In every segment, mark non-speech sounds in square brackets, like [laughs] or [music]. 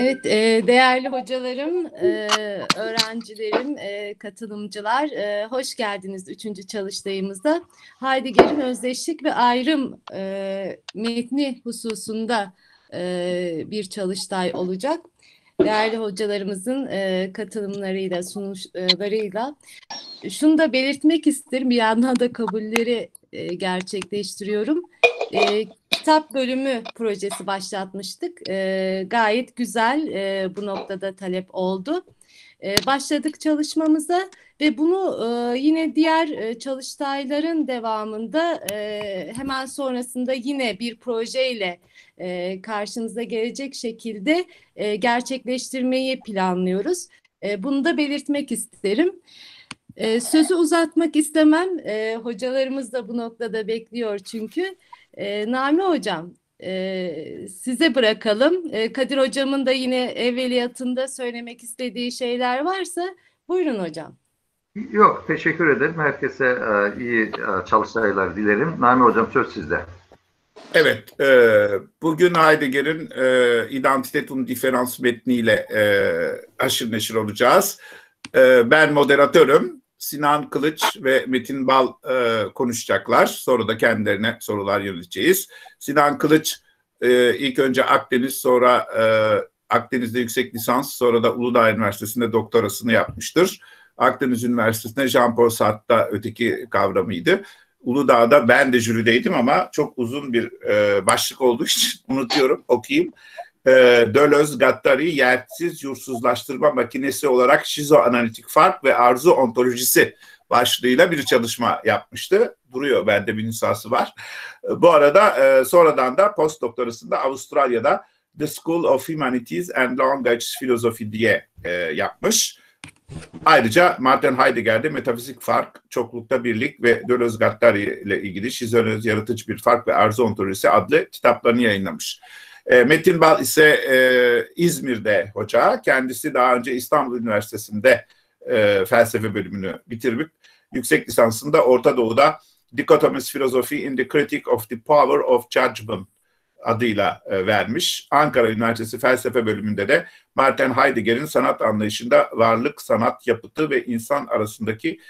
Evet, e, değerli hocalarım, e, öğrencilerim, e, katılımcılar, hoş geldiniz üçüncü çalıştayımızda. Heidegger'in özdeşlik ve ayrım metni hususunda bir çalıştay olacak. Değerli hocalarımızın katılımlarıyla, sunuşlarıyla şunu da belirtmek isterim, bir yandan da kabulleri gerçekleştiriyorum kitap bölümü projesi başlatmıştık. E, gayet güzel e, bu noktada talep oldu. E, başladık çalışmamıza ve bunu e, yine diğer e, çalıştayların devamında e, hemen sonrasında yine bir projeyle e, karşınıza gelecek şekilde e, gerçekleştirmeyi planlıyoruz. E, bunu da belirtmek isterim. E, sözü uzatmak istemem. E, hocalarımız da bu noktada bekliyor çünkü. E, Nami Hocam e, size bırakalım. E, Kadir Hocam'ın da yine evveliyatında söylemek istediği şeyler varsa buyurun hocam. Yok teşekkür ederim. Herkese e, iyi e, çalışmalar dilerim. Nami Hocam söz sizde. Evet, e, bugün Heidegger'in e, İdentitet und Differenz metniyle e, aşırı neşir olacağız. E, ben moderatörüm. Sinan Kılıç ve Metin Bal e, konuşacaklar. Sonra da kendilerine sorular yönelteceğiz. Sinan Kılıç e, ilk önce Akdeniz sonra e, Akdeniz'de yüksek lisans sonra da Uludağ Üniversitesi'nde doktorasını yapmıştır. Akdeniz Üniversitesi'nde Jean Paul Sartre'da öteki kavramıydı. Uludağ'da ben de jürideydim ama çok uzun bir e, başlık olduğu için [laughs] unutuyorum okuyayım e, Deleuze Gattari yersiz yursuzlaştırma makinesi olarak şizoanalitik fark ve arzu ontolojisi başlığıyla bir çalışma yapmıştı. Duruyor bende bir nüshası var. Bu arada e, sonradan da post doktorasında Avustralya'da The School of Humanities and Language Philosophy diye e, yapmış. Ayrıca Martin Heidegger'de Metafizik Fark, Çoklukta Birlik ve Deleuze Gattari ile ilgili Şizoloji Yaratıcı Bir Fark ve Arzu Ontolojisi adlı kitaplarını yayınlamış. E, Metin Bal ise e, İzmir'de hoca. Kendisi daha önce İstanbul Üniversitesi'nde e, felsefe bölümünü bitirip yüksek lisansında Orta Doğu'da Dichotomous Philosophy in the Critique of the Power of Judgment adıyla e, vermiş. Ankara Üniversitesi Felsefe bölümünde de Martin Heidegger'in sanat anlayışında varlık, sanat yapıtı ve insan arasındaki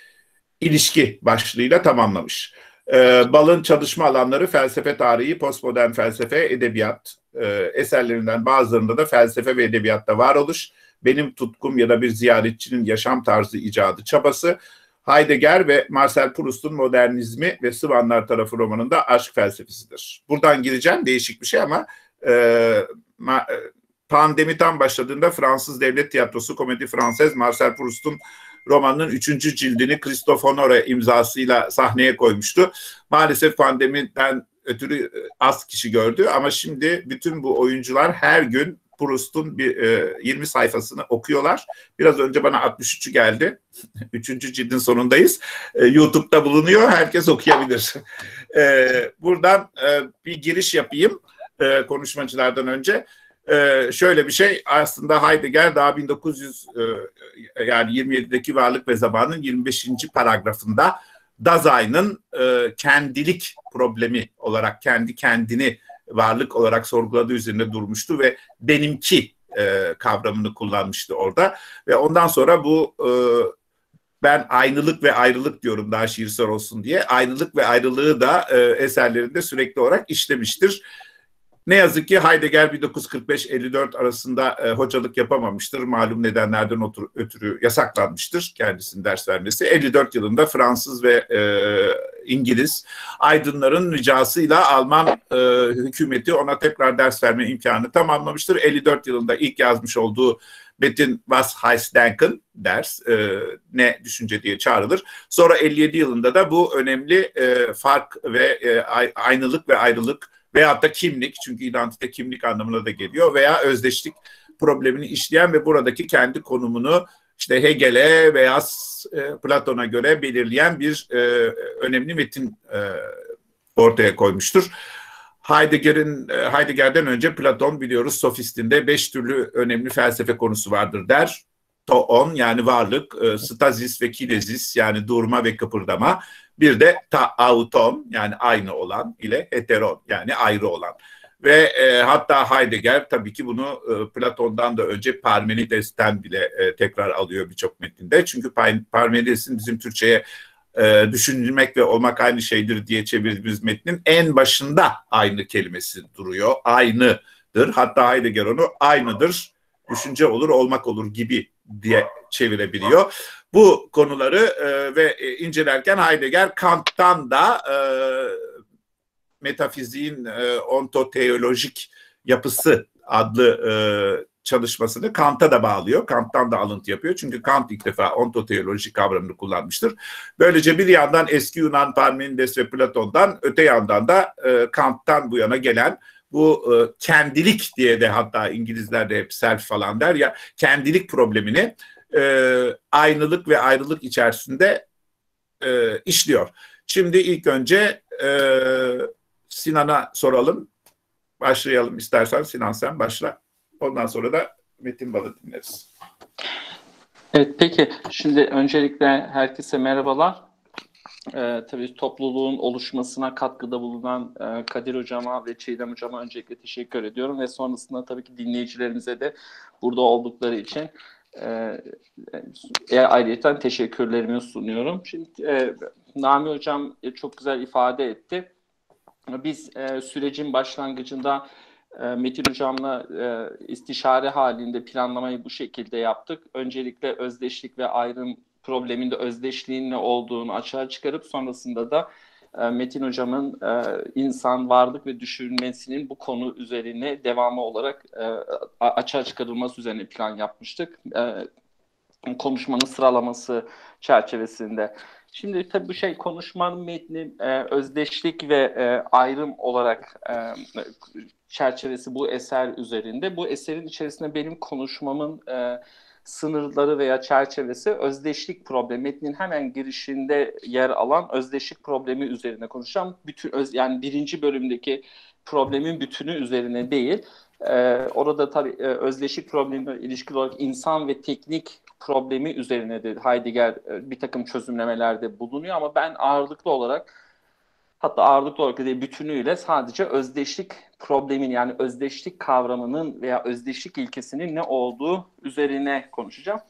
ilişki başlığıyla tamamlamış. E, Bal'ın çalışma alanları felsefe tarihi, postmodern felsefe, edebiyat, e, eserlerinden bazılarında da felsefe ve edebiyatta varoluş, benim tutkum ya da bir ziyaretçinin yaşam tarzı icadı çabası, Heidegger ve Marcel Proust'un modernizmi ve Sıvanlar tarafı romanında aşk felsefesidir. Buradan gireceğim değişik bir şey ama e, ma, e, pandemi tam başladığında Fransız Devlet Tiyatrosu Komedi Fransız Marcel Proust'un romanının üçüncü cildini Christophe Honore imzasıyla sahneye koymuştu. Maalesef pandemiden ötürü e, az kişi gördü ama şimdi bütün bu oyuncular her gün Proust'un bir e, 20 sayfasını okuyorlar. Biraz önce bana 63'ü geldi. [laughs] Üçüncü cildin sonundayız. E, YouTube'da bulunuyor. Herkes okuyabilir. [laughs] E, buradan e, bir giriş yapayım e, konuşmacılardan önce. Ee, şöyle bir şey aslında Heidegger daha 1900 e, yani 27'deki varlık ve zamanın 25. paragrafında Dasein'ın e, kendilik problemi olarak kendi kendini varlık olarak sorguladığı üzerine durmuştu ve benimki e, kavramını kullanmıştı orada ve ondan sonra bu e, ben aynılık ve ayrılık diyorum daha şiirsel olsun diye aynılık ve ayrılığı da e, eserlerinde sürekli olarak işlemiştir. Ne yazık ki Heidegger 1945-54 arasında e, hocalık yapamamıştır. Malum nedenlerden otur, ötürü yasaklanmıştır kendisinin ders vermesi. 54 yılında Fransız ve e, İngiliz aydınların ricasıyla Alman e, hükümeti ona tekrar ders verme imkanı tamamlamıştır. 54 yılında ilk yazmış olduğu Metin Was heißt denken ders e, ne düşünce diye çağrılır. Sonra 57 yılında da bu önemli e, fark ve e, aynılık ve ayrılık veyahut da kimlik çünkü identite kimlik anlamına da geliyor veya özdeşlik problemini işleyen ve buradaki kendi konumunu işte Hegel'e veya e, Platon'a göre belirleyen bir e, önemli metin e, ortaya koymuştur. Heidegger'in e, Heidegger'den önce Platon biliyoruz sofistinde beş türlü önemli felsefe konusu vardır der. Toon yani varlık, e, stazis ve kilezis yani durma ve kıpırdama. Bir de ta auton yani aynı olan ile heteron yani ayrı olan. ve e, hatta Heidegger tabii ki bunu e, Platon'dan da önce Parmenides'ten bile e, tekrar alıyor birçok metninde. Çünkü Parmenides'in bizim Türkçe'ye e, düşünmek ve olmak aynı şeydir diye çevirdiğimiz metnin en başında aynı kelimesi duruyor. Aynıdır. Hatta Heidegger onu aynıdır, düşünce olur, olmak olur gibi diye çevirebiliyor. Bu konuları e, ve e, incelerken Heidegger Kant'tan da e, metafiziğin ontoteolojik yapısı adlı e, çalışmasını Kant'a da bağlıyor. Kant'tan da alıntı yapıyor. Çünkü Kant ilk defa ontoteoloji kavramını kullanmıştır. Böylece bir yandan eski Yunan Parmenides ve Platon'dan öte yandan da Kant'tan bu yana gelen bu kendilik diye de hatta İngilizler de hep self falan der ya kendilik problemini e, aynılık ve ayrılık içerisinde e, işliyor. Şimdi ilk önce e, Sinan'a soralım. Başlayalım istersen Sinan sen başla. Ondan sonra da Metin Bal'ı dinleriz. Evet peki şimdi öncelikle herkese merhabalar. Ee, tabii topluluğun oluşmasına katkıda bulunan e, Kadir Hocama ve Çiğdem Hocama öncelikle teşekkür ediyorum ve sonrasında tabii ki dinleyicilerimize de burada oldukları için e, e, ayrıca teşekkürlerimi sunuyorum. Şimdi e, Nami Hocam çok güzel ifade etti. Biz e, sürecin başlangıcında e, Metin Hocam'la e, istişare halinde planlamayı bu şekilde yaptık. Öncelikle özdeşlik ve ayrım probleminde özdeşliğin ne olduğunu açığa çıkarıp sonrasında da e, Metin Hocam'ın e, insan varlık ve düşünmesinin bu konu üzerine devamı olarak e, açığa çıkarılması üzerine plan yapmıştık. E, konuşmanın sıralaması çerçevesinde. Şimdi tabii bu şey konuşmanın metni e, özdeşlik ve e, ayrım olarak e, çerçevesi bu eser üzerinde. Bu eserin içerisinde benim konuşmamın e, sınırları veya çerçevesi özdeşlik problemi. Metnin hemen girişinde yer alan özdeşlik problemi üzerine konuşacağım. Bütün öz, yani birinci bölümdeki problemin bütünü üzerine değil. Ee, orada tabii e, özdeşlik problemine ilişkili olarak insan ve teknik problemi üzerine de Heidegger e, bir takım çözümlemelerde bulunuyor ama ben ağırlıklı olarak hatta ağırlıklı olarak değil bütünüyle sadece özdeşlik problemin yani özdeşlik kavramının veya özdeşlik ilkesinin ne olduğu üzerine konuşacağım.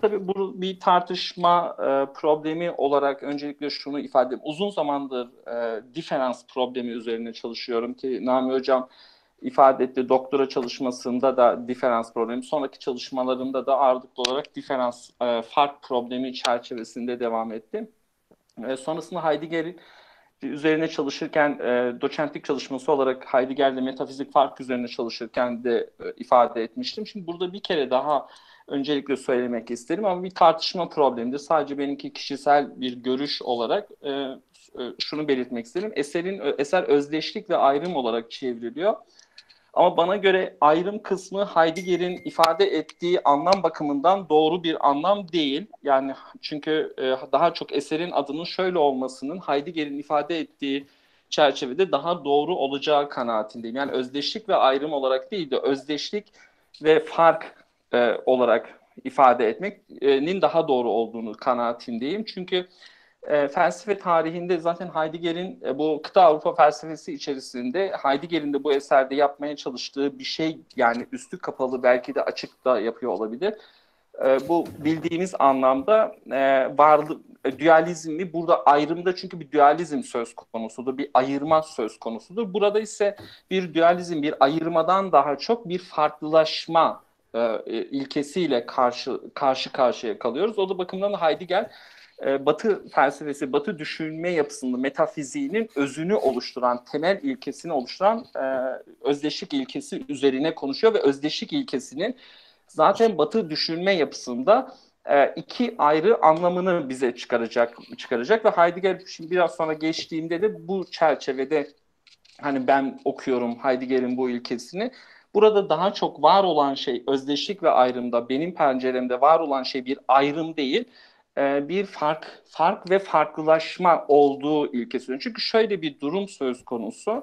Tabii bu bir tartışma e, problemi olarak öncelikle şunu ifade edeyim. Uzun zamandır e, diferans problemi üzerine çalışıyorum ki Nami Hocam ifade etti. Doktora çalışmasında da diferans problemi, sonraki çalışmalarında da ağırlıklı olarak diferans, e, fark problemi çerçevesinde devam etti. E, sonrasında Heidegger'in üzerine çalışırken e, doçentlik çalışması olarak Heidegger'de metafizik fark üzerine çalışırken de e, ifade etmiştim. Şimdi burada bir kere daha öncelikle söylemek isterim ama bir tartışma problemidir. Sadece benimki kişisel bir görüş olarak e, e, şunu belirtmek isterim. Eserin eser özdeşlik ve ayrım olarak çevriliyor. Ama bana göre ayrım kısmı Heidegger'in ifade ettiği anlam bakımından doğru bir anlam değil. Yani çünkü e, daha çok eserin adının şöyle olmasının Heidegger'in ifade ettiği çerçevede daha doğru olacağı kanaatindeyim. Yani özdeşlik ve ayrım olarak değil de özdeşlik ve fark e, olarak ifade etmenin daha doğru olduğunu kanaatindeyim. Çünkü e, felsefe tarihinde zaten Heidegger'in e, bu kıta Avrupa felsefesi içerisinde Heidegger'in de bu eserde yapmaya çalıştığı bir şey yani üstü kapalı belki de açık da yapıyor olabilir. E, bu bildiğimiz anlamda e, varlık e, dualizmi burada ayrımda çünkü bir dualizm söz konusudur, bir ayırma söz konusudur. Burada ise bir dualizm, bir ayırmadan daha çok bir farklılaşma e, ilkesiyle karşı karşı karşıya kalıyoruz. O da bakımdan Heidegger e, Batı felsefesi, Batı düşünme yapısını, metafiziğinin özünü oluşturan, temel ilkesini oluşturan e, özdeşlik ilkesi üzerine konuşuyor ve özdeşlik ilkesinin zaten Batı düşünme yapısında e, iki ayrı anlamını bize çıkaracak çıkaracak ve Heidegger şimdi biraz sonra geçtiğimde de bu çerçevede hani ben okuyorum Heidegger'in bu ilkesini. Burada daha çok var olan şey özdeşlik ve ayrımda benim penceremde var olan şey bir ayrım değil e, bir fark fark ve farklılaşma olduğu ilkesi. Çünkü şöyle bir durum söz konusu.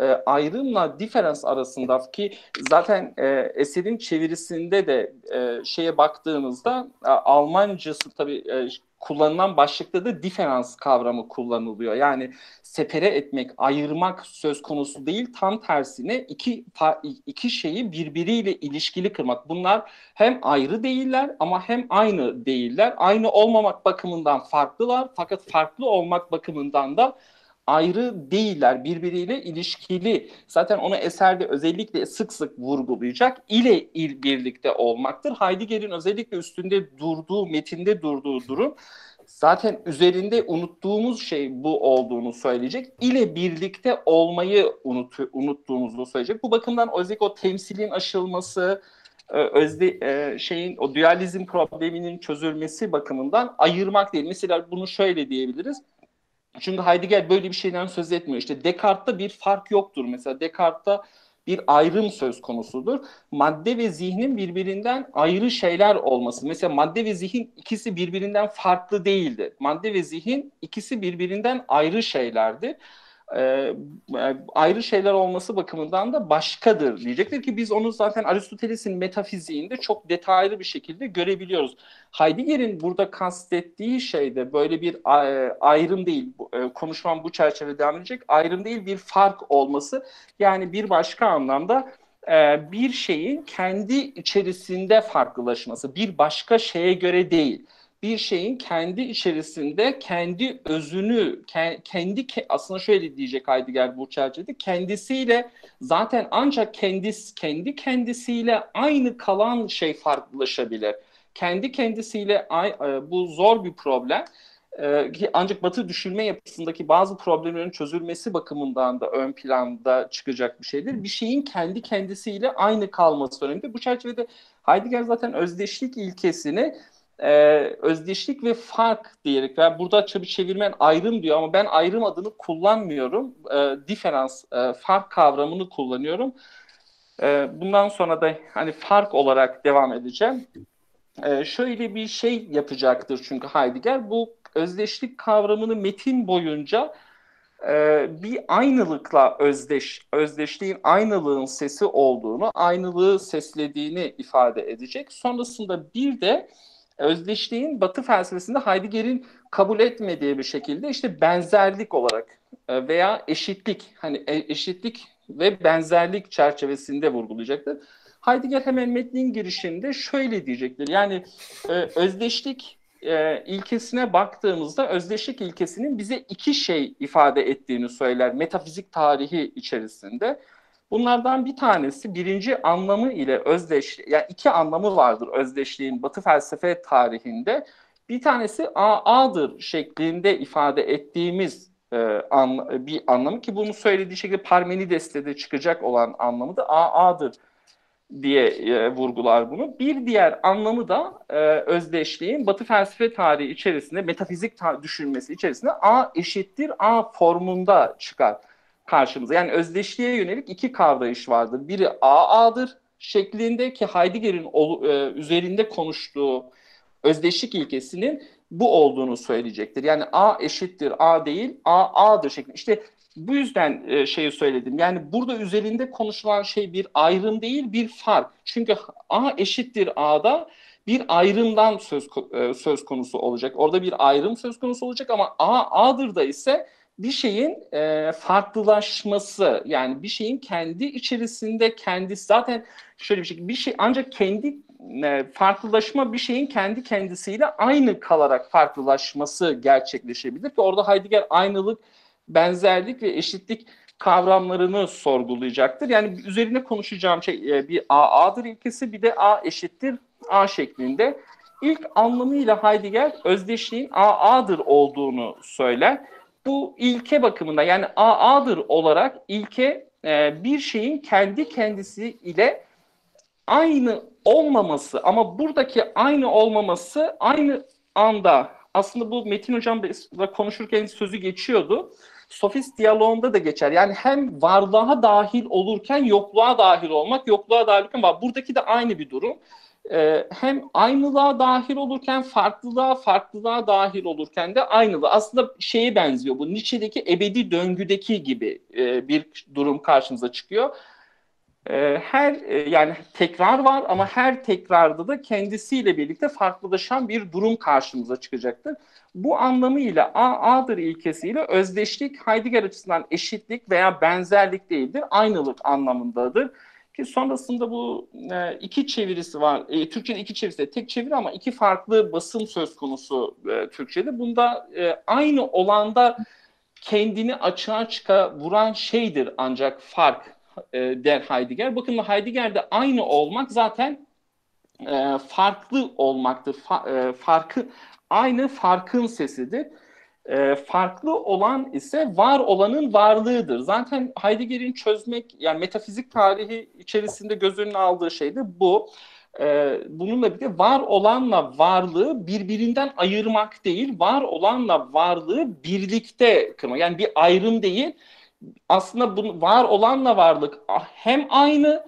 E, ayrımla diferans arasındaki zaten e, eserin çevirisinde de e, şeye baktığımızda e, Almancası tabii e, kullanılan başlıkta da diferans kavramı kullanılıyor. Yani sepere etmek, ayırmak söz konusu değil. Tam tersine iki iki şeyi birbiriyle ilişkili kırmak. Bunlar hem ayrı değiller ama hem aynı değiller. Aynı olmamak bakımından farklılar fakat farklı olmak bakımından da ayrı değiller, birbiriyle ilişkili. Zaten onu eserde özellikle sık sık vurgulayacak ile il birlikte olmaktır. Heidegger'in özellikle üstünde durduğu, metinde durduğu durum zaten üzerinde unuttuğumuz şey bu olduğunu söyleyecek. ile birlikte olmayı unut, unuttuğumuzu söyleyecek. Bu bakımdan özellikle o temsilin aşılması, e, özde e, şeyin o dualizm probleminin çözülmesi bakımından ayırmak değil. Mesela bunu şöyle diyebiliriz çünkü Heidegger böyle bir şeyden söz etmiyor. İşte Descartes'ta bir fark yoktur. Mesela Descartes'ta bir ayrım söz konusudur. Madde ve zihnin birbirinden ayrı şeyler olması. Mesela madde ve zihin ikisi birbirinden farklı değildir. Madde ve zihin ikisi birbirinden ayrı şeylerdir. Ee, ayrı şeyler olması bakımından da başkadır diyecektir ki biz onu zaten Aristoteles'in metafiziğinde çok detaylı bir şekilde görebiliyoruz. Heidegger'in burada kastettiği şey de böyle bir ayrım değil, e, konuşmam bu çerçevede devam edecek, ayrım değil bir fark olması. Yani bir başka anlamda e, bir şeyin kendi içerisinde farklılaşması, bir başka şeye göre değil bir şeyin kendi içerisinde kendi özünü, kendi aslında şöyle diyecek Heidegger bu çerçevede kendisiyle zaten ancak kendisi kendi kendisiyle aynı kalan şey farklılaşabilir. Kendi kendisiyle e, bu zor bir problem. E, ancak Batı düşünme yapısındaki bazı problemlerin çözülmesi bakımından da ön planda çıkacak bir şeydir. Bir şeyin kendi kendisiyle aynı kalması önemli. Bu çerçevede Heidegger zaten özdeşlik ilkesini e, özdeşlik ve fark diyerek ben burada tabii çevirmen ayrım diyor ama ben ayrım adını kullanmıyorum. E, diferans, e, fark kavramını kullanıyorum. E, bundan sonra da hani fark olarak devam edeceğim. E, şöyle bir şey yapacaktır çünkü Heidegger bu özdeşlik kavramını metin boyunca e, bir aynılıkla özdeş, özdeşliğin aynılığın sesi olduğunu, aynılığı seslediğini ifade edecek. Sonrasında bir de özdeşliğin Batı felsefesinde Heidegger'in kabul etmediği bir şekilde işte benzerlik olarak e, veya eşitlik hani e, eşitlik ve benzerlik çerçevesinde vurgulayacaktır. Heidegger hemen metnin girişinde şöyle diyecektir. Yani e, özdeşlik ilkesine baktığımızda özdeşlik ilkesinin bize iki şey ifade ettiğini söyler metafizik tarihi içerisinde. Bunlardan bir tanesi birinci anlamı ile özdeş, yani iki anlamı vardır özdeşliğin Batı felsefe tarihinde. Bir tanesi A A'dır şeklinde ifade ettiğimiz e, an, bir anlamı ki bunu söylediği şekilde Parmenides'te de çıkacak olan anlamı da A'dır diye e, vurgular bunu. Bir diğer anlamı da e, özdeşliğin Batı felsefe tarihi içerisinde metafizik ta- düşünmesi içerisinde A eşittir A formunda çıkar karşımıza. Yani özdeşliğe yönelik iki kavrayış vardır. Biri AA'dır şeklinde ki Heidegger'in e, üzerinde konuştuğu özdeşlik ilkesinin bu olduğunu söyleyecektir. Yani A eşittir A değil, A A'dır şeklinde. İşte bu yüzden e, şeyi söyledim. Yani burada üzerinde konuşulan şey bir ayrım değil, bir fark. Çünkü A eşittir A'da bir ayrımdan söz e, söz konusu olacak. Orada bir ayrım söz konusu olacak ama A A'dır da ise bir şeyin e, farklılaşması yani bir şeyin kendi içerisinde kendisi zaten şöyle bir şey bir şey ancak kendi e, farklılaşma bir şeyin kendi kendisiyle aynı kalarak farklılaşması gerçekleşebilir ki orada Heidegger aynılık, benzerlik ve eşitlik kavramlarını sorgulayacaktır. Yani üzerine konuşacağım şey e, bir A A'dır ilkesi bir de A eşittir A şeklinde. İlk anlamıyla Heidegger özdeşliğin A A'dır olduğunu söyler bu ilke bakımında yani A'dır olarak ilke e, bir şeyin kendi kendisi ile aynı olmaması ama buradaki aynı olmaması aynı anda aslında bu Metin Hocam'la konuşurken sözü geçiyordu. Sofist diyaloğunda da geçer. Yani hem varlığa dahil olurken yokluğa dahil olmak, yokluğa dahil olurken var. Buradaki de aynı bir durum e, hem aynılığa dahil olurken farklılığa, farklılığa dahil olurken de aynılığa. Aslında şeye benziyor bu Nietzsche'deki ebedi döngüdeki gibi e, bir durum karşımıza çıkıyor. e, her e, yani tekrar var ama her tekrarda da kendisiyle birlikte farklılaşan bir durum karşımıza çıkacaktır. Bu anlamıyla A, A'dır ilkesiyle özdeşlik Heidegger açısından eşitlik veya benzerlik değildir, aynılık anlamındadır. Ki sonrasında bu e, iki çevirisi var. E, Türkçe'de iki çevirisi de tek çeviri ama iki farklı basım söz konusu e, Türkçe'de. Bunda e, aynı olanda kendini açığa çıka vuran şeydir ancak fark e, der Heidegger. Bakın Heidegger'de aynı olmak zaten e, farklı olmaktır. Fa, e, farkı aynı farkın sesidir. E, farklı olan ise var olanın varlığıdır. Zaten Heidegger'in çözmek yani metafizik tarihi içerisinde göz önüne aldığı şey de bu. E, bununla birlikte var olanla varlığı birbirinden ayırmak değil, var olanla varlığı birlikte kırmak. Yani bir ayrım değil. Aslında bu var olanla varlık hem aynı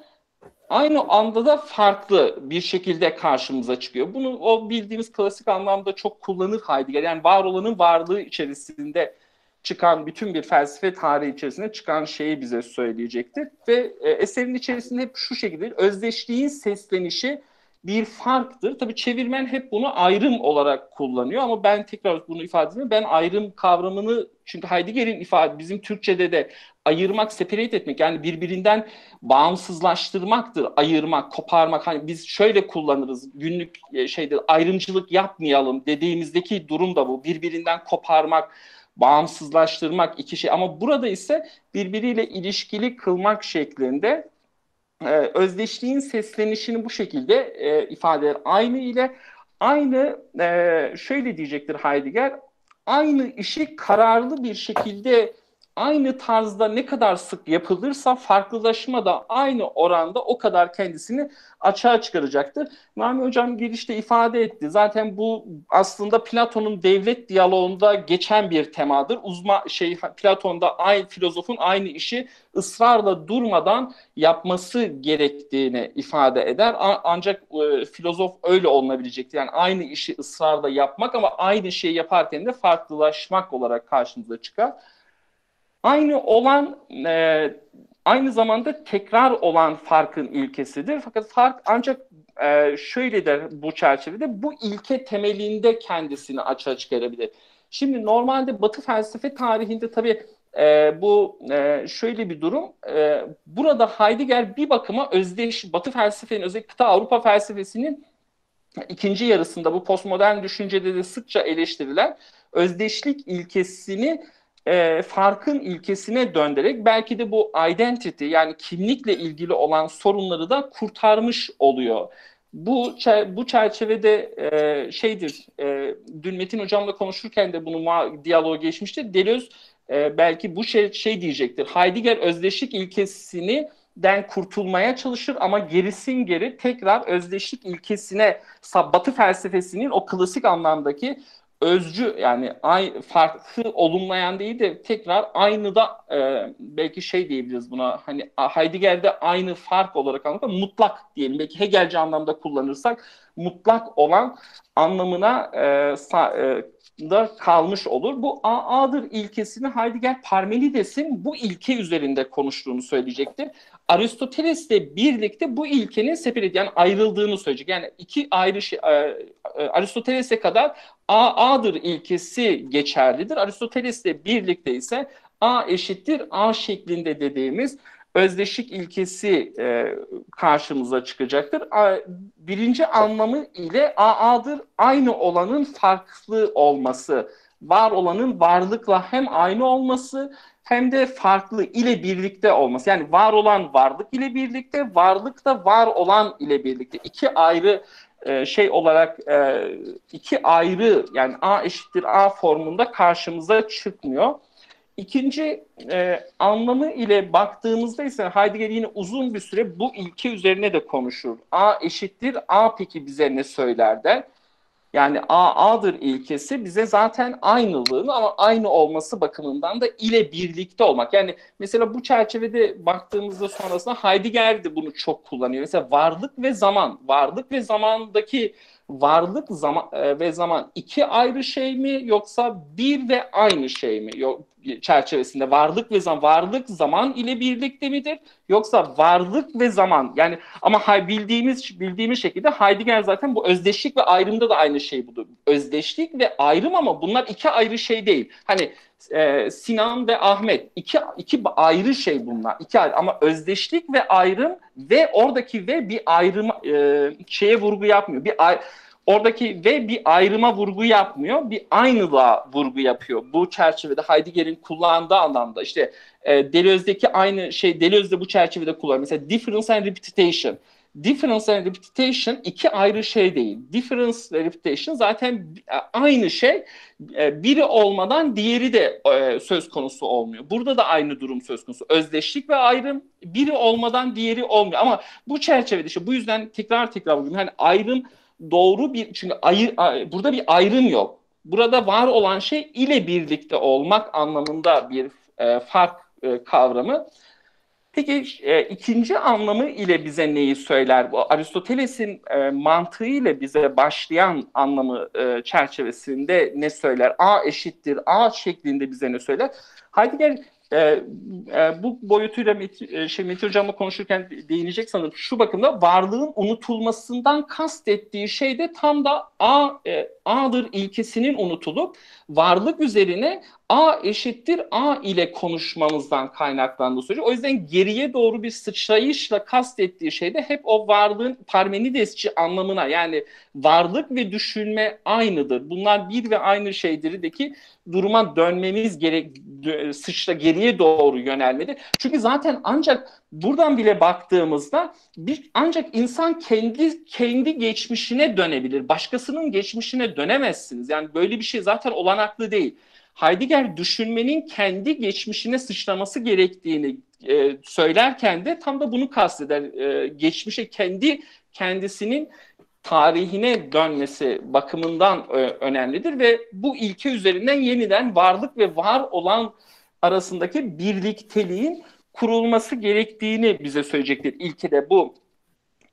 aynı anda da farklı bir şekilde karşımıza çıkıyor. Bunu o bildiğimiz klasik anlamda çok kullanır Heidegger. Yani var olanın varlığı içerisinde çıkan bütün bir felsefe tarihi içerisinde çıkan şeyi bize söyleyecektir. Ve e, eserin içerisinde hep şu şekilde özdeşliğin seslenişi bir farktır. Tabii çevirmen hep bunu ayrım olarak kullanıyor ama ben tekrar bunu ifade ediyorum. Ben ayrım kavramını çünkü Heidegger'in ifade bizim Türkçe'de de ayırmak, separate etmek yani birbirinden bağımsızlaştırmaktır. Ayırmak, koparmak. Hani biz şöyle kullanırız günlük e, şeyde ayrımcılık yapmayalım dediğimizdeki durum da bu. Birbirinden koparmak, bağımsızlaştırmak iki şey. Ama burada ise birbiriyle ilişkili kılmak şeklinde e, özdeşliğin seslenişini bu şekilde e, ifade eder. Aynı ile aynı e, şöyle diyecektir Heidegger. Aynı işi kararlı bir şekilde aynı tarzda ne kadar sık yapılırsa farklılaşma da aynı oranda o kadar kendisini açığa çıkaracaktır. Nami Hocam girişte ifade etti. Zaten bu aslında Platon'un devlet diyaloğunda geçen bir temadır. Uzma şey Platon'da aynı filozofun aynı işi ısrarla durmadan yapması gerektiğini ifade eder. Ancak e, filozof öyle olunabilecektir. Yani aynı işi ısrarla yapmak ama aynı şeyi yaparken de farklılaşmak olarak karşımıza çıkar. Aynı olan e, aynı zamanda tekrar olan farkın ilkesidir. Fakat fark ancak e, şöyle der bu çerçevede bu ilke temelinde kendisini açığa çıkarabilir. Şimdi normalde Batı felsefe tarihinde tabii e, bu e, şöyle bir durum. E, burada Heidegger bir bakıma özdeş Batı felsefenin özellikle kıta Avrupa felsefesinin ikinci yarısında bu postmodern düşüncede de sıkça eleştirilen özdeşlik ilkesini e, farkın ilkesine döndürerek belki de bu identity yani kimlikle ilgili olan sorunları da kurtarmış oluyor. Bu bu çerçevede e, şeydir. E, dün Metin hocamla konuşurken de bunu diyalog geçmişti. Deleuze e, belki bu şey, şey diyecektir. Heidegger özdeşlik ilkesini den kurtulmaya çalışır ama gerisin geri tekrar özdeşlik ilkesine Batı felsefesinin o klasik anlamdaki özcü yani ay, farklı olumlayan değil de tekrar aynı da e, belki şey diyebiliriz buna hani Heidegger'de aynı fark olarak anlatmak mutlak diyelim belki Hegelci anlamda kullanırsak mutlak olan anlamına e, sa, e, da kalmış olur. Bu A, A'dır ilkesini Heidegger Parmenides'in bu ilke üzerinde konuştuğunu söyleyecektir. Aristoteles'le birlikte bu ilkenin separat yani ayrıldığını söyleyecek. Yani iki ayrı şey e, e, Aristoteles'e kadar A A'dır ilkesi geçerlidir. Aristoteles'le birlikte ise A eşittir A şeklinde dediğimiz özdeşik ilkesi e, karşımıza çıkacaktır. A, birinci anlamı ile A A'dır aynı olanın farklı olması, var olanın varlıkla hem aynı olması hem de farklı ile birlikte olması. Yani var olan varlık ile birlikte, varlık da var olan ile birlikte. iki ayrı e, şey olarak e, iki ayrı yani A eşittir A formunda karşımıza çıkmıyor. İkinci e, anlamı ile baktığımızda ise Heidegger yine uzun bir süre bu ilke üzerine de konuşur. A eşittir A peki bize ne söyler der. Yani A A'dır ilkesi bize zaten aynılığını ama aynı olması bakımından da ile birlikte olmak. Yani mesela bu çerçevede baktığımızda sonrasında Heidegger de bunu çok kullanıyor. Mesela varlık ve zaman. Varlık ve zamandaki varlık zaman e, ve zaman iki ayrı şey mi yoksa bir ve aynı şey mi? Yok çerçevesinde varlık ve zaman varlık zaman ile birlikte midir yoksa varlık ve zaman yani ama bildiğimiz bildiğimiz şekilde Heidegger zaten bu özdeşlik ve ayrımda da aynı şey budur. Özdeşlik ve ayrım ama bunlar iki ayrı şey değil. Hani e, Sinan ve Ahmet iki iki ayrı şey bunlar. iki ayrı ama özdeşlik ve ayrım ve oradaki ve bir ayrım e, şeye vurgu yapmıyor. Bir ay, oradaki ve bir ayrıma vurgu yapmıyor. Bir aynılığa vurgu yapıyor. Bu çerçevede Heidegger'in kullandığı anlamda işte e, Deleuze'deki aynı şey Deleuze bu çerçevede kullanıyor. Mesela difference and repetition difference and repetition iki ayrı şey değil. Difference ve repetition zaten aynı şey. E, biri olmadan diğeri de e, söz konusu olmuyor. Burada da aynı durum söz konusu. Özdeşlik ve ayrım biri olmadan diğeri olmuyor. Ama bu çerçevede işte bu yüzden tekrar tekrar bugün hani ayrım doğru bir çünkü ayır, burada bir ayrım yok. Burada var olan şey ile birlikte olmak anlamında bir e, fark e, kavramı. Peki e, ikinci anlamı ile bize neyi söyler? Bu Aristoteles'in e, mantığı ile bize başlayan anlamı e, çerçevesinde ne söyler? A eşittir A şeklinde bize ne söyler? Heidegger e, e, bu boyutuyla Metin, e, şey, Metin Hocam'la konuşurken değinecek sanırım. Şu bakımda varlığın unutulmasından kastettiği şey de tam da A, e, A'dır ilkesinin unutulup varlık üzerine A eşittir A ile konuşmamızdan kaynaklandığı sürece. O yüzden geriye doğru bir sıçrayışla kastettiği şey de hep o varlığın Parmenidesçi anlamına yani varlık ve düşünme aynıdır. Bunlar bir ve aynı şeydirdeki duruma dönmemiz gerek sıçra geriye doğru yönelmedi. Çünkü zaten ancak buradan bile baktığımızda bir ancak insan kendi kendi geçmişine dönebilir. Başkasının geçmişine dönemezsiniz. Yani böyle bir şey zaten olanaklı değil. Heidegger düşünmenin kendi geçmişine sıçraması gerektiğini e, söylerken de tam da bunu kasteder. E, geçmişe kendi kendisinin tarihine dönmesi bakımından e, önemlidir ve bu ilke üzerinden yeniden varlık ve var olan arasındaki birlikteliğin kurulması gerektiğini bize söyleyecektir. İlke de bu.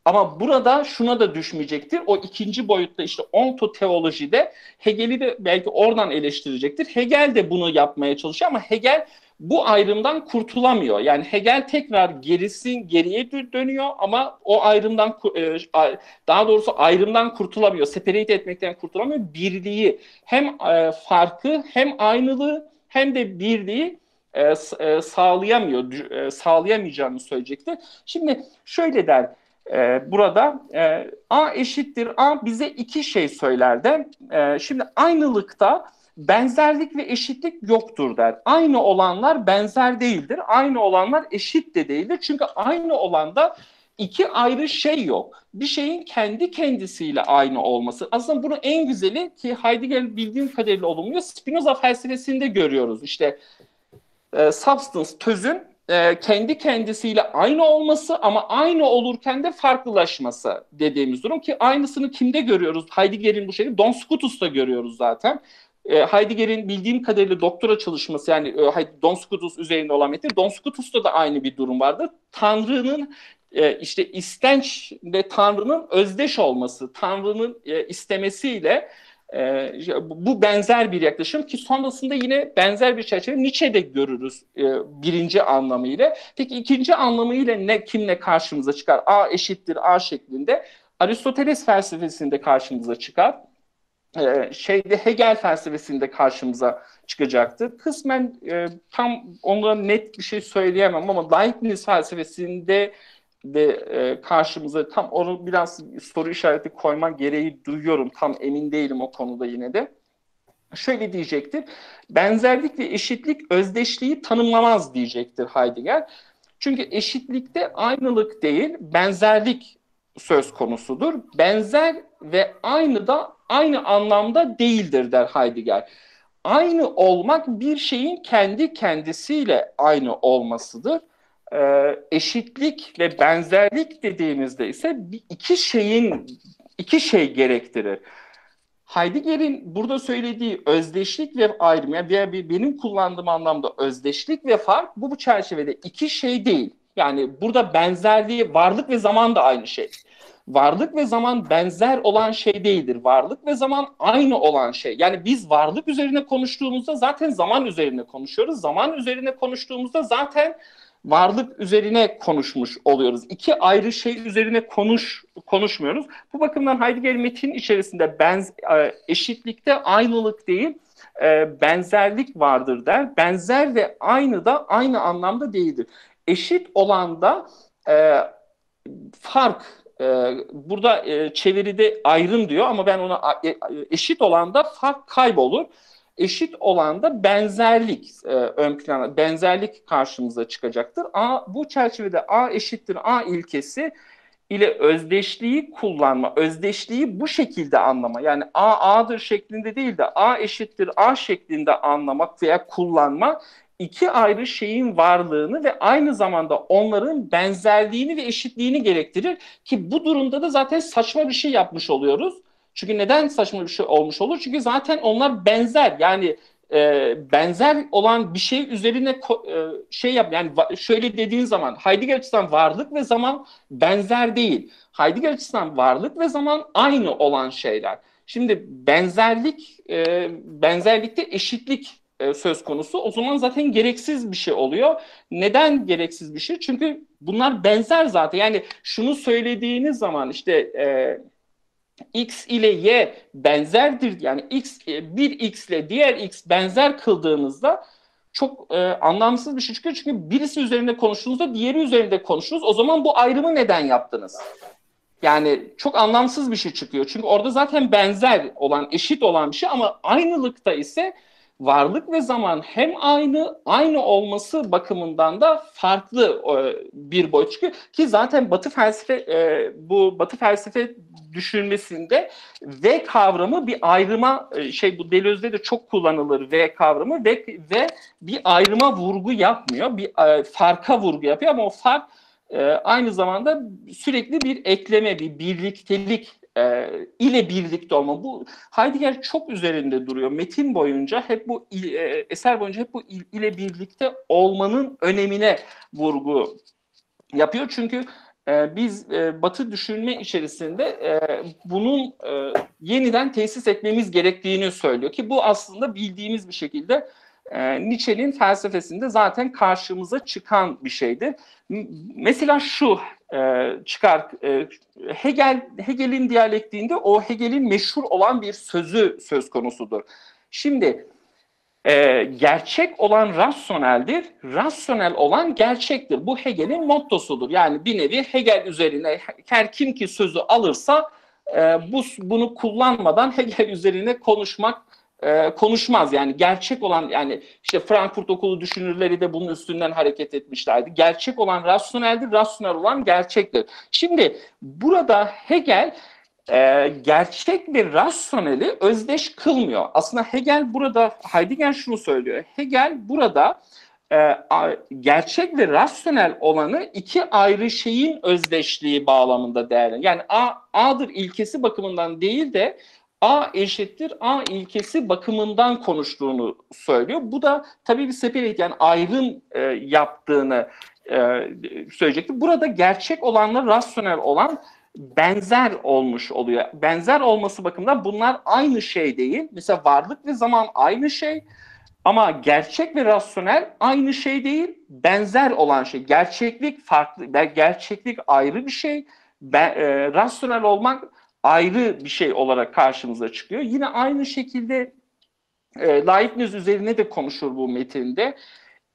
Ama burada şuna da düşmeyecektir. O ikinci boyutta işte ontoteolojide Hegel'i de belki oradan eleştirecektir. Hegel de bunu yapmaya çalışıyor ama Hegel bu ayrımdan kurtulamıyor. Yani Hegel tekrar gerisin geriye dönüyor ama o ayrımdan e, daha doğrusu ayrımdan kurtulamıyor. Separate etmekten kurtulamıyor. Birliği hem e, farkı hem aynılığı hem de birliği e, sağlayamıyor, sağlayamayacağını söyleyecektir. Şimdi şöyle der e, burada e, A eşittir A bize iki şey söyler de e, şimdi aynılıkta benzerlik ve eşitlik yoktur der. Aynı olanlar benzer değildir. Aynı olanlar eşit de değildir. Çünkü aynı olanda iki ayrı şey yok. Bir şeyin kendi kendisiyle aynı olması. Aslında bunu en güzeli ki Heidegger bildiğim kadarıyla olumluyor. Spinoza felsefesinde görüyoruz. İşte e, substance, tözün e, kendi kendisiyle aynı olması ama aynı olurken de farklılaşması dediğimiz durum ki aynısını kimde görüyoruz? Heidegger'in bu şeyi Don Scotus'ta görüyoruz zaten. E, Heidegger'in bildiğim kadarıyla doktora çalışması yani e, Don Scotus üzerinde olan metin Don Scotus'ta da aynı bir durum vardır. Tanrı'nın e, işte istenç ve Tanrı'nın özdeş olması, Tanrı'nın e, istemesiyle e, bu benzer bir yaklaşım ki sonrasında yine benzer bir çerçeve Nietzsche'de görürüz e, birinci anlamıyla. Peki ikinci anlamıyla ne kimle karşımıza çıkar? A eşittir A şeklinde. Aristoteles felsefesinde karşımıza çıkar. E, şeyde Hegel felsefesinde karşımıza çıkacaktır. Kısmen e, tam onlara net bir şey söyleyemem ama Leibniz felsefesinde de e, karşımıza tam onu biraz soru işareti koyma gereği duyuyorum. Tam emin değilim o konuda yine de. Şöyle diyecektir. Benzerlik ve eşitlik özdeşliği tanımlamaz diyecektir Heidegger. Çünkü eşitlikte aynılık değil, benzerlik söz konusudur. Benzer ve aynı da aynı anlamda değildir der Heidegger. Aynı olmak bir şeyin kendi kendisiyle aynı olmasıdır e, eşitlik ve benzerlik dediğimizde ise iki şeyin iki şey gerektirir. Heidegger'in burada söylediği özdeşlik ve ayrım yani veya benim kullandığım anlamda özdeşlik ve fark bu, bu çerçevede iki şey değil. Yani burada benzerliği varlık ve zaman da aynı şey. varlık ve zaman benzer olan şey değildir. Varlık ve zaman aynı olan şey. Yani biz varlık üzerine konuştuğumuzda zaten zaman üzerine konuşuyoruz. Zaman üzerine konuştuğumuzda zaten varlık üzerine konuşmuş oluyoruz. İki ayrı şey üzerine konuş konuşmuyoruz. Bu bakımdan Heidegger metin içerisinde benz, e, eşitlikte aynılık değil, e, benzerlik vardır der. Benzer ve aynı da aynı anlamda değildir. Eşit olan da e, fark e, burada e, çeviride ayrım diyor ama ben ona e, eşit olan da fark kaybolur. Eşit olan da benzerlik e, ön plana, benzerlik karşımıza çıkacaktır. A, bu çerçevede A eşittir A ilkesi ile özdeşliği kullanma, özdeşliği bu şekilde anlama. Yani A A'dır şeklinde değil de A eşittir A şeklinde anlamak veya kullanma iki ayrı şeyin varlığını ve aynı zamanda onların benzerliğini ve eşitliğini gerektirir ki bu durumda da zaten saçma bir şey yapmış oluyoruz. Çünkü neden saçma bir şey olmuş olur? Çünkü zaten onlar benzer. Yani e, benzer olan bir şey üzerine e, şey yap yani şöyle dediğin zaman Heidegger açısından varlık ve zaman benzer değil. Heidegger açısından varlık ve zaman aynı olan şeyler. Şimdi benzerlik e, benzerlikte eşitlik e, söz konusu. O zaman zaten gereksiz bir şey oluyor. Neden gereksiz bir şey? Çünkü bunlar benzer zaten. Yani şunu söylediğiniz zaman işte e, x ile y benzerdir. Yani x e, bir x ile diğer x benzer kıldığınızda çok e, anlamsız bir şey çıkıyor. Çünkü birisi üzerinde konuştuğunuzda diğeri üzerinde konuştunuz. O zaman bu ayrımı neden yaptınız? Yani çok anlamsız bir şey çıkıyor. Çünkü orada zaten benzer olan, eşit olan bir şey ama aynılıkta ise varlık ve zaman hem aynı, aynı olması bakımından da farklı e, bir boyut çıkıyor. Ki zaten Batı felsefe, e, bu Batı felsefe düşünmesinde V kavramı bir ayrıma, e, şey bu Deleuze'de de çok kullanılır V kavramı ve, ve bir ayrıma vurgu yapmıyor, bir farka vurgu yapıyor ama o fark aynı zamanda sürekli bir ekleme, bir birliktelik e, ile birlikte olma. Bu Heidegger çok üzerinde duruyor. Metin boyunca hep bu e, eser boyunca hep bu il, ile birlikte olmanın önemine vurgu yapıyor. Çünkü e, biz e, Batı düşünme içerisinde e, bunun e, yeniden tesis etmemiz gerektiğini söylüyor ki bu aslında bildiğimiz bir şekilde e, Nietzsche'nin felsefesinde zaten karşımıza çıkan bir şeydi. Mesela şu e, çıkar e, Hegel Hegel'in diyalektiğinde o Hegel'in meşhur olan bir sözü söz konusudur. Şimdi e, gerçek olan rasyoneldir, rasyonel olan gerçektir. Bu Hegel'in mottosudur. Yani bir nevi Hegel üzerine her kim ki sözü alırsa e, bu bunu kullanmadan Hegel üzerine konuşmak e, konuşmaz. Yani gerçek olan yani işte Frankfurt Okulu düşünürleri de bunun üstünden hareket etmişlerdi. Gerçek olan rasyoneldir, rasyonel olan gerçektir. Şimdi burada Hegel e, gerçek ve rasyoneli özdeş kılmıyor. Aslında Hegel burada, Heidegger şunu söylüyor. Hegel burada e, gerçek ve rasyonel olanı iki ayrı şeyin özdeşliği bağlamında değerlendiriyor. Yani A, A'dır ilkesi bakımından değil de A eşittir A ilkesi bakımından konuştuğunu söylüyor. Bu da tabii bir separat yani ayrım e, yaptığını e, söyleyecekti. Burada gerçek olanla rasyonel olan benzer olmuş oluyor. Benzer olması bakımından bunlar aynı şey değil. Mesela varlık ve zaman aynı şey ama gerçek ve rasyonel aynı şey değil. Benzer olan şey. Gerçeklik farklı. Gerçeklik ayrı bir şey. Ben, e, rasyonel olmak ayrı bir şey olarak karşımıza çıkıyor. Yine aynı şekilde e, Leibniz üzerine de konuşur bu metinde.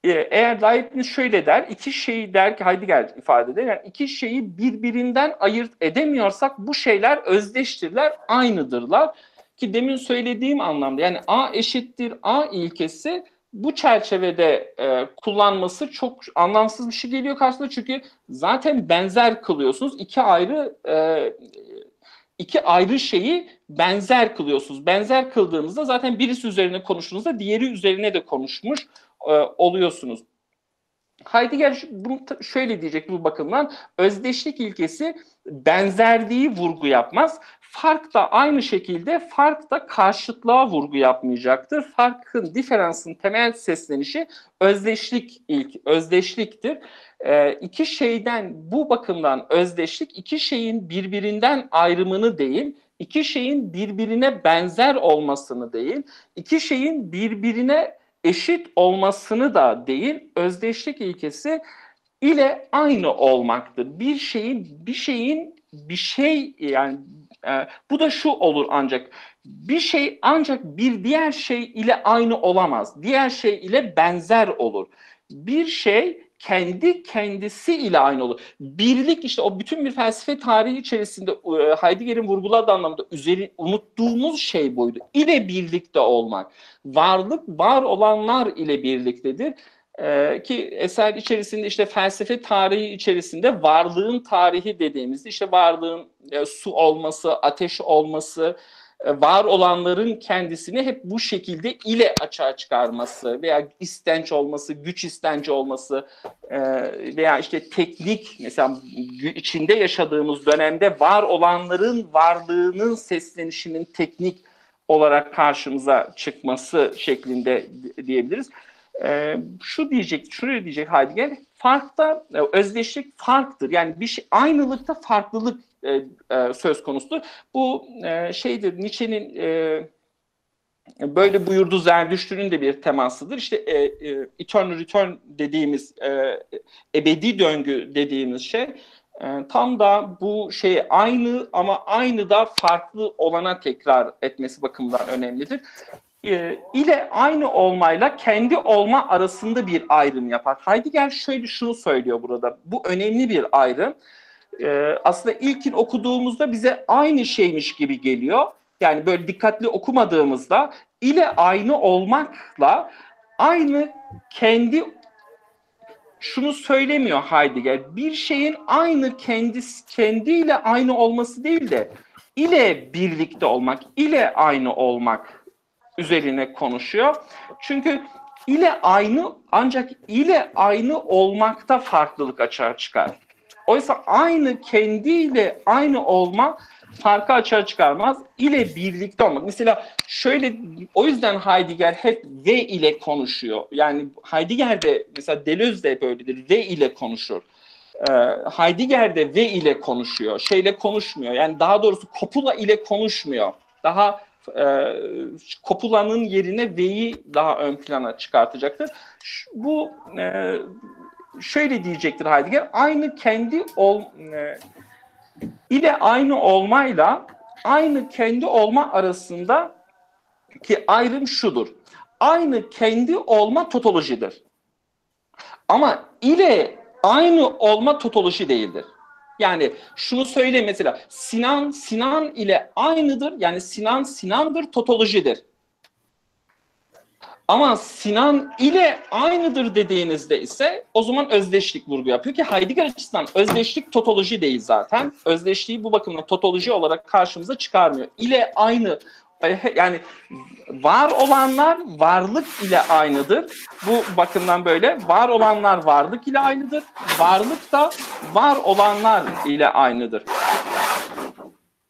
E, eğer Leibniz şöyle der, iki şeyi der ki Heidegger ifade eder, yani iki şeyi birbirinden ayırt edemiyorsak bu şeyler özdeştirler, aynıdırlar. Ki demin söylediğim anlamda yani A eşittir A ilkesi bu çerçevede e, kullanması çok anlamsız bir şey geliyor karşısında çünkü zaten benzer kılıyorsunuz. iki ayrı e, iki ayrı şeyi benzer kılıyorsunuz. Benzer kıldığınızda zaten birisi üzerine konuştuğunuzda diğeri üzerine de konuşmuş e, oluyorsunuz. Heidegger bunu şöyle diyecek bu bakımdan özdeşlik ilkesi benzerliği vurgu yapmaz. Fark da aynı şekilde fark da karşıtlığa vurgu yapmayacaktır. Farkın, diferansın temel seslenişi özdeşlik ilk, özdeşliktir. Ee, iki şeyden bu bakımdan özdeşlik iki şeyin birbirinden ayrımını değil, iki şeyin birbirine benzer olmasını değil, iki şeyin birbirine eşit olmasını da değil, özdeşlik ilkesi ile aynı olmaktır. Bir şeyin bir şeyin bir şey yani e, bu da şu olur ancak bir şey ancak bir diğer şey ile aynı olamaz. Diğer şey ile benzer olur. Bir şey kendi kendisi ile aynı olur. Birlik işte o bütün bir felsefe tarihi içerisinde e, Heidegger'in vurguladığı anlamda üzeri unuttuğumuz şey buydu. İle birlikte olmak. Varlık var olanlar ile birliktedir. Ki eser içerisinde işte felsefe tarihi içerisinde varlığın tarihi dediğimizde işte varlığın e, su olması, ateş olması, e, var olanların kendisini hep bu şekilde ile açığa çıkarması veya istenç olması, güç istenci olması e, veya işte teknik mesela içinde yaşadığımız dönemde var olanların varlığının seslenişinin teknik olarak karşımıza çıkması şeklinde diyebiliriz. E, şu diyecek, şuraya diyecek Heidegger, farkta özdeşlik farktır. Yani bir şey aynılıkta farklılık e, e, söz konusudur. Bu e, şeydir Nietzsche'nin e, böyle buyurduğu Zerdüştür'ün de bir temasıdır. İşte e, e, eternal return dediğimiz e, ebedi döngü dediğimiz şey e, tam da bu şey aynı ama aynı da farklı olana tekrar etmesi bakımından önemlidir. E, ile aynı olmayla kendi olma arasında bir ayrım yapar. Heidegger şöyle şunu söylüyor burada. Bu önemli bir ayrım e, aslında ilkin okuduğumuzda bize aynı şeymiş gibi geliyor. Yani böyle dikkatli okumadığımızda ile aynı olmakla aynı kendi şunu söylemiyor Heidegger. Bir şeyin aynı kendisi kendiyle aynı olması değil de ile birlikte olmak, ile aynı olmak üzerine konuşuyor. Çünkü ile aynı ancak ile aynı olmakta farklılık açığa çıkar. Oysa aynı kendiyle aynı olma farkı açığa çıkarmaz. ile birlikte olmak. Mesela şöyle o yüzden Heidegger hep ve ile konuşuyor. Yani Heidegger de mesela Deleuze de böyledir. Ve ile konuşur. Ee, Heidegger de ve ile konuşuyor. Şeyle konuşmuyor. Yani daha doğrusu Copula ile konuşmuyor. Daha e, Copula'nın yerine ve'yi daha ön plana çıkartacaktır. Bu e, şöyle diyecektir Heidegger. Aynı kendi ol e, ile aynı olmayla aynı kendi olma arasında ki ayrım şudur. Aynı kendi olma totolojidir. Ama ile aynı olma totoloji değildir. Yani şunu söyle mesela Sinan Sinan ile aynıdır. Yani Sinan Sinan'dır totolojidir. Ama Sinan ile aynıdır dediğinizde ise o zaman özdeşlik vurgu yapıyor ki Heidegger açısından özdeşlik totoloji değil zaten. Özdeşliği bu bakımdan totoloji olarak karşımıza çıkarmıyor. İle aynı yani var olanlar varlık ile aynıdır. Bu bakımdan böyle var olanlar varlık ile aynıdır. Varlık da var olanlar ile aynıdır.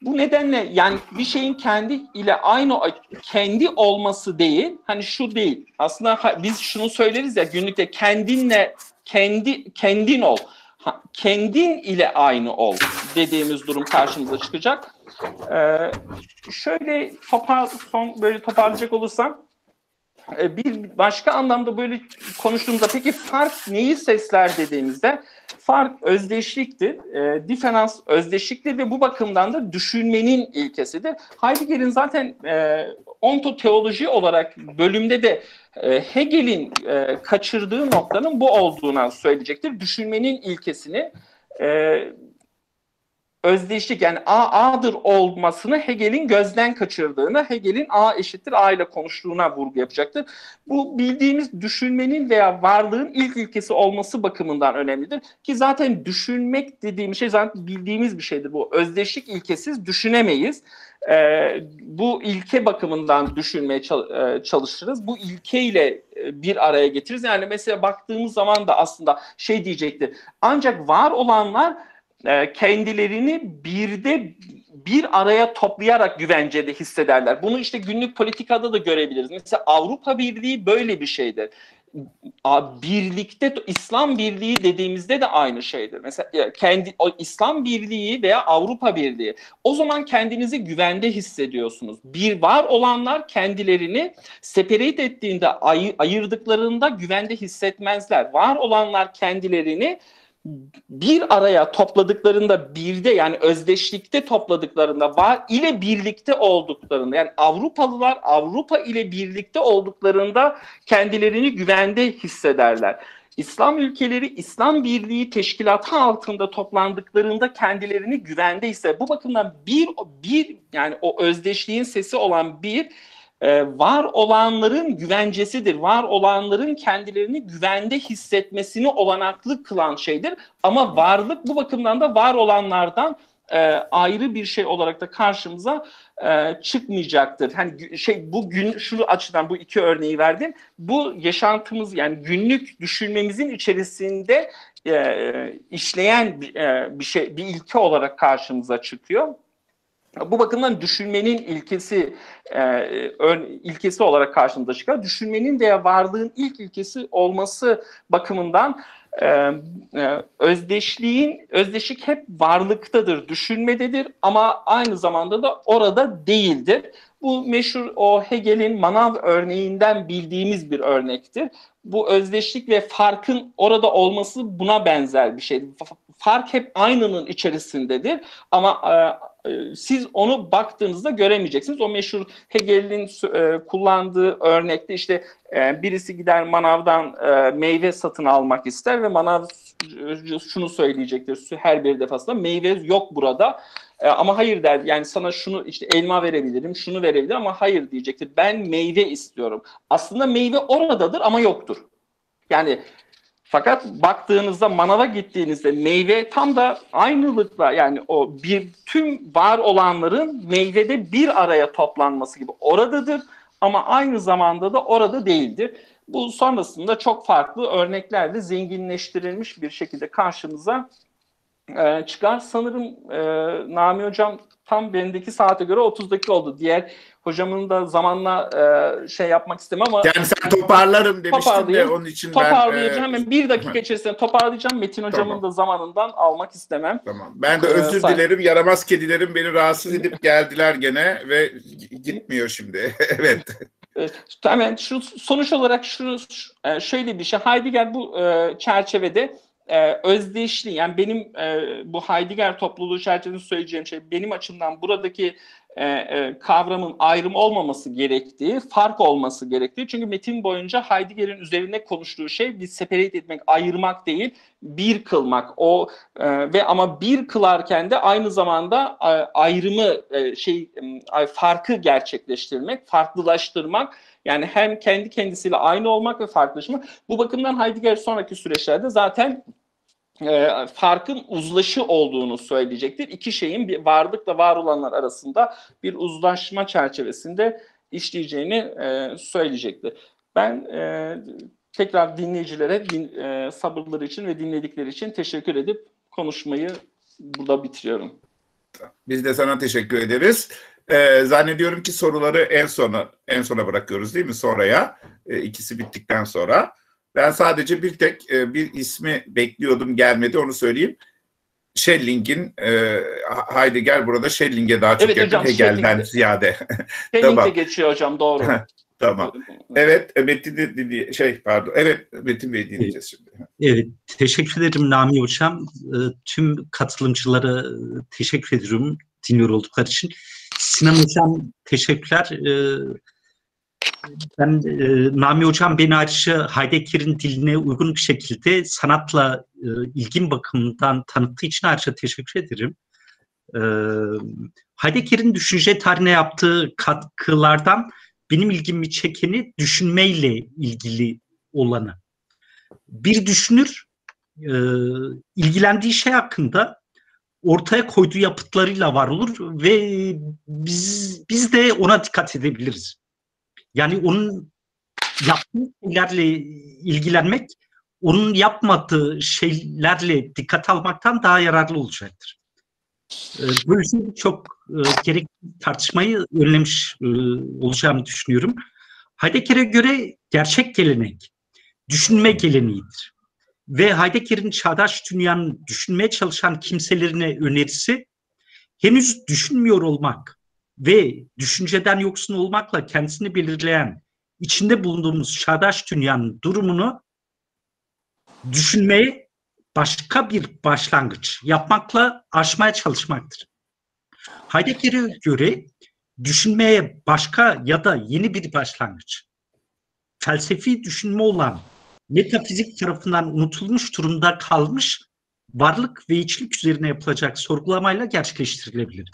Bu nedenle yani bir şeyin kendi ile aynı kendi olması değil, hani şu değil. Aslında biz şunu söyleriz ya günlükte kendinle kendi kendin ol. Ha, kendin ile aynı ol dediğimiz durum karşımıza çıkacak. Ee, şöyle topar, son böyle toparlayacak olursam e, bir başka anlamda böyle konuştuğumuzda peki fark neyi sesler dediğimizde fark özdeşliktir. E, diferans özdeşliktir ve bu bakımdan da düşünmenin ilkesidir. Heidegger'in zaten e, ontoteoloji olarak bölümde de e, Hegel'in e, kaçırdığı noktanın bu olduğuna söyleyecektir. Düşünmenin ilkesini e, özdeşlik yani A A'dır olmasını Hegel'in gözden kaçırdığını, Hegel'in A eşittir A ile konuştuğuna vurgu yapacaktır. Bu bildiğimiz düşünmenin veya varlığın ilk ilkesi olması bakımından önemlidir. Ki zaten düşünmek dediğim şey zaten bildiğimiz bir şeydir bu. Özdeşlik ilkesiz düşünemeyiz. Ee, bu ilke bakımından düşünmeye e, çalışırız. Bu ilkeyle e, bir araya getiririz. Yani mesela baktığımız zaman da aslında şey diyecektir. Ancak var olanlar e, kendilerini birde bir araya toplayarak güvencede hissederler. Bunu işte günlük politikada da görebiliriz. Mesela Avrupa Birliği böyle bir şeydir. Birlikte İslam Birliği dediğimizde de aynı şeydir. Mesela kendi o İslam Birliği veya Avrupa Birliği o zaman kendinizi güvende hissediyorsunuz. Bir var olanlar kendilerini separate ettiğinde ay- ayırdıklarında güvende hissetmezler. Var olanlar kendilerini bir araya topladıklarında birde yani özdeşlikte topladıklarında var ile birlikte olduklarında yani Avrupalılar Avrupa ile birlikte olduklarında kendilerini güvende hissederler. İslam ülkeleri İslam Birliği teşkilatı altında toplandıklarında kendilerini güvende hisseder. Bu bakımdan bir bir yani o özdeşliğin sesi olan bir e, var olanların güvencesidir. Var olanların kendilerini güvende hissetmesini olanaklı kılan şeydir. Ama varlık bu bakımdan da var olanlardan e, ayrı bir şey olarak da karşımıza e, çıkmayacaktır. Hani şey bu gün şu açıdan bu iki örneği verdim. Bu yaşantımız yani günlük düşünmemizin içerisinde e, işleyen bir, e, bir şey bir ilke olarak karşımıza çıkıyor. Bu bakımdan düşünmenin ilkesi e, ör- ilkesi olarak karşımıza çıkar. Düşünmenin de varlığın ilk ilkesi olması bakımından e, e, özdeşliğin özdeşlik hep varlıktadır, düşünmededir ama aynı zamanda da orada değildir. Bu meşhur o Hegel'in manav örneğinden bildiğimiz bir örnektir. Bu özdeşlik ve farkın orada olması buna benzer bir şey. Fark hep aynının içerisindedir ama e, siz onu baktığınızda göremeyeceksiniz. O meşhur Hegel'in e, kullandığı örnekte işte e, birisi gider manavdan e, meyve satın almak ister ve manav şunu söyleyecektir her bir defasında meyve yok burada. Ama hayır der yani sana şunu işte elma verebilirim, şunu verebilirim ama hayır diyecektir. Ben meyve istiyorum. Aslında meyve oradadır ama yoktur. Yani fakat baktığınızda manava gittiğinizde meyve tam da aynılıkla yani o bir tüm var olanların meyvede bir araya toplanması gibi oradadır ama aynı zamanda da orada değildir. Bu sonrasında çok farklı örneklerle zenginleştirilmiş bir şekilde karşımıza e, çıkar. Sanırım e, Nami Hocam tam bendeki saate göre 30 dakika oldu. Diğer hocamın da zamanla e, şey yapmak istemem ama Yani sen toparlarım demiştin de onun için ben... toparlayacağım. e, Hemen bir dakika içerisinde toparlayacağım. Metin hocamın Tamam. da zamanından almak istemem. Tamam. Ben de Ee, özür say- dilerim. Yaramaz kedilerim beni rahatsız edip geldiler gene ve gitmiyor şimdi. [laughs] evet. Ee, Hemen şu sonuç olarak şunu e, şöyle bir şey. Heidegger bu e, çerçevede e, özdeşliği yani benim e, bu Heidegger topluluğu çerçevesinde söyleyeceğim şey benim açımdan buradaki e, e, kavramın ayrım olmaması gerektiği, fark olması gerektiği. Çünkü metin boyunca Heidegger'in üzerine konuştuğu şey bir separate etmek, ayırmak değil, bir kılmak. O e, ve ama bir kılarken de aynı zamanda e, ayrımı e, şey e, farkı gerçekleştirmek, farklılaştırmak. Yani hem kendi kendisiyle aynı olmak ve farklılaşmak. Bu bakımdan Heidegger sonraki süreçlerde zaten e, farkın uzlaşı olduğunu söyleyecektir. İki şeyin bir varlıkla var olanlar arasında bir uzlaşma çerçevesinde işleyeceğini e, söyleyecektir. Ben e, tekrar dinleyicilere din, e, sabırları için ve dinledikleri için teşekkür edip konuşmayı burada bitiriyorum. Biz de sana teşekkür ederiz. Ee, zannediyorum ki soruları en sona en sona bırakıyoruz değil mi? Sonraya. Ee, ikisi bittikten sonra. Ben sadece bir tek e, bir ismi bekliyordum gelmedi onu söyleyeyim. Schelling'in e, Heidegger burada Schelling'e daha çok Evet yakın hocam, Hegel'den Schelling'de. ziyade. [laughs] Schelling Tamam. de geçiyor hocam doğru. tamam. Evet Metin de şey pardon. Evet Metin Bey dinleyeceğiz şimdi. Evet, teşekkür ederim Nami Hocam. Ee, Tüm katılımcılara e, teşekkür ediyorum dinliyor oldukları için. Sinan Hocam teşekkürler. Ben e, Nami Hocam beni ayrıca Heidegger'in diline uygun bir şekilde sanatla e, ilgim bakımından tanıttığı için ayrıca teşekkür ederim. Ee, Heidegger'in düşünce tarihine yaptığı katkılardan benim ilgimi çekeni düşünmeyle ilgili olanı bir düşünür e, ilgilendiği şey hakkında ortaya koyduğu yapıtlarıyla var olur ve biz biz de ona dikkat edebiliriz. Yani onun yaptığı şeylerle ilgilenmek onun yapmadığı şeylerle dikkat almaktan daha yararlı olacaktır. E, Böylece çok e, gerekli tartışmayı önlemiş e, olacağımı düşünüyorum. Heidegger'e göre gerçek gelenek düşünme geleneğidir. Ve Heidegger'in çağdaş dünyanın düşünmeye çalışan kimselerine önerisi henüz düşünmüyor olmak ve düşünceden yoksun olmakla kendisini belirleyen içinde bulunduğumuz çağdaş dünyanın durumunu düşünmeye başka bir başlangıç yapmakla aşmaya çalışmaktır. Heidegger'e göre düşünmeye başka ya da yeni bir başlangıç, felsefi düşünme olan metafizik tarafından unutulmuş durumda kalmış varlık ve içlik üzerine yapılacak sorgulamayla gerçekleştirilebilir.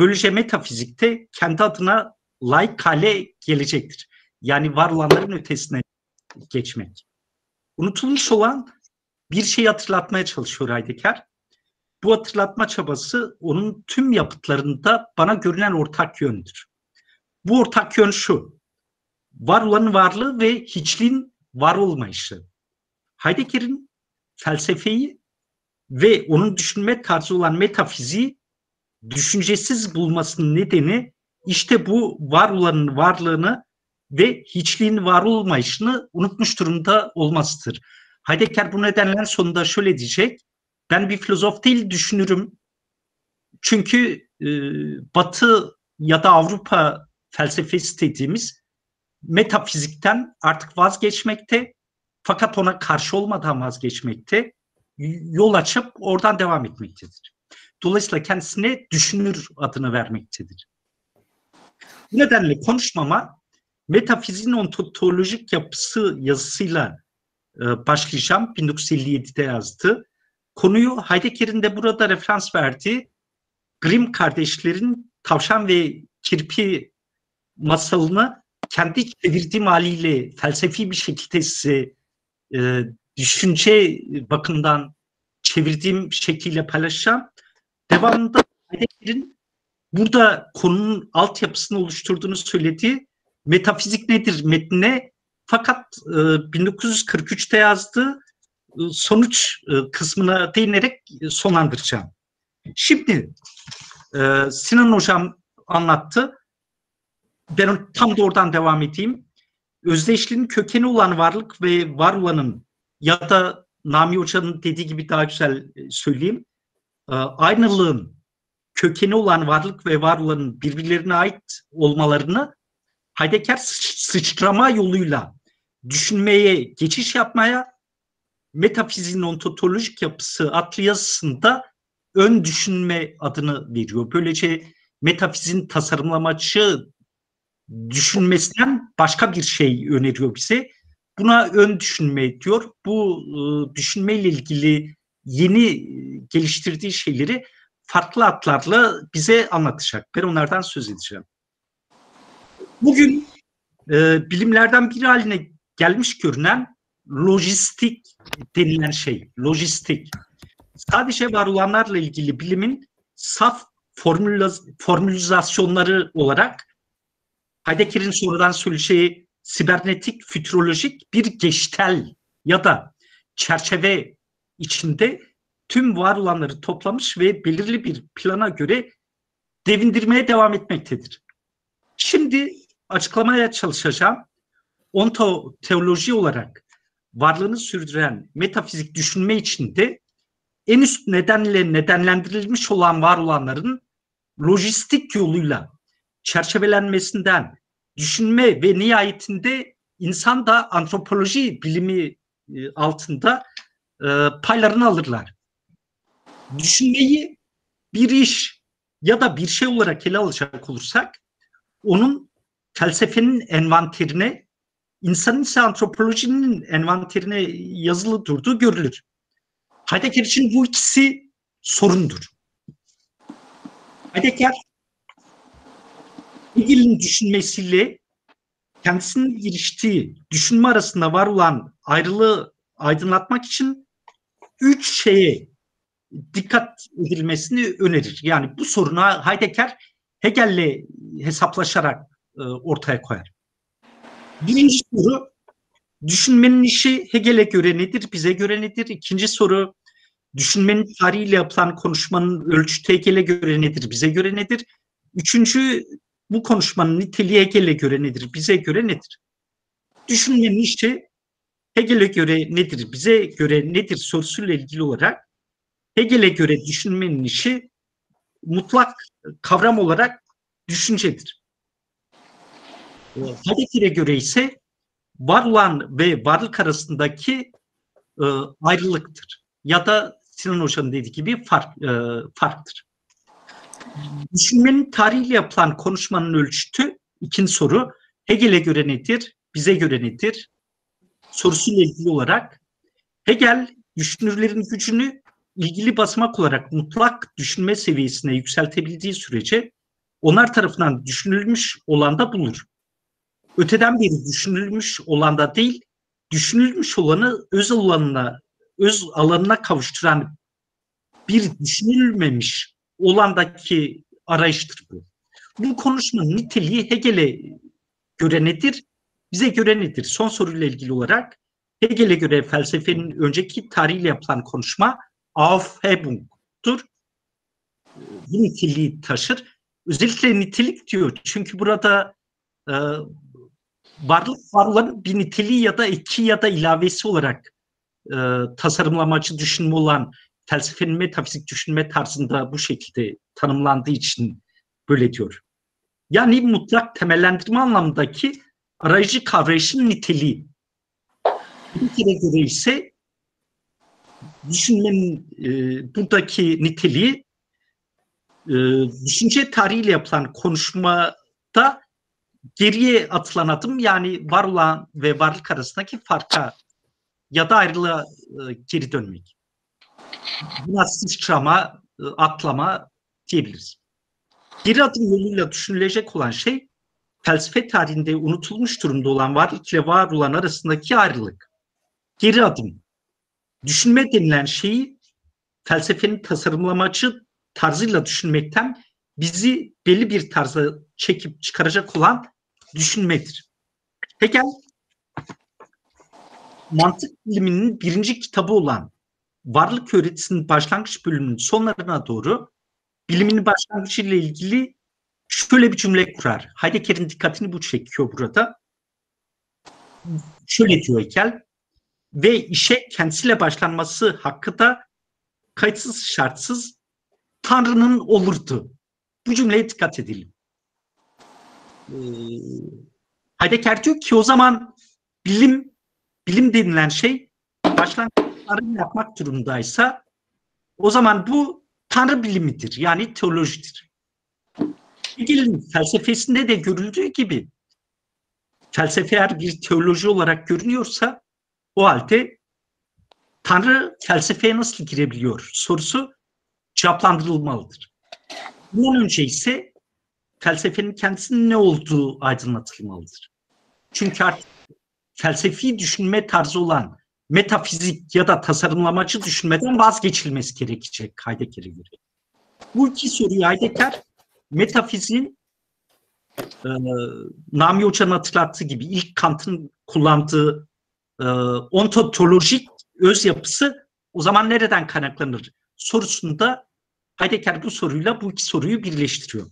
Böylece metafizikte kendi adına layık hale gelecektir. Yani var olanların ötesine geçmek. Unutulmuş olan bir şeyi hatırlatmaya çalışıyor Heidegger. Bu hatırlatma çabası onun tüm yapıtlarında bana görünen ortak yöndür. Bu ortak yön şu. Var olanın varlığı ve hiçliğin var olmayışı. Heidegger'in felsefeyi ve onun düşünme tarzı olan metafiziği düşüncesiz bulmasının nedeni işte bu var olanın varlığını ve hiçliğin var olmayışını unutmuş durumda olmasıdır. Heidegger bu nedenle sonunda şöyle diyecek. Ben bir filozof değil düşünürüm. Çünkü e, Batı ya da Avrupa felsefesi dediğimiz metafizikten artık vazgeçmekte fakat ona karşı olmadan vazgeçmekte yol açıp oradan devam etmektedir. Dolayısıyla kendisine düşünür adını vermektedir. Bu nedenle konuşmama metafiziğin ontolojik yapısı yazısıyla e, başlayacağım. 1957'de yazdı. Konuyu Heidegger'in de burada referans verdiği Grimm kardeşlerin tavşan ve kirpi masalını kendi çevirdiğim haliyle felsefi bir şekilde size e, düşünce bakımından çevirdiğim şekliyle paylaşacağım. Devamında Heidegger'in burada konunun altyapısını oluşturduğunu söylediği metafizik nedir metnine fakat e, 1943'te yazdığı e, sonuç e, kısmına değinerek sonlandıracağım. Şimdi e, Sinan Hocam anlattı. Ben tam da oradan devam edeyim. Özdeşliğin kökeni olan varlık ve var olanın ya da Nami Hoca'nın dediği gibi daha güzel söyleyeyim. Aynılığın kökeni olan varlık ve var olanın birbirlerine ait olmalarını Heidegger sıçrama yoluyla düşünmeye geçiş yapmaya metafiziğin ontolojik yapısı adlı yazısında ön düşünme adını veriyor. Böylece metafiziğin tasarımlamacı düşünmesinden başka bir şey öneriyor bize. Buna ön düşünme diyor. Bu e, düşünmeyle ilgili yeni geliştirdiği şeyleri farklı atlarla bize anlatacak. Ben onlardan söz edeceğim. Bugün e, bilimlerden bir haline gelmiş görünen lojistik denilen şey, lojistik. Sadece var olanlarla ilgili bilimin saf formülaz formülizasyonları olarak Heidegger'in sonradan söyleyeceği sibernetik fütürolojik bir geçtel ya da çerçeve içinde tüm var olanları toplamış ve belirli bir plana göre devindirmeye devam etmektedir. Şimdi açıklamaya çalışacağım. Onto teoloji olarak varlığını sürdüren metafizik düşünme içinde en üst nedenle nedenlendirilmiş olan var olanların lojistik yoluyla çerçevelenmesinden düşünme ve nihayetinde insan da antropoloji bilimi e, altında e, paylarını alırlar. Düşünmeyi bir iş ya da bir şey olarak ele alacak olursak onun felsefenin envanterine insanın ise antropolojinin envanterine yazılı durduğu görülür. Heidegger için bu ikisi sorundur. Heidegger Hegel'in düşünmesiyle kendisinin giriştiği düşünme arasında var olan ayrılığı aydınlatmak için üç şeye dikkat edilmesini önerir. Yani bu soruna Heidegger Hegel'le hesaplaşarak e, ortaya koyar. Birinci soru Düşünmenin işi Hegel'e göre nedir, bize göre nedir? İkinci soru, düşünmenin tarihiyle yapılan konuşmanın ölçütü Hegel'e göre nedir, bize göre nedir? Üçüncü, bu konuşmanın niteliği Hegel'e göre nedir, bize göre nedir? Düşünmenin işi Hegel'e göre nedir, bize göre nedir sorusuyla ilgili olarak Hegel'e göre düşünmenin işi mutlak kavram olarak düşüncedir. E, Heidegger'e göre ise var olan ve varlık arasındaki e, ayrılıktır. Ya da Sinan Hoca'nın dediği gibi fark, e, farktır. Düşünmenin tarihiyle yapılan konuşmanın ölçütü, ikinci soru, Hegel'e göre nedir, bize göre nedir? Sorusuyla ilgili olarak Hegel düşünürlerin gücünü ilgili basamak olarak mutlak düşünme seviyesine yükseltebildiği sürece onlar tarafından düşünülmüş olanda bulur. Öteden beri düşünülmüş olanda değil, düşünülmüş olanı öz alanına, öz alanına kavuşturan bir düşünülmemiş olandaki arayıştır bu. Bu konuşmanın niteliği Hegel'e göre nedir? Bize göre nedir? Son soruyla ilgili olarak Hegel'e göre felsefenin önceki tarihiyle yapılan konuşma Aufhebung'tur. Bu niteliği taşır. Özellikle nitelik diyor. Çünkü burada e, varlık varlığın bir niteliği ya da iki ya da ilavesi olarak e, tasarımlamacı düşünme olan felsefenin metafizik düşünme tarzında bu şekilde tanımlandığı için böyle diyor. Yani mutlak temellendirme anlamındaki arayıcı kavrayışın niteliği. Bir göre ise düşünmenin e, buradaki niteliği e, düşünce tarihiyle yapılan konuşmada geriye atılan adım yani var olan ve varlık arasındaki farka ya da ayrılığa e, geri dönmek. Buna sıçrama, e, atlama diyebiliriz. Geri adım yoluyla düşünülecek olan şey felsefe tarihinde unutulmuş durumda olan varlık ile var olan arasındaki ayrılık. Geri adım. Düşünme denilen şeyi felsefenin tasarımlamacı tarzıyla düşünmekten bizi belli bir tarza çekip çıkaracak olan düşünmedir. Hegel mantık biliminin birinci kitabı olan varlık öğretisinin başlangıç bölümünün sonlarına doğru biliminin başlangıcı ile ilgili şöyle bir cümle kurar. Heidegger'in dikkatini bu çekiyor burada. Şöyle diyor Hegel ve işe kendisiyle başlanması hakkı da kayıtsız şartsız Tanrı'nın olurdu. Bu cümleye dikkat edelim. Ee, Heidegger diyor ki o zaman bilim bilim denilen şey başlangıçları yapmak durumundaysa o zaman bu Tanrı bilimidir. Yani teolojidir. Hegel'in felsefesinde de görüldüğü gibi felsefe eğer bir teoloji olarak görünüyorsa o halde Tanrı felsefeye nasıl girebiliyor sorusu cevaplandırılmalıdır. Bundan önce ise felsefenin kendisinin ne olduğu aydınlatılmalıdır. Çünkü artık felsefi düşünme tarzı olan metafizik ya da tasarımlamacı düşünmeden vazgeçilmesi gerekecek Heidegger'e göre. Bu iki soruyu Heidegger metafiziğin e, Nami Hoca'nın hatırlattığı gibi ilk Kant'ın kullandığı e, ontolojik öz yapısı o zaman nereden kaynaklanır sorusunda Heidegger bu soruyla bu iki soruyu birleştiriyor.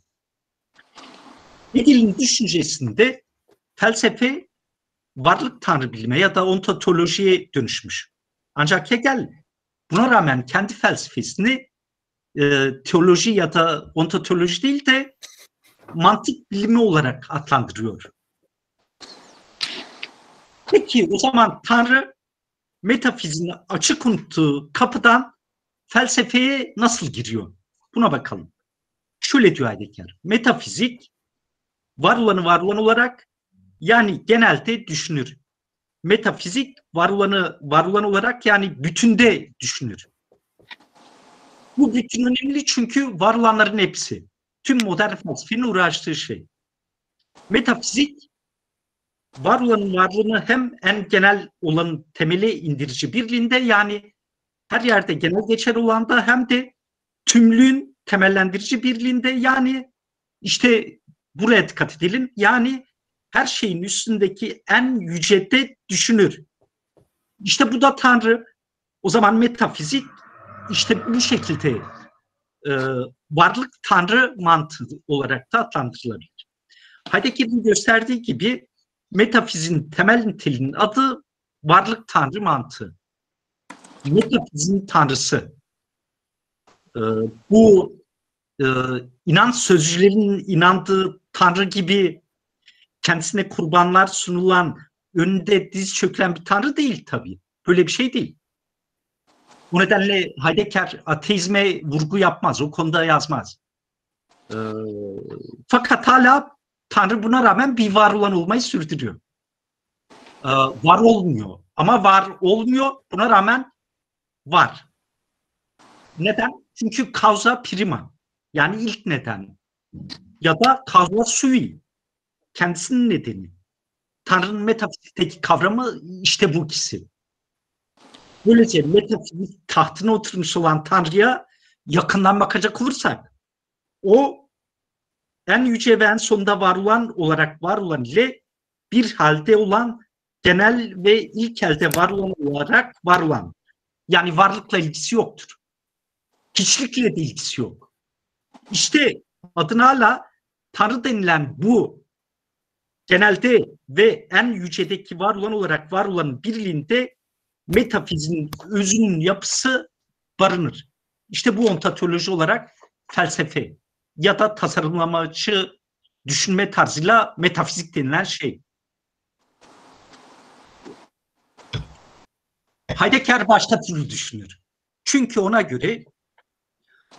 Hegel'in düşüncesinde felsefe varlık tanrı bilime ya da ontolojiye dönüşmüş. Ancak Hegel buna rağmen kendi felsefesini e, teoloji ya da ontoloji değil de mantık bilimi olarak adlandırıyor. Peki o zaman Tanrı metafizini açık unuttuğu kapıdan felsefeye nasıl giriyor? Buna bakalım. Şöyle diyor Heidegger. Metafizik var olanı var olan olarak yani genelde düşünür. Metafizik var olanı var olan olarak yani bütünde düşünür. Bu bütün önemli çünkü var olanların hepsi. Tüm modern felsefenin uğraştığı şey. Metafizik var olanın varlığını hem en genel olan temeli indirici birliğinde yani her yerde genel geçer olan da hem de tümlüğün temellendirici birliğinde yani işte buraya dikkat edelim. Yani her şeyin üstündeki en yücede düşünür. İşte bu da Tanrı. O zaman metafizik işte bu şekilde e, varlık Tanrı mantığı olarak da adlandırılabilir. Heidegger'in gösterdiği gibi metafizin temel niteliğinin adı varlık Tanrı mantığı. Metafizin Tanrısı. E, bu e, inanç sözcülerin inandığı Tanrı gibi kendisine kurbanlar sunulan, önünde diz çökülen bir Tanrı değil tabii. Böyle bir şey değil. Bu nedenle Heidegger ateizme vurgu yapmaz, o konuda yazmaz. Ee, fakat hala Tanrı buna rağmen bir var olan olmayı sürdürüyor. Ee, var olmuyor ama var olmuyor, buna rağmen var. Neden? Çünkü causa prima, yani ilk neden ya da causa sui, kendisinin nedeni. Tanrı'nın metafizikteki kavramı işte bu ikisi. Böylece metafizik tahtına oturmuş olan Tanrı'ya yakından bakacak olursak o en yüce ve en sonunda var olan olarak var olan ile bir halde olan genel ve ilk elde var olan olarak var olan. Yani varlıkla ilgisi yoktur. Hiçlikle de ilgisi yok. İşte adına hala Tanrı denilen bu genelde ve en yücedeki var olan olarak var olanın birliğinde metafizin özünün yapısı barınır. İşte bu ontoloji olarak felsefe ya da tasarımlamacı düşünme tarzıyla metafizik denilen şey. Heidegger başka türlü düşünür. Çünkü ona göre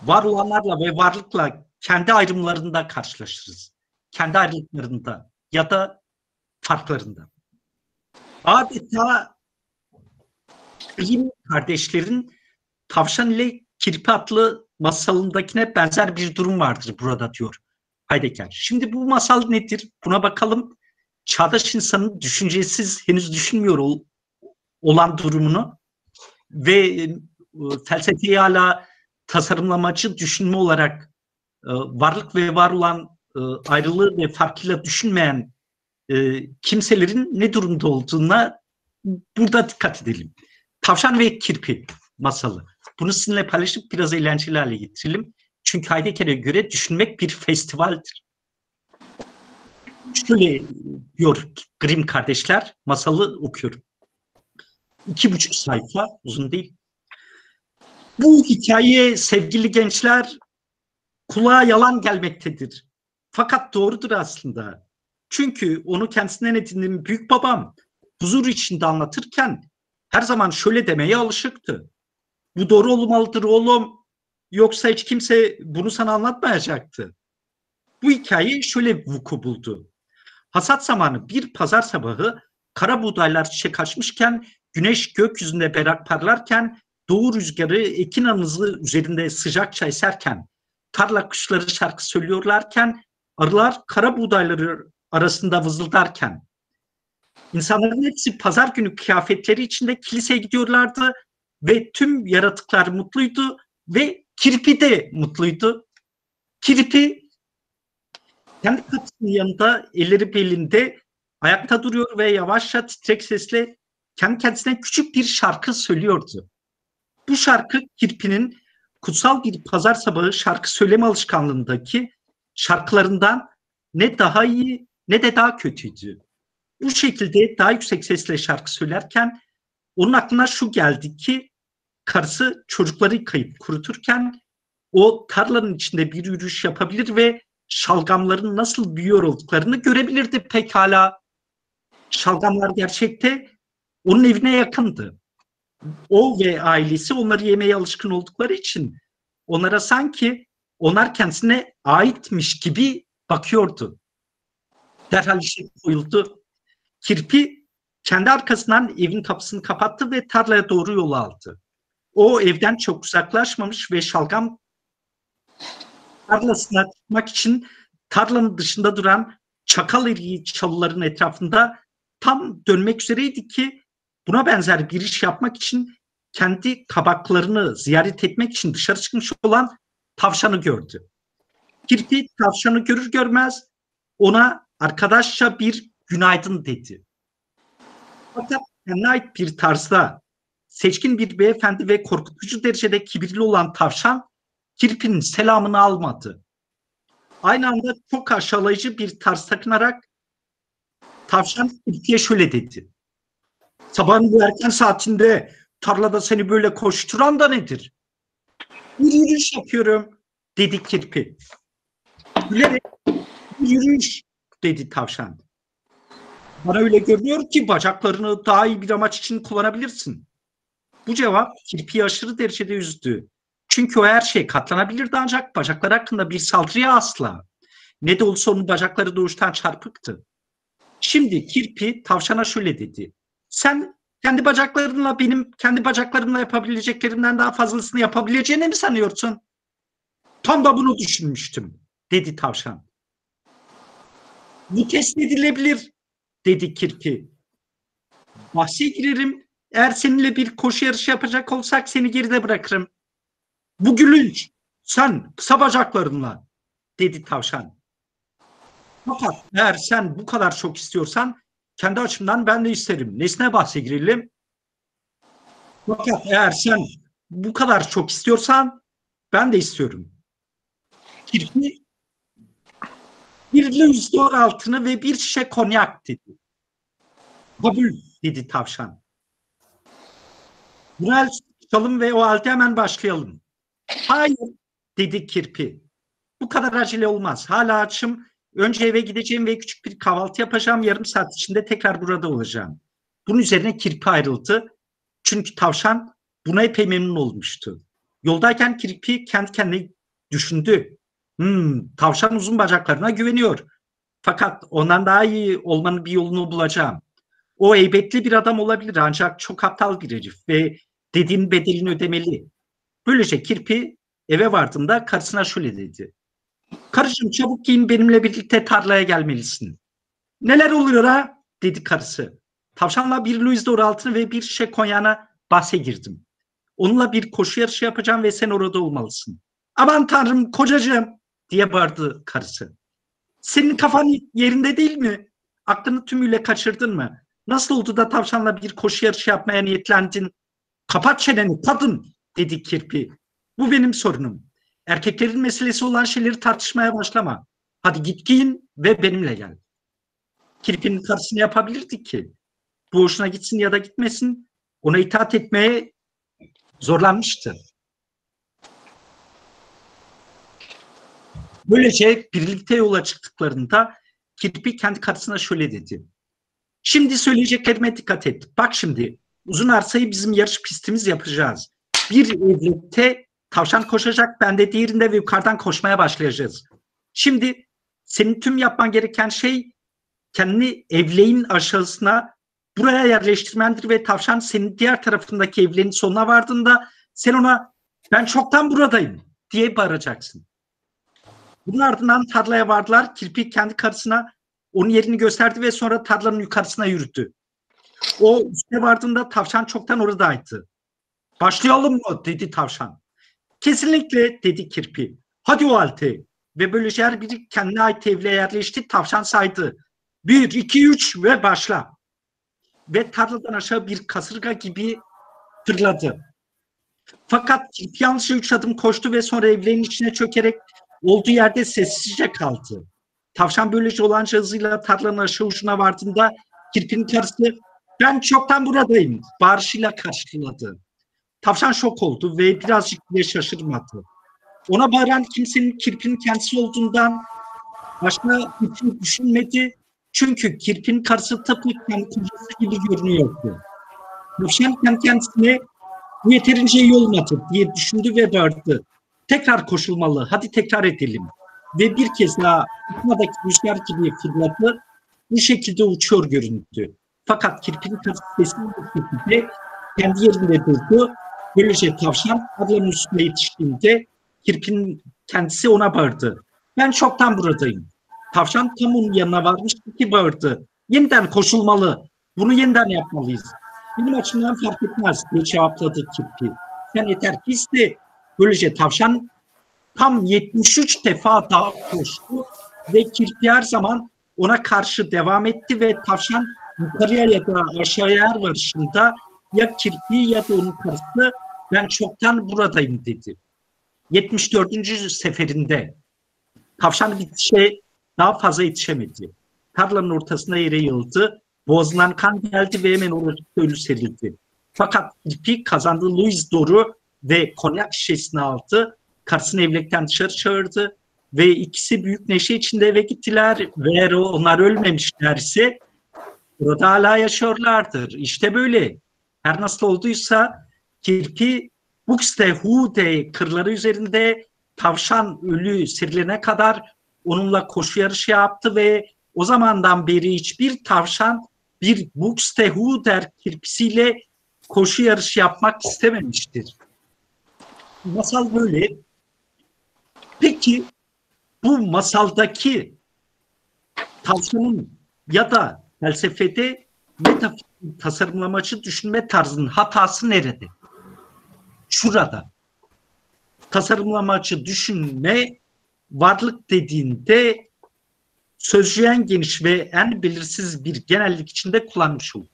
var olanlarla ve varlıkla kendi ayrımlarında karşılaşırız. Kendi ayrılıklarında ya da farklarında. Adeta Grimm kardeşlerin tavşan ile kirpi adlı masalındakine benzer bir durum vardır burada diyor Heidegger. Şimdi bu masal nedir? Buna bakalım. Çağdaş insanın düşüncesiz henüz düşünmüyor ol, olan durumunu ve e, felsefeyi hala tasarımlamacı düşünme olarak e, varlık ve var olan e, ayrılığı ve farkıyla düşünmeyen e, kimselerin ne durumda olduğuna burada dikkat edelim. Tavşan ve kirpi masalı. Bunu sizinle paylaşıp biraz eğlenceli hale getirelim. Çünkü Heidegger'e göre düşünmek bir festivaldir. Şöyle diyor Grimm kardeşler, masalı okuyorum. İki buçuk sayfa, uzun değil. Bu hikaye sevgili gençler kulağa yalan gelmektedir. Fakat doğrudur aslında. Çünkü onu kendisinden edindiğim büyük babam huzur içinde anlatırken her zaman şöyle demeye alışıktı. Bu doğru olmalıdır oğlum. Yoksa hiç kimse bunu sana anlatmayacaktı. Bu hikaye şöyle vuku buldu. Hasat zamanı bir pazar sabahı kara buğdaylar çiçek açmışken güneş gökyüzünde berrak parlarken doğu rüzgarı ekin anızı üzerinde sıcakça eserken tarla kuşları şarkı söylüyorlarken arılar kara buğdayları arasında vızıldarken insanların hepsi pazar günü kıyafetleri içinde kiliseye gidiyorlardı ve tüm yaratıklar mutluydu ve kirpi de mutluydu. Kirpi kendi kapısının yanında elleri belinde ayakta duruyor ve yavaşça titrek sesle kendi kendisine küçük bir şarkı söylüyordu. Bu şarkı kirpinin kutsal bir pazar sabahı şarkı söyleme alışkanlığındaki şarkılarından ne daha iyi ne de daha kötüydü. Bu şekilde daha yüksek sesle şarkı söylerken onun aklına şu geldi ki karısı çocukları yıkayıp kuruturken o tarlanın içinde bir yürüyüş yapabilir ve şalgamların nasıl büyüyor olduklarını görebilirdi pekala. Şalgamlar gerçekte onun evine yakındı. O ve ailesi onları yemeye alışkın oldukları için onlara sanki onlar kendisine aitmiş gibi bakıyordu. Derhal işe koyuldu. Kirpi kendi arkasından evin kapısını kapattı ve tarlaya doğru yol aldı. O evden çok uzaklaşmamış ve şalgam tarlasına çıkmak için tarlanın dışında duran çakal eriği çalıların etrafında tam dönmek üzereydi ki buna benzer bir iş yapmak için kendi kabaklarını ziyaret etmek için dışarı çıkmış olan tavşanı gördü. Kirpi tavşanı görür görmez ona arkadaşça bir günaydın dedi. Fakat ait bir tarzda seçkin bir beyefendi ve korkutucu derecede kibirli olan tavşan kirpinin selamını almadı. Aynı anda çok aşağılayıcı bir tarz takınarak tavşan kirpiye şöyle dedi. Sabahın bu erken saatinde tarlada seni böyle koşturan da nedir? Bir yürüyüş yapıyorum dedi kirpi. Gülerek bir yürüyüş dedi tavşan. Bana öyle görünüyor ki bacaklarını daha iyi bir amaç için kullanabilirsin. Bu cevap kirpiyi aşırı derecede üzdü. Çünkü o her şeye katlanabilirdi ancak bacakları hakkında bir saldırıya asla. Ne de olsa onun bacakları doğuştan çarpıktı. Şimdi kirpi tavşana şöyle dedi. Sen kendi bacaklarınla benim kendi bacaklarımla yapabileceklerimden daha fazlasını yapabileceğini mi sanıyorsun? Tam da bunu düşünmüştüm, dedi tavşan. Bu test edilebilir, dedi kirpi. Bahse girerim, eğer seninle bir koşu yarışı yapacak olsak seni geride bırakırım. Bu gülünç, sen kısa bacaklarınla, dedi tavşan. Fakat eğer sen bu kadar çok istiyorsan kendi açımdan ben de isterim. Nesine bahse girelim? Fakat eğer sen bu kadar çok istiyorsan ben de istiyorum. Kirpi bir lüzdor altını ve bir şişe konyak dedi. Kabul dedi tavşan. Buraya çıkalım ve o halde hemen başlayalım. Hayır dedi kirpi. Bu kadar acele olmaz. Hala açım. Önce eve gideceğim ve küçük bir kahvaltı yapacağım. Yarım saat içinde tekrar burada olacağım. Bunun üzerine kirpi ayrıldı. Çünkü tavşan buna epey memnun olmuştu. Yoldayken kirpi kendi kendine düşündü. Hmm, tavşan uzun bacaklarına güveniyor. Fakat ondan daha iyi olmanın bir yolunu bulacağım. O heybetli bir adam olabilir ancak çok aptal bir herif ve dediğin bedelini ödemeli. Böylece kirpi eve vardığında karısına şöyle dedi. Karıcığım çabuk giyin benimle birlikte tarlaya gelmelisin. Neler oluyor ha? dedi karısı. Tavşanla bir Louis d'Or altını ve bir şişe konyana bahse girdim. Onunla bir koşu yarışı yapacağım ve sen orada olmalısın. Aman tanrım kocacığım diye bağırdı karısı. Senin kafan yerinde değil mi? Aklını tümüyle kaçırdın mı? Nasıl oldu da tavşanla bir koşu yarışı yapmaya niyetlendin? Kapat çeneni kadın dedi kirpi. Bu benim sorunum. Erkeklerin meselesi olan şeyleri tartışmaya başlama. Hadi git giyin ve benimle gel. Kirpinin karşısını yapabilirdik ki. Bu hoşuna gitsin ya da gitmesin ona itaat etmeye zorlanmıştı. Böylece birlikte yola çıktıklarında kirpi kendi karısına şöyle dedi. Şimdi söyleyeceklerime dikkat et. Bak şimdi uzun arsayı bizim yarış pistimiz yapacağız. Bir evlilikte tavşan koşacak ben de diğerinde ve yukarıdan koşmaya başlayacağız. Şimdi senin tüm yapman gereken şey kendini evleğin aşağısına buraya yerleştirmendir ve tavşan senin diğer tarafındaki evleğin sonuna vardığında sen ona ben çoktan buradayım diye bağıracaksın. Bunun ardından tarlaya vardılar. Kirpi kendi karısına onun yerini gösterdi ve sonra tarlanın yukarısına yürüdü. O üste vardığında tavşan çoktan oradaydı. Başlayalım mı dedi tavşan. Kesinlikle dedi kirpi. Hadi o halde. Ve böylece her biri kendine ait evle yerleşti. Tavşan saydı. Bir, iki, üç ve başla. Ve tarladan aşağı bir kasırga gibi fırladı. Fakat kirpi yalnızca üç adım koştu ve sonra evlerin içine çökerek olduğu yerde sessizce kaldı. Tavşan böylece olanca hızıyla tarlanın aşağı ucuna vardığında kirpinin karısı ben çoktan buradayım bağırışıyla karşıladı. Tavşan şok oldu ve birazcık bile şaşırmadı. Ona bağıran kimsenin kirpinin kendisi olduğundan başka şey düşünmedi. Çünkü kirpinin karısı tıpkı kendi kocası gibi görünüyordu. Tavşan kendi kendisine bu yeterince iyi olmadı diye düşündü ve bağırdı. Tekrar koşulmalı, hadi tekrar edelim. Ve bir kez daha uçmadaki rüzgar gibi fırladı. Bu şekilde uçuyor göründü. Fakat bir şekilde kendi yerinde durdu. Böylece tavşan ablanın üstüne yetiştiğinde kirpinin kendisi ona bağırdı. Ben çoktan buradayım. Tavşan tam onun yanına varmış ki bağırdı. Yeniden koşulmalı. Bunu yeniden yapmalıyız. Benim açımdan fark etmez diye cevapladı kirpi. Sen yeter ki iste. Böylece tavşan tam 73 defa daha koştu ve kirpi her zaman ona karşı devam etti ve tavşan yukarıya ya da aşağıya her varışında ya kirpiği ya da onun karısı ben çoktan buradayım dedi. 74. seferinde tavşan bitişe daha fazla yetişemedi. Tarlanın ortasına yere yığıldı. Boğazından kan geldi ve hemen orada ölü serildi. Fakat kirpi kazandığı Louis Dor'u ve konyak şişesini aldı. Karısını evlilikten dışarı çağırdı ve ikisi büyük neşe içinde eve gittiler ve eğer onlar ölmemişlerse burada hala yaşıyorlardır. İşte böyle. Her nasıl olduysa kirpi Buxtehude kırları üzerinde tavşan ölü serilene kadar onunla koşu yarışı yaptı ve o zamandan beri hiçbir tavşan bir Buxtehuder kirpisiyle koşu yarışı yapmak istememiştir. Masal böyle. Peki bu masaldaki tavşanın ya da felsefede metafizik tasarımlamacı düşünme tarzının hatası nerede? Şurada. Tasarımlamacı düşünme varlık dediğinde sözcüğü en geniş ve en belirsiz bir genellik içinde kullanmış olur.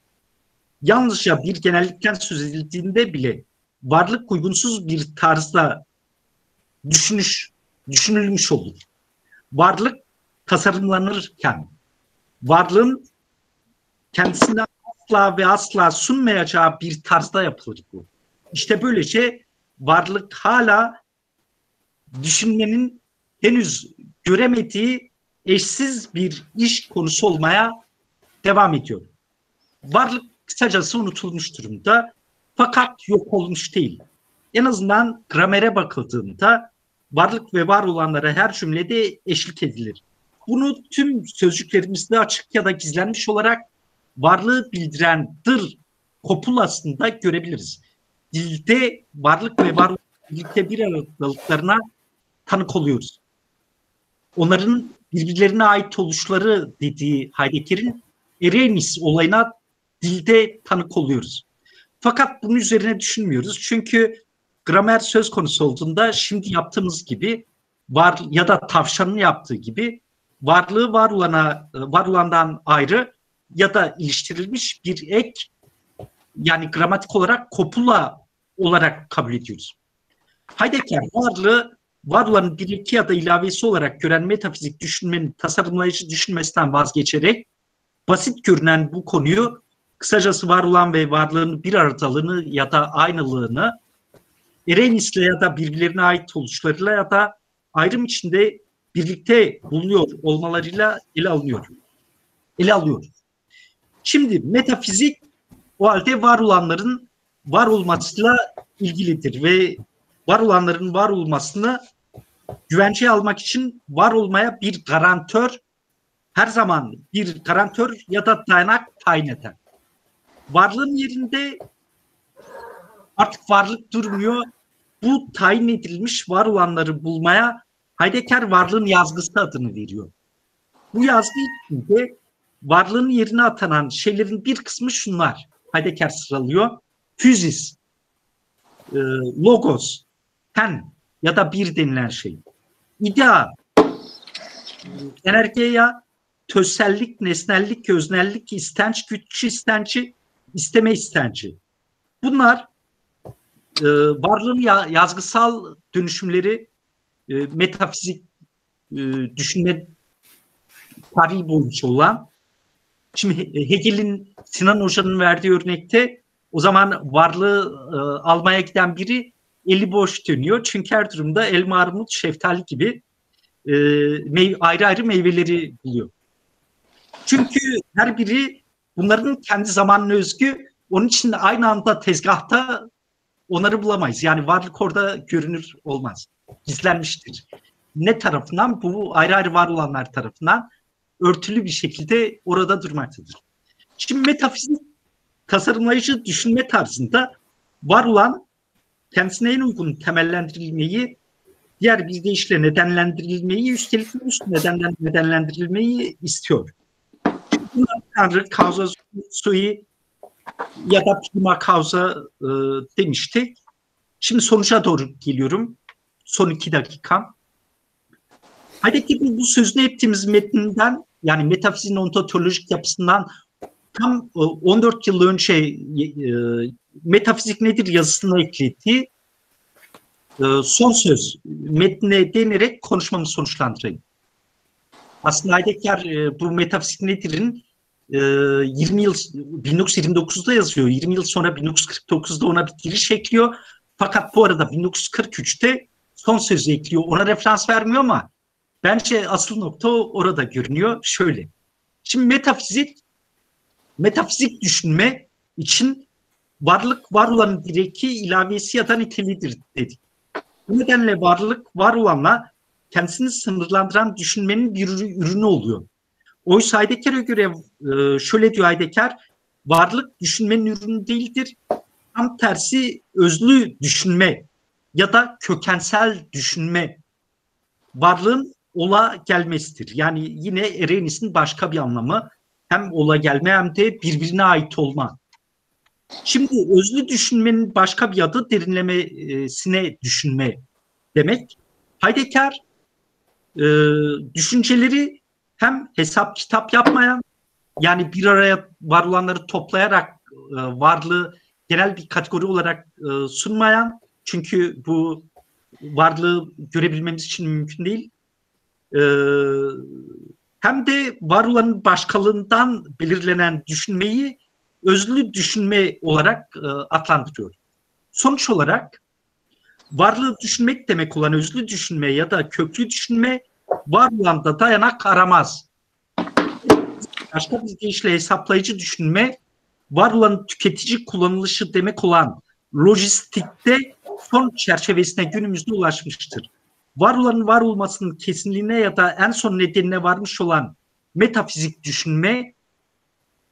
Yalnızca bir genellikten söz edildiğinde bile varlık uygunsuz bir tarzda düşünüş, düşünülmüş olur. Varlık tasarımlanırken varlığın kendisine asla ve asla sunmayacağı bir tarzda yapılır bu. İşte böylece varlık hala düşünmenin henüz göremediği eşsiz bir iş konusu olmaya devam ediyor. Varlık kısacası unutulmuş durumda fakat yok olmuş değil. En azından gramere bakıldığında varlık ve var olanlara her cümlede eşlik edilir. Bunu tüm sözcüklerimizde açık ya da gizlenmiş olarak varlığı bildiren dır kopulasında görebiliriz. Dilde varlık ve varlık birlikte bir aradalıklarına tanık oluyoruz. Onların birbirlerine ait oluşları dediği Heidegger'in Erenis olayına dilde tanık oluyoruz. Fakat bunun üzerine düşünmüyoruz. Çünkü gramer söz konusu olduğunda şimdi yaptığımız gibi var ya da tavşanın yaptığı gibi varlığı var olana var olandan ayrı ya da iliştirilmiş bir ek yani gramatik olarak kopula olarak kabul ediyoruz. Heidegger varlığı var olanın bir iki ya da ilavesi olarak gören metafizik düşünmenin tasarımlayıcı düşünmesinden vazgeçerek basit görünen bu konuyu kısacası var olan ve varlığın bir aradalığını ya da aynılığını Erenis'le ya da birbirlerine ait oluşlarıyla ya da ayrım içinde birlikte bulunuyor olmalarıyla ele alınıyor. Ele alıyor. Şimdi metafizik o halde var olanların var olmasıyla ilgilidir ve var olanların var olmasını güvenceye almak için var olmaya bir garantör her zaman bir garantör ya da dayanak tayin eder. Varlığın yerinde artık varlık durmuyor. Bu tayin edilmiş var olanları bulmaya Heidegger varlığın yazgısı adını veriyor. Bu yazgı içinde varlığın yerine atanan şeylerin bir kısmı şunlar. Heidegger sıralıyor. Füzis, e, logos, ten ya da bir denilen şey. İdea, energeya, tözsellik, nesnellik, öznellik, istenç, güç istenci, isteme istenci. Bunlar e, varlığın ya, yazgısal dönüşümleri e, metafizik e, düşünme tarihi boyunca olan şimdi Hegel'in Sinan Hoca'nın verdiği örnekte o zaman varlığı e, almaya giden biri eli boş dönüyor. Çünkü her durumda elma, armut, şeftali gibi e, meyve, ayrı ayrı meyveleri buluyor. Çünkü her biri bunların kendi zamanına özgü. Onun için de aynı anda tezgahta onları bulamayız. Yani varlık orada görünür olmaz. Gizlenmiştir. Ne tarafından? Bu ayrı ayrı var olanlar tarafından örtülü bir şekilde orada durmaktadır. Şimdi metafizik tasarımlayıcı düşünme tarzında var olan kendisine en uygun temellendirilmeyi diğer bir deyişle nedenlendirilmeyi üstelik üst nedenlendirilmeyi istiyor. Tanrı, causa sui ya da prima causa e, demiştik. Şimdi sonuca doğru geliyorum. Son iki dakika. Heidegger'in bu sözünü ettiğimiz metninden yani metafiziğin ontolojik yapısından tam e, 14 yıl önce e, metafizik nedir yazısını eklediği e, son söz metnine değinerek konuşmamı sonuçlandırayım. Aslında Heidegger e, bu metafizik nedir'in e, 20 yıl 1929'da yazıyor. 20 yıl sonra 1949'da ona bir giriş ekliyor. Fakat bu arada 1943'te son sözü ekliyor. Ona referans vermiyor ama bence asıl nokta orada görünüyor. Şöyle. Şimdi metafizik metafizik düşünme için varlık var olanın direki ilavesi ya da niteliğidir dedik. Bu nedenle varlık var olanla kendisini sınırlandıran düşünmenin bir ürünü oluyor. Oysa Heidegger'e göre e, şöyle diyor Heidegger, varlık düşünmenin ürünü değildir. Tam tersi özlü düşünme ya da kökensel düşünme varlığın ola gelmesidir. Yani yine Erenis'in başka bir anlamı hem ola gelme hem de birbirine ait olma. Şimdi özlü düşünmenin başka bir adı derinlemesine düşünme demek. Heidegger e, düşünceleri hem hesap kitap yapmayan yani bir araya var olanları toplayarak e, varlığı genel bir kategori olarak e, sunmayan çünkü bu varlığı görebilmemiz için mümkün değil. E, hem de var olanın başkalığından belirlenen düşünmeyi özlü düşünme olarak e, adlandırıyor. Sonuç olarak varlığı düşünmek demek olan özlü düşünme ya da köklü düşünme var olanda dayanak aramaz. Başka bir deyişle hesaplayıcı düşünme var olan tüketici kullanılışı demek olan lojistikte son çerçevesine günümüzde ulaşmıştır. Var olanın var olmasının kesinliğine ya da en son nedenine varmış olan metafizik düşünme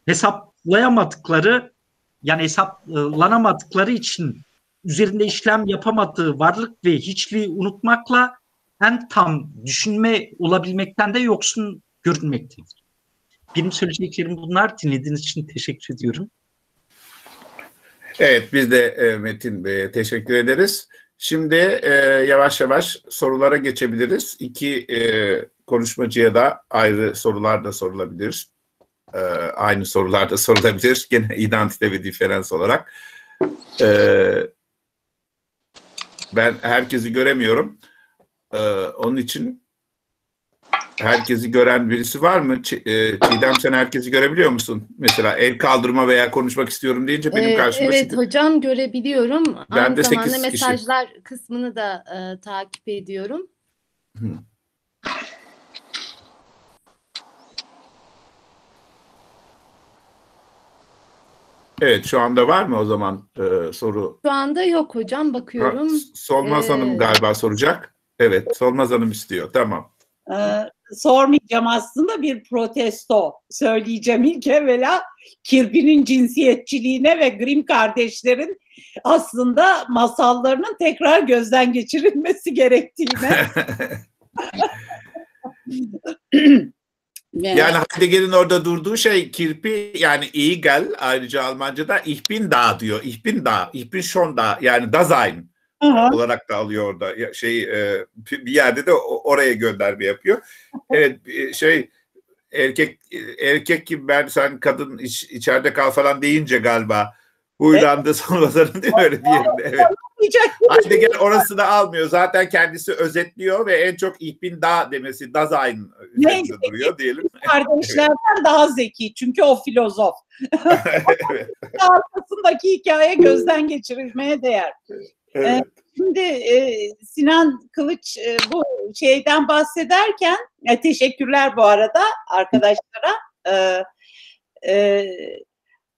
hesaplayamadıkları yani hesaplanamadıkları için üzerinde işlem yapamadığı varlık ve hiçliği unutmakla en tam düşünme olabilmekten de yoksun görünmektedir. Benim söyleyeceklerim bunlar. Dinlediğiniz için teşekkür ediyorum. Evet, biz de e, Metin Bey'e teşekkür ederiz. Şimdi e, yavaş yavaş sorulara geçebiliriz. İki e, konuşmacıya da ayrı sorular da sorulabilir. E, aynı sorular da sorulabilir. Gene [laughs] identite ve diferans olarak. E, ben herkesi göremiyorum. E, onun için herkesi gören birisi var mı? Ç- e, Çiğdem sen herkesi görebiliyor musun? Mesela el kaldırma veya konuşmak istiyorum deyince benim Ee, karşıma evet çıkıyor. hocam görebiliyorum. Ben Aynı de zamanda sekiz kişi. mesajlar kısmını da e, takip ediyorum. Evet şu anda var mı o zaman e, soru? Şu anda yok hocam bakıyorum. Ha, Solmaz Ee, Hanım galiba soracak. Evet Solmaz Hanım istiyor. Tamam. Ee, sormayacağım aslında bir protesto söyleyeceğim ilk evvela Kirpi'nin cinsiyetçiliğine ve Grimm kardeşlerin aslında masallarının tekrar gözden geçirilmesi gerektiğine. [laughs] [laughs] yani Heidegger'in orada durduğu şey kirpi yani iyi gel ayrıca Almanca'da ich bin da diyor. Ich bin da, ich bin schon da yani Dasein Aha. olarak da alıyor orada şey e, bir yerde de oraya gönderme yapıyor. Evet e, şey erkek erkek gibi ben sen kadın iç, içeride kal falan deyince galiba huylandı [laughs] sonradan değil mi öyle diyelim. Evet. Diyecek- Heidegger orası da almıyor. Zaten kendisi özetliyor ve en çok ich bin da demesi Dasein üzerinde duruyor diyelim. kardeşlerden daha zeki çünkü o filozof. [laughs] evet. Arkasındaki hikaye gözden geçirilmeye değer. evet. Şimdi e, Sinan Kılıç e, bu şeyden bahsederken e, teşekkürler bu arada arkadaşlara. E, e,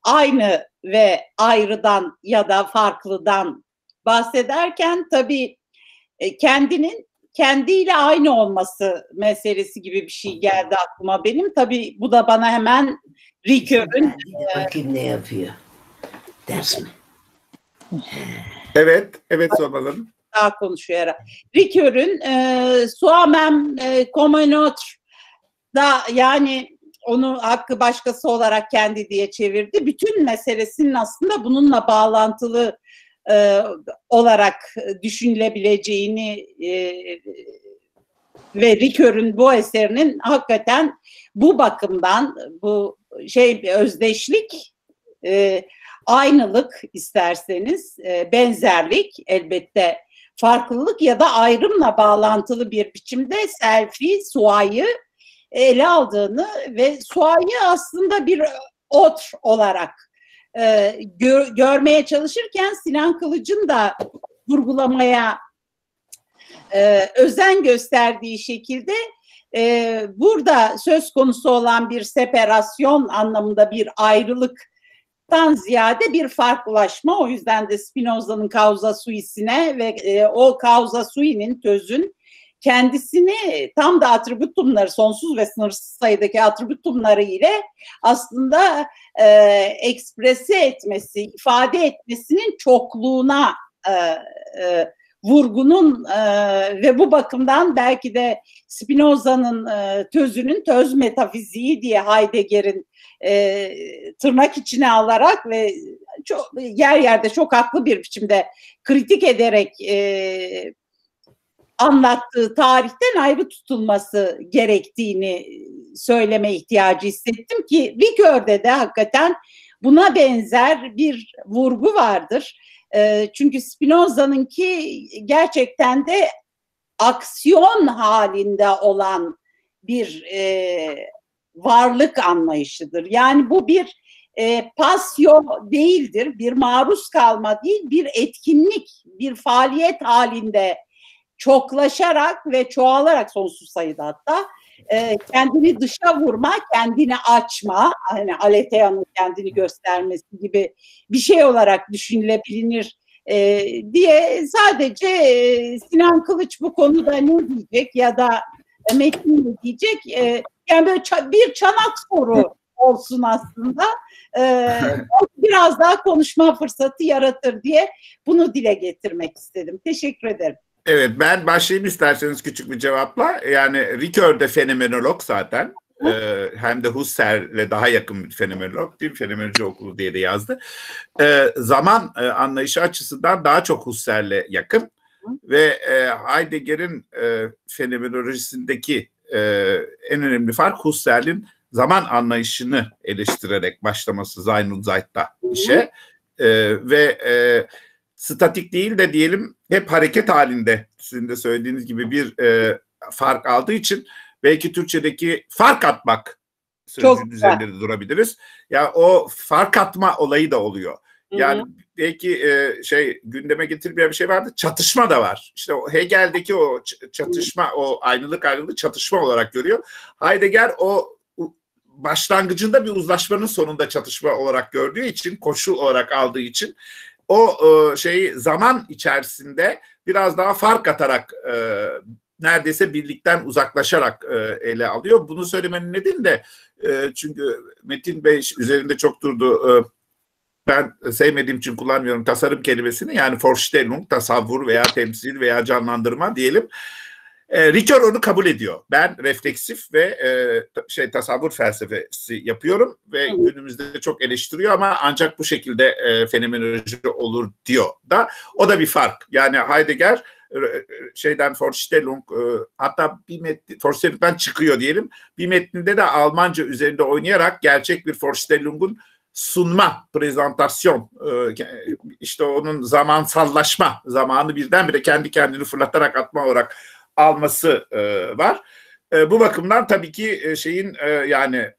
aynı ve ayrıdan ya da farklıdan bahsederken tabii e, kendinin kendiyle aynı olması meselesi gibi bir şey geldi aklıma benim. Tabii bu da bana hemen Ricoeur'ün Hadi bakayım ne yapıyor. Ders mi? Evet, evet Solmaz Hanım. daha konuşuyor herhalde. Ricoeur'ün e, Suamem e, Communautre da yani onu hakkı başkası olarak kendi diye çevirdi. Bütün meselesinin aslında bununla bağlantılı e, olarak düşünülebileceğini e, ve Ricoeur'ün bu eserinin hakikaten bu bakımdan bu şey özdeşlik, e, aynılık isterseniz, e, benzerlik elbette farklılık ya da ayrımla bağlantılı bir biçimde selfie, suayı ele aldığını ve suayı aslında bir ot olarak e, gör, görmeye çalışırken Sinan Kılıç'ın da vurgulamaya e, özen gösterdiği şekilde e, burada söz konusu olan bir separasyon anlamında bir ayrılıktan ziyade bir farklılaşma. O yüzden de Spinoza'nın causa suisine ve e, o causa sui'nin tözün kendisini tam da atributumları sonsuz ve sınırsız sayıdaki atributumları ile aslında e, eksprese etmesi, ifade etmesinin çokluğuna e, e, vurgunun e, ve bu bakımdan belki de Spinoza'nın e, tözünün töz metafiziği diye Heidegger'in e, tırnak içine alarak ve çok, yer yerde çok haklı bir biçimde kritik ederek e, anlattığı tarihten ayrı tutulması gerektiğini söyleme ihtiyacı hissettim ki Ricoeur'de de hakikaten buna benzer bir vurgu vardır. E, çünkü Spinoza'nınki gerçekten de aksiyon halinde olan bir e, varlık anlayışıdır. Yani bu bir e, pasyo değildir, bir maruz kalma değil, bir etkinlik, bir faaliyet halinde çoklaşarak ve çoğalarak sonsuz sayıda hatta e, kendini dışa vurma, kendini açma, hani Alethea'nın kendini göstermesi gibi bir şey olarak düşünülebilir e, diye sadece e, Sinan Kılıç bu konuda ne diyecek ya da Metin ne diyecek? E, yani böyle ça- bir çanak soru olsun aslında. E, biraz daha konuşma fırsatı yaratır diye bunu dile getirmek istedim. Teşekkür ederim. Evet ben başlayayım isterseniz küçük bir cevapla. Yani Ricoeur de fenomenolog zaten. Ee, hem de Husserl'le daha yakın bir fenomenolog değil mi? Fenomenoloji okulu diye de yazdı. Ee, zaman e, anlayışı açısından daha çok Husserl'le yakın. Ve e, Heidegger'in e, fenomenolojisindeki e, en önemli fark Husserl'in zaman anlayışını eleştirerek başlaması Zaynul Zeit'ta işe. E, ve e, statik değil de diyelim hep hareket halinde sizin de söylediğiniz gibi bir e, fark aldığı için belki Türkçedeki fark atmak sözcüğün üzerinde de durabiliriz. Ya o fark atma olayı da oluyor. Yani belki e, şey gündeme getirmeyen bir şey vardı. Çatışma da var. İşte o Hegel'deki o çatışma, o aynılık ayrılığı çatışma olarak görüyor. Heidegger o başlangıcında bir uzlaşmanın sonunda çatışma olarak gördüğü için, koşul olarak aldığı için o e, şeyi zaman içerisinde biraz daha fark atarak e, neredeyse birlikten uzaklaşarak e, ele alıyor. Bunu söylemenin nedeni de e, çünkü Metin Bey üzerinde çok durdu. E, ben sevmediğim için kullanmıyorum tasarım kelimesini. Yani Vorstellung, tasavvur veya temsil veya canlandırma diyelim. E, Ricoeur onu kabul ediyor. Ben refleksif ve e, şey tasavvur felsefesi yapıyorum ve günümüzde de çok eleştiriyor ama ancak bu şekilde e, fenomenoloji olur diyor da o da bir fark. Yani Heidegger e, e, şeyden Vorstellung e, hatta bir metni Vorstellung'dan çıkıyor diyelim. Bir metninde de Almanca üzerinde oynayarak gerçek bir Vorstellung'un sunma, prezentasyon, işte onun zamansallaşma, zamanı birdenbire kendi kendini fırlatarak atma olarak alması e, var. E, bu bakımdan tabii ki e, şeyin e, yani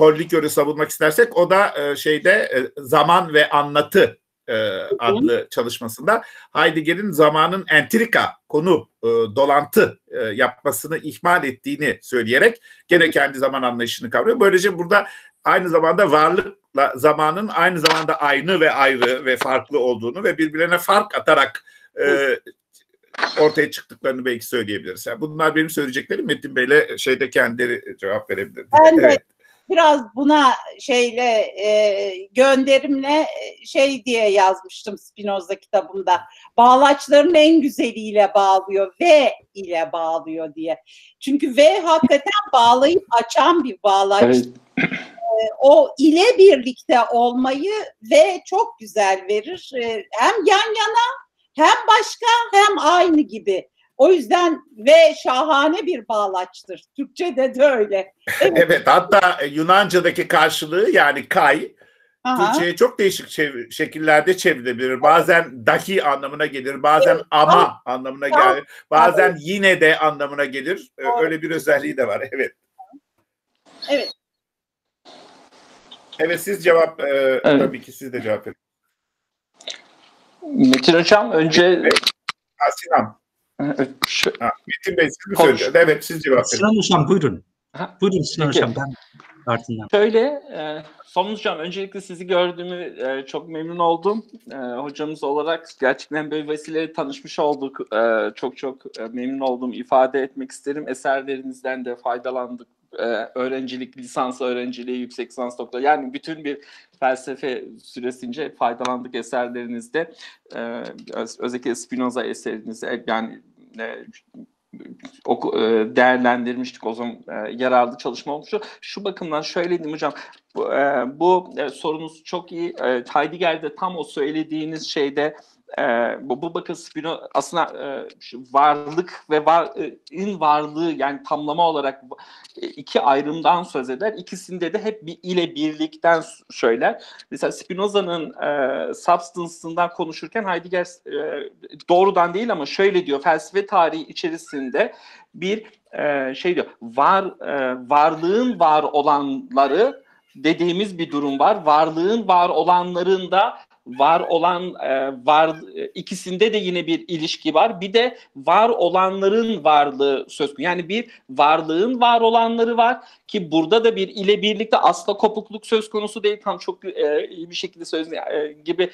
Ricoeur'ü savunmak istersek o da e, şeyde e, zaman ve anlatı e, adlı çalışmasında Heidegger'in zamanın entrika konu e, dolantı e, yapmasını ihmal ettiğini söyleyerek gene kendi zaman anlayışını kavruyor. Böylece burada aynı zamanda varlıkla zamanın aynı zamanda aynı ve ayrı ve farklı olduğunu ve birbirlerine fark atarak e, ortaya çıktıklarını belki söyleyebiliriz. Yani bunlar benim söyleyeceklerim. Metin Bey'le şeyde kendileri cevap verebilir. Ben de Evet. biraz buna şeyle e, gönderimle e, şey diye yazmıştım Spinoza kitabımda. Bağlaçların en güzeliyle bağlıyor ve ile bağlıyor diye. Çünkü ve hakikaten bağlayıp açan bir bağlaç. Evet. O ile birlikte olmayı ve çok güzel verir. E, hem yan yana hem başka hem aynı gibi O yüzden ve şahane bir bağlaçtır. Türkçe'de de öyle. [laughs] Evet hatta Yunanca'daki karşılığı yani kay Aha. Türkçe'ye çok değişik çev- şekillerde çevrilebilir. Bazen dahi anlamına gelir, bazen ama anlamına gelir, bazen yine de anlamına gelir. Doğru. Öyle bir özelliği de var. Evet. Evet. Evet siz cevap e, Evet. tabii ki siz de cevap verin. Metin Hocam önce Ha, Sinan. Şu- Ha, Metin Bey siz mi söylüyorsunuz? Evet siz cevap verin. Sinan Hocam buyurun. Ha, Buyurun Sinan Peki. Hocam ben ardından. Şöyle, e, Son Hocam öncelikle sizi gördüğümü e, çok memnun oldum. E, hocamız olarak gerçekten böyle vesileyle tanışmış olduk. E, çok çok e, memnun oldum ifade etmek isterim. Eserlerinizden de faydalandık. E, öğrencilik, lisans öğrenciliği, yüksek lisans doktora yani bütün bir felsefe süresince faydalandık eserlerinizde. E, öz- özellikle Spinoza eserinizde yani e, oku, e, değerlendirmiştik o zaman e, yararlı çalışma olmuştu. Şu bakımdan şöyle diyeyim hocam bu, e, bu e, sorunuz çok iyi. E, Heidegger'de tam o söylediğiniz şeyde e, bu, bu bakın Spino aslında e, varlık ve varın varlığı yani tamlama olarak e, iki ayrımdan söz eder. İkisinde de hep bir ile birlikten söyler. Mesela Spinoza'nın e, substance'ından konuşurken Heidegger e, doğrudan değil ama şöyle diyor felsefe tarihi içerisinde bir e, şey diyor var e, varlığın var olanları dediğimiz bir durum var. Varlığın var olanların da var olan e, var e, ikisinde de yine bir ilişki var. Bir de var olanların varlığı söz konusu. Yani bir varlığın var olanları var ki burada da bir ile birlikte asla kopukluk söz konusu değil. Tam çok e, iyi bir şekilde söz gibi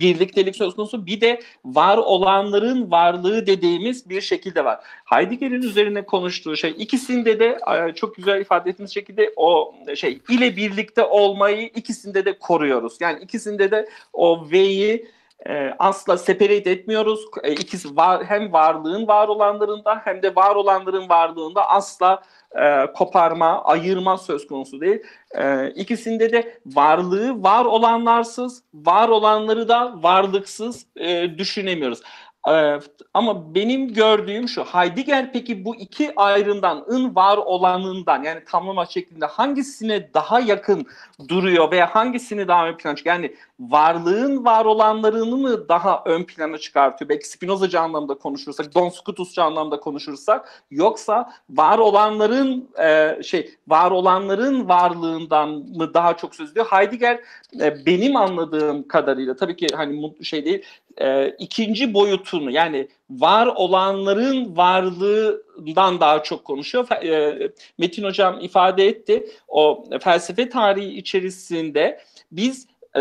birliktelik söz konusu. Bir de var olanların varlığı dediğimiz bir şekilde var. Heidegger'in üzerine konuştuğu şey ikisinde de e, çok güzel ifade ettiğiniz şekilde o şey ile birlikte olmayı ikisinde de koruyoruz. Yani ikisinde de o V'yi e, asla separate etmiyoruz. E, ikisi var hem varlığın var olanlarında hem de var olanların varlığında asla e, koparma, ayırma söz konusu değil. E, ikisinde de varlığı var olanlarsız, var olanları da varlıksız e, düşünemiyoruz. E, ama benim gördüğüm şu, Heidegger peki bu iki ayrımdan, ın var olanından yani tamlama şeklinde hangisine daha yakın duruyor veya hangisini daha ön plana çıkıyor? Yani varlığın var olanlarını daha ön plana çıkartıyor? Belki Spinozacı anlamda konuşursak, Don Scotusçu anlamda konuşursak yoksa var olanların e, şey var olanların varlığından mı daha çok söz ediyor? Heidegger e, benim anladığım kadarıyla tabii ki hani şey değil e, ikinci boyutunu yani var olanların varlığından daha çok konuşuyor. E, Metin Hocam ifade etti. O felsefe tarihi içerisinde biz e,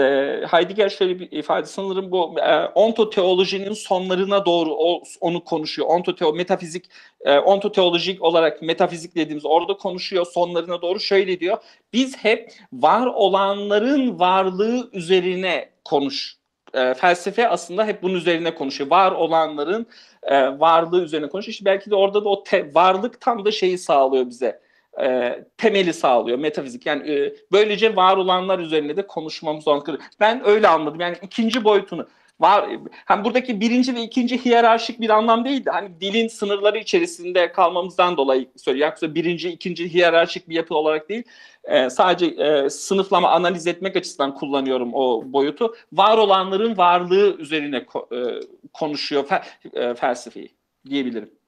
Heidegger şöyle bir ifade sanırım bu e, ontoteolojinin sonlarına doğru o, onu konuşuyor. Ontoteo metafizik e, ontoteolojik olarak metafizik dediğimiz orada konuşuyor sonlarına doğru şöyle diyor. Biz hep var olanların varlığı üzerine konuş e, felsefe aslında hep bunun üzerine konuşuyor. Var olanların e, varlığı üzerine konuşuyor. İşte belki de orada da o te- varlık tam da şeyi sağlıyor bize. E, temeli sağlıyor metafizik. Yani e, böylece var olanlar üzerine de konuşmamız zorunda. Ben öyle anladım. Yani ikinci boyutunu var hani buradaki birinci ve ikinci hiyerarşik bir anlam değildi. Hani dilin sınırları içerisinde kalmamızdan dolayı söylüyor. Yoksa birinci, ikinci hiyerarşik bir yapı olarak değil. e, sadece e, sınıflama analiz etmek açısından kullanıyorum o boyutu. Var olanların varlığı üzerine ko- e, konuşuyor fe- e, felsefeyi diyebilirim.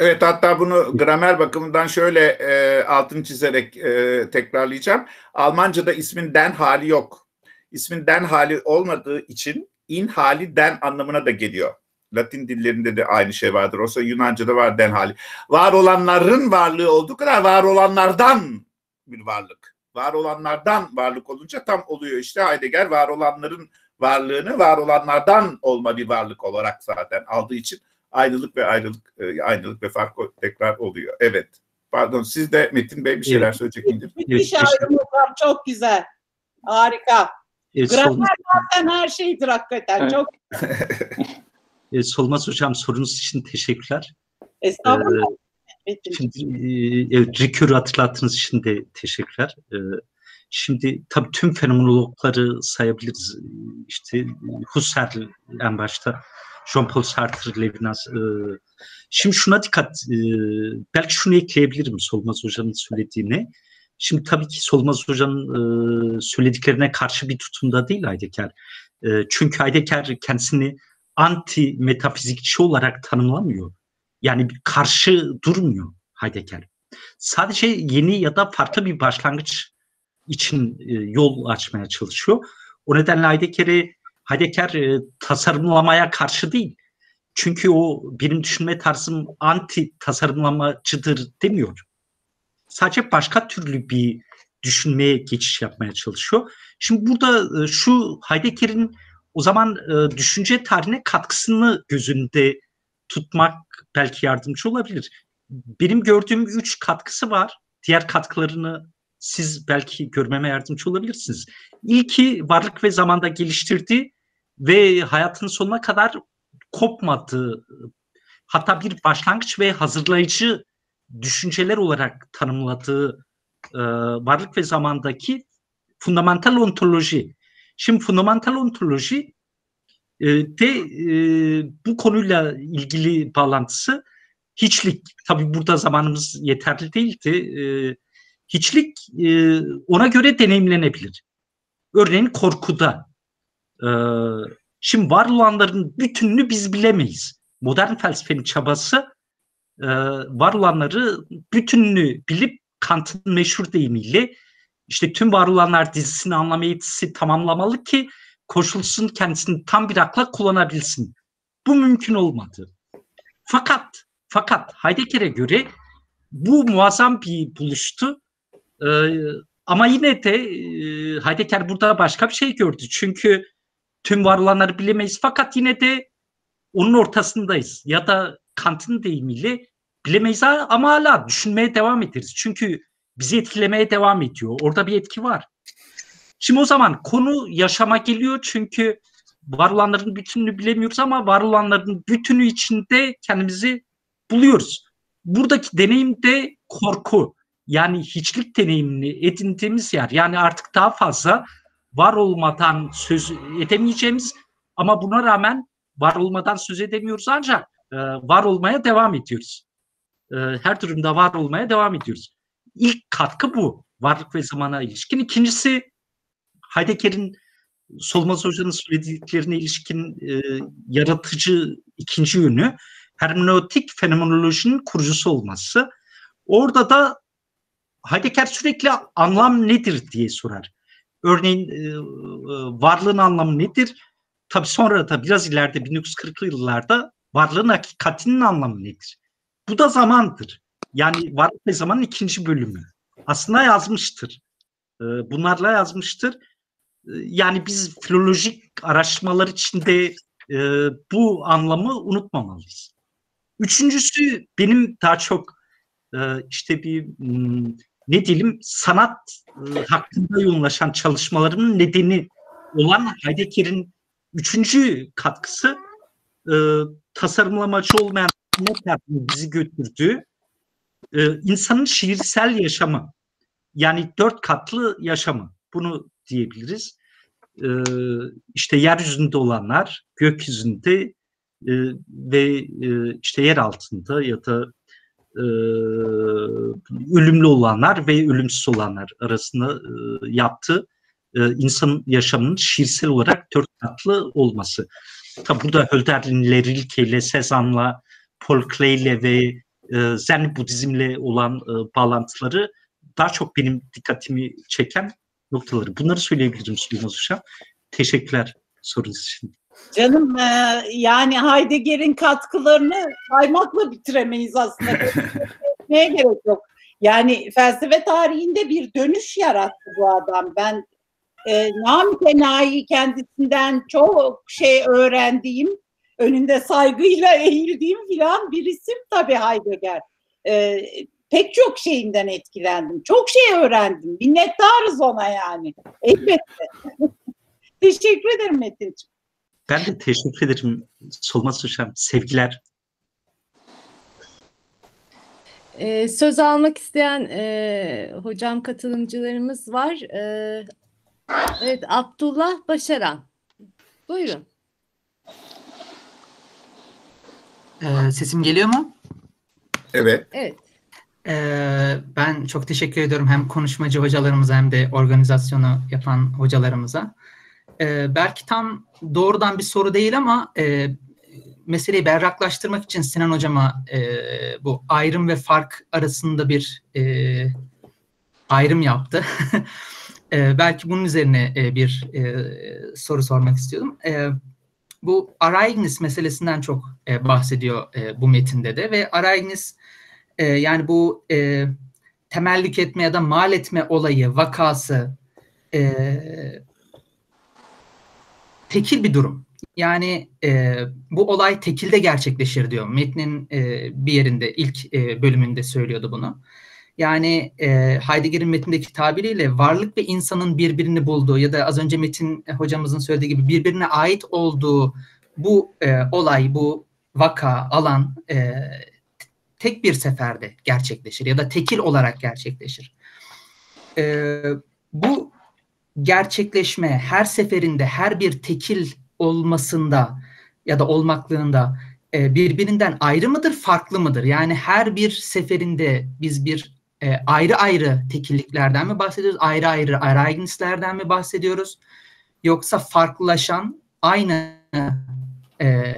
Evet hatta bunu gramer bakımından şöyle e, altını çizerek e, tekrarlayacağım. Almanca'da ismin den hali yok. İsmin den hali olmadığı için in hali den anlamına da geliyor. Latin dillerinde de aynı şey vardır. Oysa Yunanca'da var den hali. Var olanların varlığı olduğu kadar var olanlardan bir varlık. Var olanlardan varlık olunca tam oluyor işte Heidegger var olanların varlığını var olanlardan olma bir varlık olarak zaten aldığı için ayrılık ve ayrılık e, ayrılık ve fark tekrar oluyor. Evet. Pardon siz de Metin Bey bir şeyler Evet. söyleyecek miydiniz? Müthiş hocam çok güzel. Harika. Gramer Solmaz, zaten her şeydir hakikaten. Evet. Çok [laughs] evet, Solmaz Hocam sorunuz için teşekkürler. estağfurullah. Metin. Şimdi e, evet, Ricoeur'ü hatırlattığınız için de teşekkürler. E, Şimdi tabii tüm fenomenologları sayabiliriz. İşte Husserl en başta Jean-Paul Sartre, Levinas. e, şimdi şuna dikkat, e, belki şunu ekleyebilirim Solmaz Hoca'nın söylediğine. Şimdi tabii ki Solmaz Hoca'nın e, söylediklerine karşı bir tutumda değil Heidegger. Çünkü Heidegger kendisini anti metafizikçi olarak tanımlamıyor. Yani karşı durmuyor Heidegger. Sadece yeni ya da farklı bir başlangıç için yol açmaya çalışıyor. O nedenle Heidegger'i Heidegger e, tasarımlamaya karşı değil. Çünkü o benim düşünme tarzım anti tasarımlamacıdır demiyor. Sadece başka türlü bir düşünmeye geçiş yapmaya çalışıyor. Şimdi burada e, şu Heidegger'in o zaman e, düşünce tarihine katkısını gözünde tutmak belki yardımcı olabilir. Benim gördüğüm üç katkısı var. Diğer katkılarını siz belki görmeme yardımcı olabilirsiniz. İlki varlık ve zamanda geliştirdiği ve hayatının sonuna kadar kopmadığı hatta bir başlangıç ve hazırlayıcı düşünceler olarak tanımladığı e, varlık ve zamandaki fundamental ontoloji. Şimdi fundamental ontoloji e, de e, bu konuyla ilgili bağlantısı hiçlik. Tabii burada zamanımız yeterli değildi. E, hiçlik e, ona göre deneyimlenebilir. Örneğin korkuda. E, şimdi var olanların bütününü biz bilemeyiz. Modern felsefenin çabası e, var olanları bütününü bilip Kant'ın meşhur deyimiyle işte tüm var olanlar dizisini anlama yetisi tamamlamalı ki koşulsun kendisini tam bir akla kullanabilsin. Bu mümkün olmadı. Fakat fakat Heidegger'e göre bu muazzam bir buluştu. Ee, ama yine de e, Heidegger burada başka bir şey gördü. Çünkü tüm var olanları bilemeyiz. Fakat yine de onun ortasındayız. Ya da Kant'ın deyimiyle bilemeyiz ama hala düşünmeye devam ederiz. Çünkü bizi etkilemeye devam ediyor. Orada bir etki var. Şimdi o zaman konu yaşama geliyor çünkü var olanların bütününü bilemiyoruz ama var olanların bütünü içinde kendimizi buluyoruz. Buradaki deneyim de korku. Yani hiçlik deneyimini edindiğimiz yer. Yani artık daha fazla var olmadan söz edemeyeceğimiz ama buna rağmen var olmadan söz edemiyoruz ancak e, var olmaya devam ediyoruz. E, her durumda var olmaya devam ediyoruz. İlk katkı bu. Varlık ve zamana ilişkin. İkincisi Heidegger'in Solmaz Hoca'nın söylediklerine ilişkin e, yaratıcı ikinci yönü hermeneutik fenomenolojinin kurucusu olması. Orada da Heidegger sürekli anlam nedir diye sorar. Örneğin e, varlığın anlamı nedir? Tabii sonra da biraz ileride 1940'lı yıllarda varlığın hakikatinin anlamı nedir? Bu da zamandır. Yani varlık ve zamanın ikinci bölümü. Aslında yazmıştır. E, bunlarla yazmıştır. E, yani biz filolojik araştırmalar içinde e, bu anlamı unutmamalıyız. Üçüncüsü benim daha çok e, işte bir ne diyelim sanat e, hakkında yoğunlaşan çalışmalarımın nedeni olan Heidegger'in üçüncü katkısı e, tasarımlamacı olmayan bizi götürdüğü e, insanın şiirsel yaşamı yani dört katlı yaşamı bunu diyebiliriz. E, işte yeryüzünde olanlar, gökyüzünde e, ve e, işte yer altında ya da e, ölümlü olanlar ve ölümsüz olanlar arasında e, yaptığı e, insan yaşamının şiirsel olarak dört katlı olması. Tabi burada Hölderlin'le, Rilke'yle, Cézanne'la, Paul Klay'le ve e, Zen Budizm'le olan e, bağlantıları daha çok benim dikkatimi çeken noktaları. Bunları söyleyebilirim Süleyman Hocam. Teşekkürler sorunuz için. Canım e, yani Heidegger'in katkılarını saymakla bitiremeyiz aslında. [laughs] Neye gerek yok. Yani felsefe tarihinde bir dönüş yarattı bu adam. Ben e, namütenayi kendisinden çok şey öğrendiğim, önünde saygıyla eğildiğim filan bir isim tabii Heidegger. E, pek çok şeyinden etkilendim. Çok şey öğrendim. Minnettarız ona yani. Elbette. [laughs] Teşekkür ederim Metin'ciğim. Ben de teşekkür ederim Solmaz Hocam. Sevgiler. Ee, söz almak isteyen e, hocam katılımcılarımız var. Ee, evet Abdullah Başaran. Buyurun. Ee, sesim geliyor mu? Evet. Evet. Ee, ben çok teşekkür ediyorum hem konuşmacı hocalarımıza hem de organizasyonu yapan hocalarımıza. Ee, belki tam doğrudan bir soru değil ama e, meseleyi berraklaştırmak için Sinan hocama e, bu ayrım ve fark arasında bir e, ayrım yaptı. [laughs] E, belki bunun üzerine e, bir e, soru sormak istiyordum. E, bu Arayignis meselesinden çok e, bahsediyor e, bu metinde de ve Arayignis e, yani bu e, temellük etme ya da mal etme olayı, vakası e, tekil bir durum. Yani e, bu olay tekilde gerçekleşir diyor. Metnin e, bir yerinde ilk e, bölümünde söylüyordu bunu. Yani e, Heidegger'in metindeki tabiriyle varlık ve insanın birbirini bulduğu ya da az önce Metin hocamızın söylediği gibi birbirine ait olduğu bu e, olay, bu vaka, alan e, tek bir seferde gerçekleşir ya da tekil olarak gerçekleşir. E, bu gerçekleşme her seferinde her bir tekil olmasında ya da olmaklığında e, birbirinden ayrı mıdır, farklı mıdır? Yani her bir seferinde biz bir e, ayrı ayrı tekilliklerden mi bahsediyoruz? Ayrı ayrı araynislerden mi bahsediyoruz? Yoksa farklılaşan aynı e,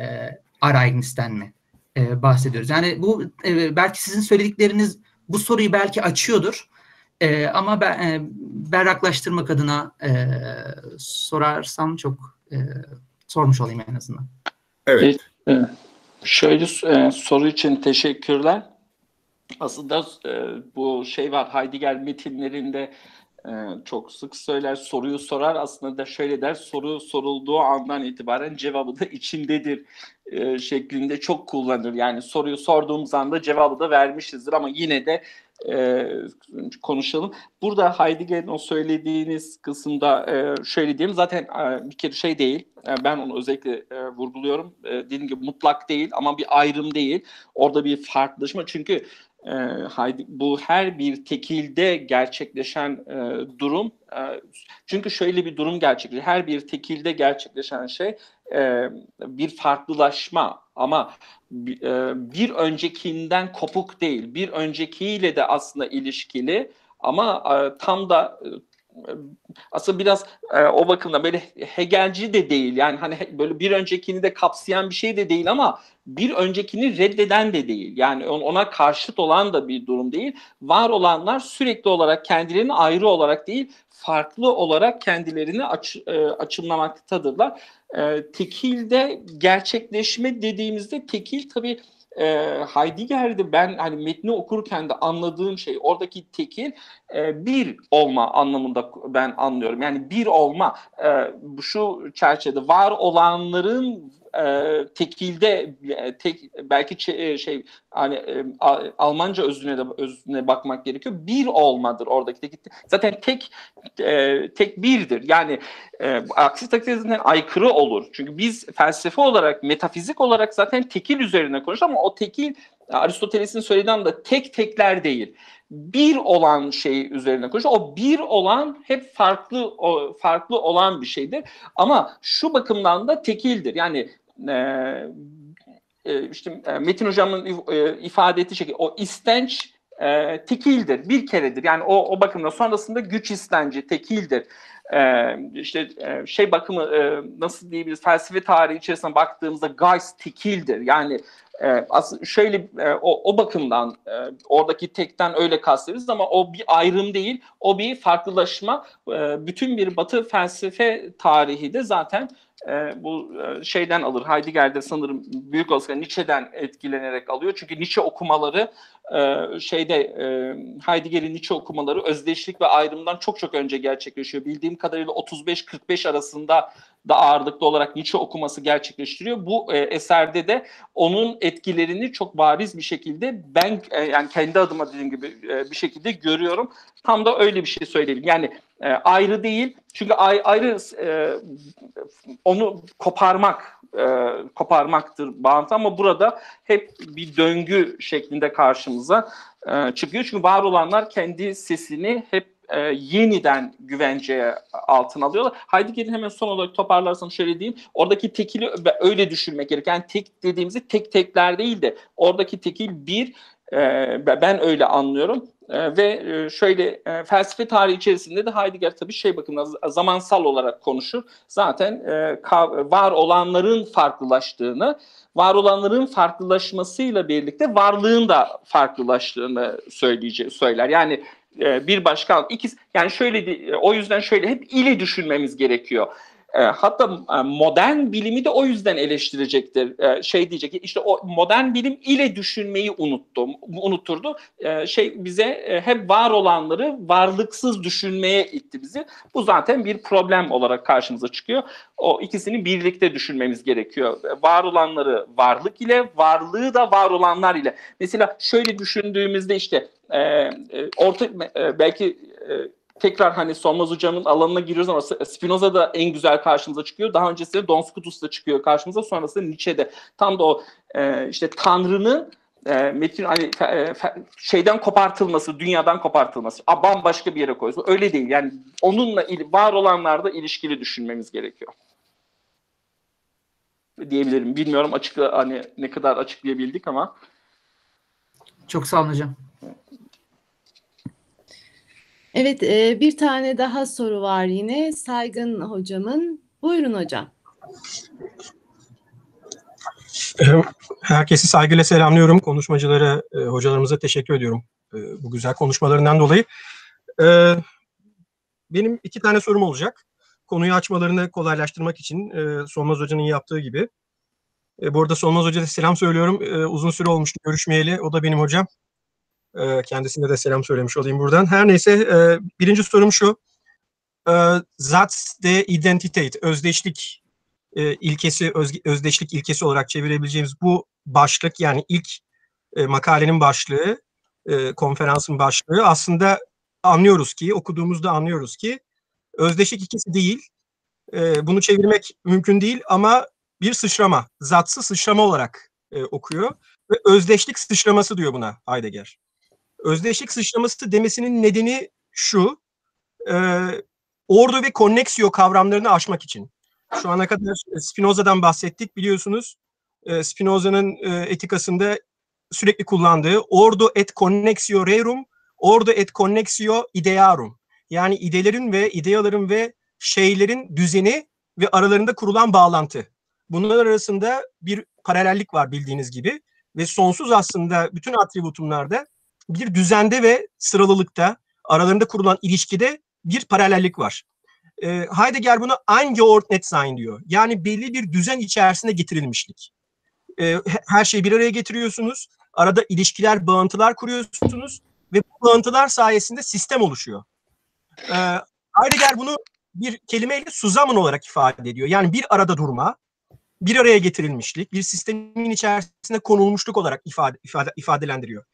araynis'ten mi e, bahsediyoruz? Yani bu e, belki sizin söyledikleriniz bu soruyu belki açıyordur. E, ama ben, e, berraklaştırmak adına e, sorarsam çok e, sormuş olayım en azından. Evet. E, şöyle e, soru için teşekkürler. Aslında e, bu şey var Heidegger metinlerinde e, çok sık söyler soruyu sorar aslında da şöyle der soru sorulduğu andan itibaren cevabı da içindedir e, şeklinde çok kullanır. Yani soruyu sorduğumuz anda cevabı da vermişizdir ama yine de e, konuşalım. Burada Heidegger'in o söylediğiniz kısımda e, şöyle diyeyim zaten e, bir kere şey değil e, ben onu özellikle e, vurguluyorum. E, dediğim gibi mutlak değil ama bir ayrım değil. Orada bir farklılaşma çünkü e, haydi, bu her bir tekilde gerçekleşen e, durum e, çünkü şöyle bir durum gerçekleşiyor. Her bir tekilde gerçekleşen şey e, bir farklılaşma ama e, bir öncekinden kopuk değil. Bir öncekiyle de aslında ilişkili ama e, tam da e, aslında biraz e, o bakımdan böyle Hegelci de değil. Yani hani böyle bir öncekini de kapsayan bir şey de değil ama bir öncekini reddeden de değil. Yani ona karşıt olan da bir durum değil. Var olanlar sürekli olarak kendilerini ayrı olarak değil, farklı olarak kendilerini aç, e, açımlamaktadırlar. E, tekilde gerçekleşme dediğimizde tekil tabii e, Heidegger'de ben hani metni okurken de anladığım şey oradaki tekil e, bir olma anlamında ben anlıyorum. Yani bir olma e, şu çerçevede var olanların e, tekilde e, tek belki şey, şey hani e, Almanca özüne de özüne bakmak gerekiyor. Bir olmadır oradaki tek. Zaten tek e, tek birdir. Yani e, aksi takdirde aykırı olur. Çünkü biz felsefe olarak, metafizik olarak zaten tekil üzerine konuşuyoruz ama o tekil Aristoteles'in söylediği anda tek tekler değil. Bir olan şey üzerine konuşuyor. O bir olan hep farklı o, farklı olan bir şeydir. Ama şu bakımdan da tekildir. Yani e, e, işte Metin hocamın e, ifade ettiği şekilde o istenç e, tekildir. Bir keredir. Yani o, o bakımda sonrasında güç istenci tekildir. E, işte e, şey bakımı e, nasıl diyebiliriz felsefe tarihi içerisinde baktığımızda Geist tekildir. Yani e, aslında şöyle e, o, o bakımdan e, oradaki tekten öyle kastediyoruz ama o bir ayrım değil, o bir farklılaşma. E, bütün bir Batı felsefe tarihi de zaten e, bu e, şeyden alır. Heidegger'de sanırım büyük olasılıkla Nietzsche'den etkilenerek alıyor. Çünkü Nietzsche okumaları e, şeyde e, Heidegger'in Nietzsche okumaları özdeşlik ve ayrımdan çok çok önce gerçekleşiyor. Bildiğim kadarıyla 35-45 arasında da ağırlıklı olarak Nietzsche okuması gerçekleştiriyor. Bu e, eserde de onun etkilerini çok bariz bir şekilde ben e, yani kendi adıma dediğim gibi e, bir şekilde görüyorum. Tam da öyle bir şey söyleyelim. Yani e, ayrı değil. Çünkü ay, ayrı e, onu koparmak e, koparmaktır bağıntı ama burada hep bir döngü şeklinde karşımıza e, çıkıyor. Çünkü var olanlar kendi sesini hep e, yeniden güvenceye altına alıyorlar. Heidegger'in hemen son olarak toparlarsam şöyle diyeyim. Oradaki tekili öyle düşünmek gerekiyor. Yani tek dediğimizi tek tekler değil de oradaki tekil bir e, ben öyle anlıyorum. E, ve e, şöyle e, felsefe tarihi içerisinde de Heidegger tabii şey bakın zamansal olarak konuşur. Zaten e, var olanların farklılaştığını, var olanların farklılaşmasıyla birlikte varlığın da farklılaştığını söyleyecek söyler. Yani e, bir başka ikisi yani şöyle o yüzden şöyle hep ile düşünmemiz gerekiyor. E, hatta e, modern bilimi de o yüzden eleştirecektir. E, şey diyecek işte o modern bilim ile düşünmeyi unuttu, unuturdu. Şey bize hep var olanları varlıksız düşünmeye itti bizi. Bu zaten bir problem olarak karşımıza çıkıyor. O ikisini birlikte düşünmemiz gerekiyor. Var olanları varlık ile, varlığı da var olanlar ile. Mesela şöyle düşündüğümüzde işte e, orta belki tekrar hani Solmaz Hocam'ın alanına giriyoruz ama Spinoza da en güzel karşımıza çıkıyor. Daha öncesinde Don Scotus da çıkıyor karşımıza. Sonrasında Nietzsche'de. Tam da o e, işte Tanrı'nın e, metin hani e, şeyden kopartılması, dünyadan kopartılması, a, bambaşka bir yere koyması. Öyle değil. Yani onunla il, var olanlarda ilişkili düşünmemiz gerekiyor. Diyebilirim. Bilmiyorum açık hani ne kadar açıklayabildik ama. Çok sağ olun hocam. Evet, bir tane daha soru var yine Saygın hocamın. Buyurun hocam. Herkesi saygıyla selamlıyorum. Konuşmacılara, hocalarımıza teşekkür ediyorum bu güzel konuşmalarından dolayı. Benim iki tane sorum olacak. Konuyu açmalarını kolaylaştırmak için Solmaz Hoca'nın yaptığı gibi. Bu arada Solmaz Hoca'ya selam söylüyorum. Uzun süre olmuştu görüşmeyeli. O da benim hocam. E, kendisine de selam söylemiş olayım buradan. Her neyse e, birinci sorum şu. E, Zat de Identität, özdeşlik e, ilkesi, öz, özdeşlik ilkesi olarak çevirebileceğimiz bu başlık yani ilk e, makalenin başlığı, konferansın başlığı aslında anlıyoruz ki, okuduğumuzda anlıyoruz ki özdeşlik ilkesi değil. Bunu çevirmek mümkün değil ama bir sıçrama, zatsı sıçrama olarak okuyor. Ve özdeşlik sıçraması diyor buna Heidegger. Özdeşlik sıçraması demesinin nedeni şu, e, ordu ve konneksiyo kavramlarını aşmak için. Şu ana kadar Spinoza'dan bahsettik biliyorsunuz. E, Spinoza'nın e, etikasında sürekli kullandığı ordo et connexio rerum, ordo et connexio idearum. Yani idelerin ve ideaların ve şeylerin düzeni ve aralarında kurulan bağlantı. Bunlar arasında bir paralellik var bildiğiniz gibi ve sonsuz aslında bütün atributumlarda bir düzende ve sıralılıkta aralarında kurulan ilişkide bir paralellik var. E, Heidegger buna eingeordnet sein diyor. Yani belli bir düzen içerisinde getirilmişlik. E, her şeyi bir araya getiriyorsunuz. Arada ilişkiler, bağıntılar kuruyorsunuz ve bu bağıntılar sayesinde sistem oluşuyor. E, Heidegger bunu bir kelimeyle Zusammen olarak ifade ediyor. Yani bir arada durma, bir araya getirilmişlik, bir sistemin içerisinde konulmuşluk olarak ifade, ifade ifadelendiriyor.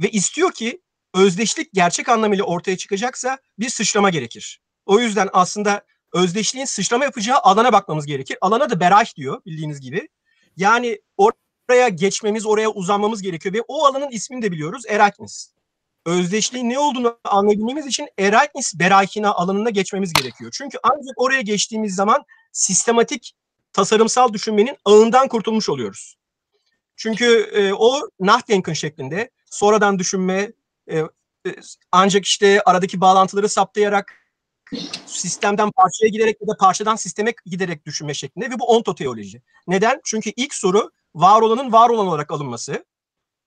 Ve istiyor ki özdeşlik gerçek anlamıyla ortaya çıkacaksa bir sıçrama gerekir. O yüzden aslında özdeşliğin sıçrama yapacağı alana bakmamız gerekir. Alana da berah diyor bildiğiniz gibi. Yani oraya geçmemiz, oraya uzanmamız gerekiyor ve o alanın ismini de biliyoruz Eraknis. Özdeşliğin ne olduğunu anlayabilmemiz için Eraknis berahina alanına geçmemiz gerekiyor. Çünkü ancak oraya geçtiğimiz zaman sistematik tasarımsal düşünmenin ağından kurtulmuş oluyoruz. Çünkü e, o Nachdenken şeklinde sonradan düşünme e, e, ancak işte aradaki bağlantıları saptayarak sistemden parçaya giderek ya da parçadan sisteme giderek düşünme şeklinde ve bu ontoteoloji. Neden? Çünkü ilk soru var olanın var olan olarak alınması.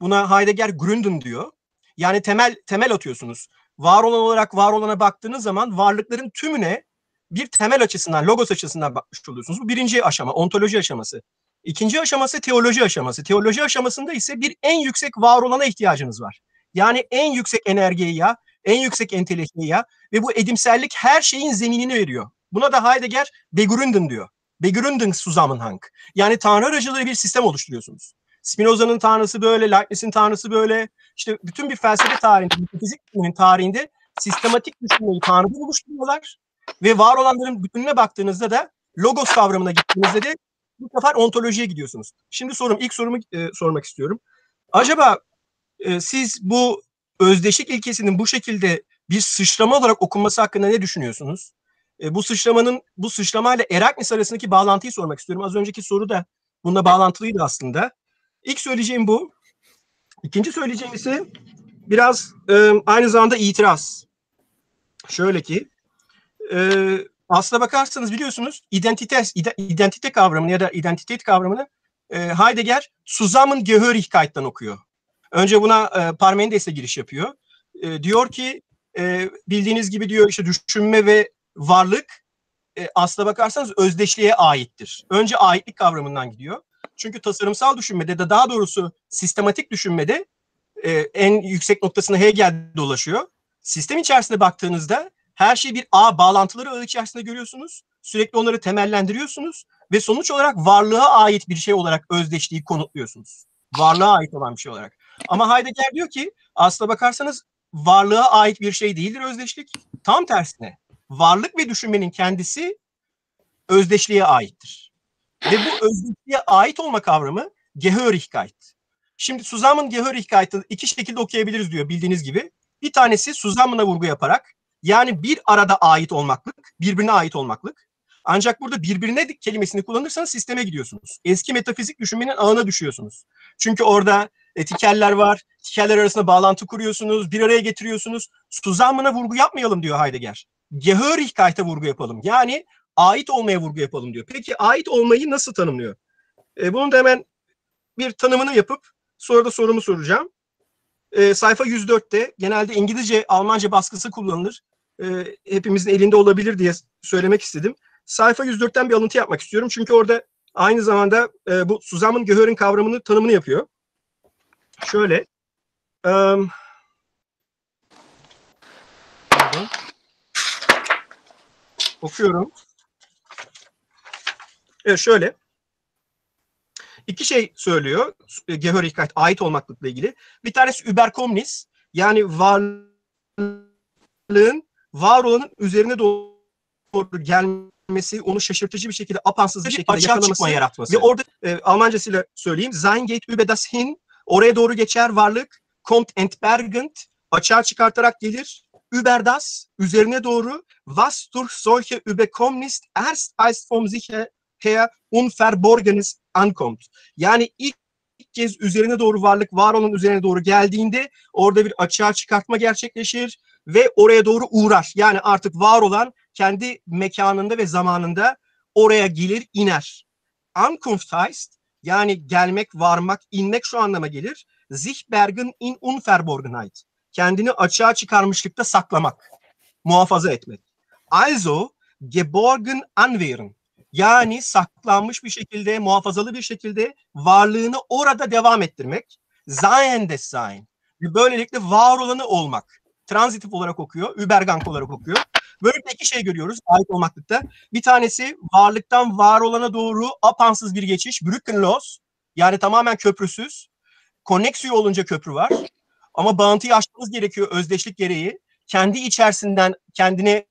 Buna Heidegger Gründen diyor. Yani temel temel atıyorsunuz. Var olan olarak var olana baktığınız zaman varlıkların tümüne bir temel açısından, logos açısından bakmış oluyorsunuz. Bu birinci aşama, ontoloji aşaması. İkinci aşaması teoloji aşaması. Teoloji aşamasında ise bir en yüksek var olana ihtiyacınız var. Yani en yüksek enerjiye ya, en yüksek entelektüye ve bu edimsellik her şeyin zeminini veriyor. Buna da Heidegger Begründen diyor. Begründen Zusammenhang. Yani tanrı aracılığı bir sistem oluşturuyorsunuz. Spinoza'nın tanrısı böyle, Leibniz'in tanrısı böyle. İşte bütün bir felsefe tarihinde, bir fizik tarihinde sistematik düşünmeyi tanrıda oluşturuyorlar. Ve var olanların bütününe baktığınızda da logos kavramına gittiğinizde de bu sefer ontolojiye gidiyorsunuz. Şimdi sorum, ilk sorumu e, sormak istiyorum. Acaba e, siz bu özdeşik ilkesinin bu şekilde bir sıçrama olarak okunması hakkında ne düşünüyorsunuz? E, bu sıçramanın bu sıçramayla Eraknis arasındaki bağlantıyı sormak istiyorum. Az önceki soru da bununla bağlantılıydı aslında. İlk söyleyeceğim bu. İkinci söyleyeceğim ise biraz e, aynı zamanda itiraz. Şöyle ki e, aslına bakarsanız biliyorsunuz identite, identite kavramını ya da identitet kavramını e, Heidegger Zusammengehörigkeit'ten okuyor. Önce buna e, Parmenides'e giriş yapıyor. E, diyor ki e, bildiğiniz gibi diyor işte düşünme ve varlık e, aslına bakarsanız özdeşliğe aittir. Önce aitlik kavramından gidiyor. Çünkü tasarımsal düşünmede de daha doğrusu sistematik düşünmede e, en yüksek noktasına Hegel dolaşıyor. Sistem içerisinde baktığınızda her şeyi bir ağ bağlantıları ağı içerisinde görüyorsunuz. Sürekli onları temellendiriyorsunuz ve sonuç olarak varlığa ait bir şey olarak özdeşliği konutluyorsunuz. Varlığa ait olan bir şey olarak. Ama Heidegger diyor ki aslına bakarsanız varlığa ait bir şey değildir özdeşlik. Tam tersine varlık ve düşünmenin kendisi özdeşliğe aittir. Ve bu özdeşliğe ait olma kavramı Gehörigkeit. Şimdi Suzam'ın Gehörigkeit'i iki şekilde okuyabiliriz diyor bildiğiniz gibi. Bir tanesi Suzam'ına vurgu yaparak yani bir arada ait olmaklık, birbirine ait olmaklık. Ancak burada birbirine kelimesini kullanırsanız sisteme gidiyorsunuz. Eski metafizik düşünmenin ağına düşüyorsunuz. Çünkü orada e, tikeller var. Tikeller arasında bağlantı kuruyorsunuz. Bir araya getiriyorsunuz. Suzamına vurgu yapmayalım diyor Heidegger. Gehörigkeit'e vurgu yapalım. Yani ait olmaya vurgu yapalım diyor. Peki ait olmayı nasıl tanımlıyor? E, bunun da hemen bir tanımını yapıp sonra da sorumu soracağım. E, sayfa 104'te genelde İngilizce, Almanca baskısı kullanılır. E, hepimizin elinde olabilir diye söylemek istedim. Sayfa 104'ten bir alıntı yapmak istiyorum. Çünkü orada aynı zamanda e, bu Suzam'ın Gehör'ün kavramını tanımını yapıyor. Şöyle. Um. Okuyorum. Evet şöyle. İki şey söylüyor Gehörigkeit ait olmaklıkla ilgili. Bir tanesi Überkomnis yani varlığın var olanın üzerine doğru gelmesi, onu şaşırtıcı bir şekilde, apansız bir şekilde açığa çıkma yaratması. Ve orada e, Almancasıyla söyleyeyim. Sein geht über das hin. Oraya doğru geçer varlık. Kommt entbergend. Açığa çıkartarak gelir. Über das. Üzerine doğru. Was durch solche Überkommnis erst als vom sich her unverborgenes ankommt. Yani ilk ilk kez üzerine doğru varlık var olan üzerine doğru geldiğinde orada bir açığa çıkartma gerçekleşir ve oraya doğru uğrar. Yani artık var olan kendi mekanında ve zamanında oraya gelir, iner. Ankunft heißt yani gelmek, varmak, inmek şu anlama gelir. Sich bergen in Unverborgenheit. Kendini açığa çıkarmışlıkta saklamak, muhafaza etmek. Also geborgen anwehren. Yani saklanmış bir şekilde, muhafazalı bir şekilde varlığını orada devam ettirmek. Sein des Sein. Böylelikle var olanı olmak. Transitif olarak okuyor, übergang olarak okuyor. Böyle iki şey görüyoruz ait olmaklıkta. Bir tanesi varlıktan var olana doğru apansız bir geçiş. Brückenlos. Yani tamamen köprüsüz. Koneksiyo olunca köprü var. Ama bağıntıyı aşmamız gerekiyor özdeşlik gereği. Kendi içerisinden kendini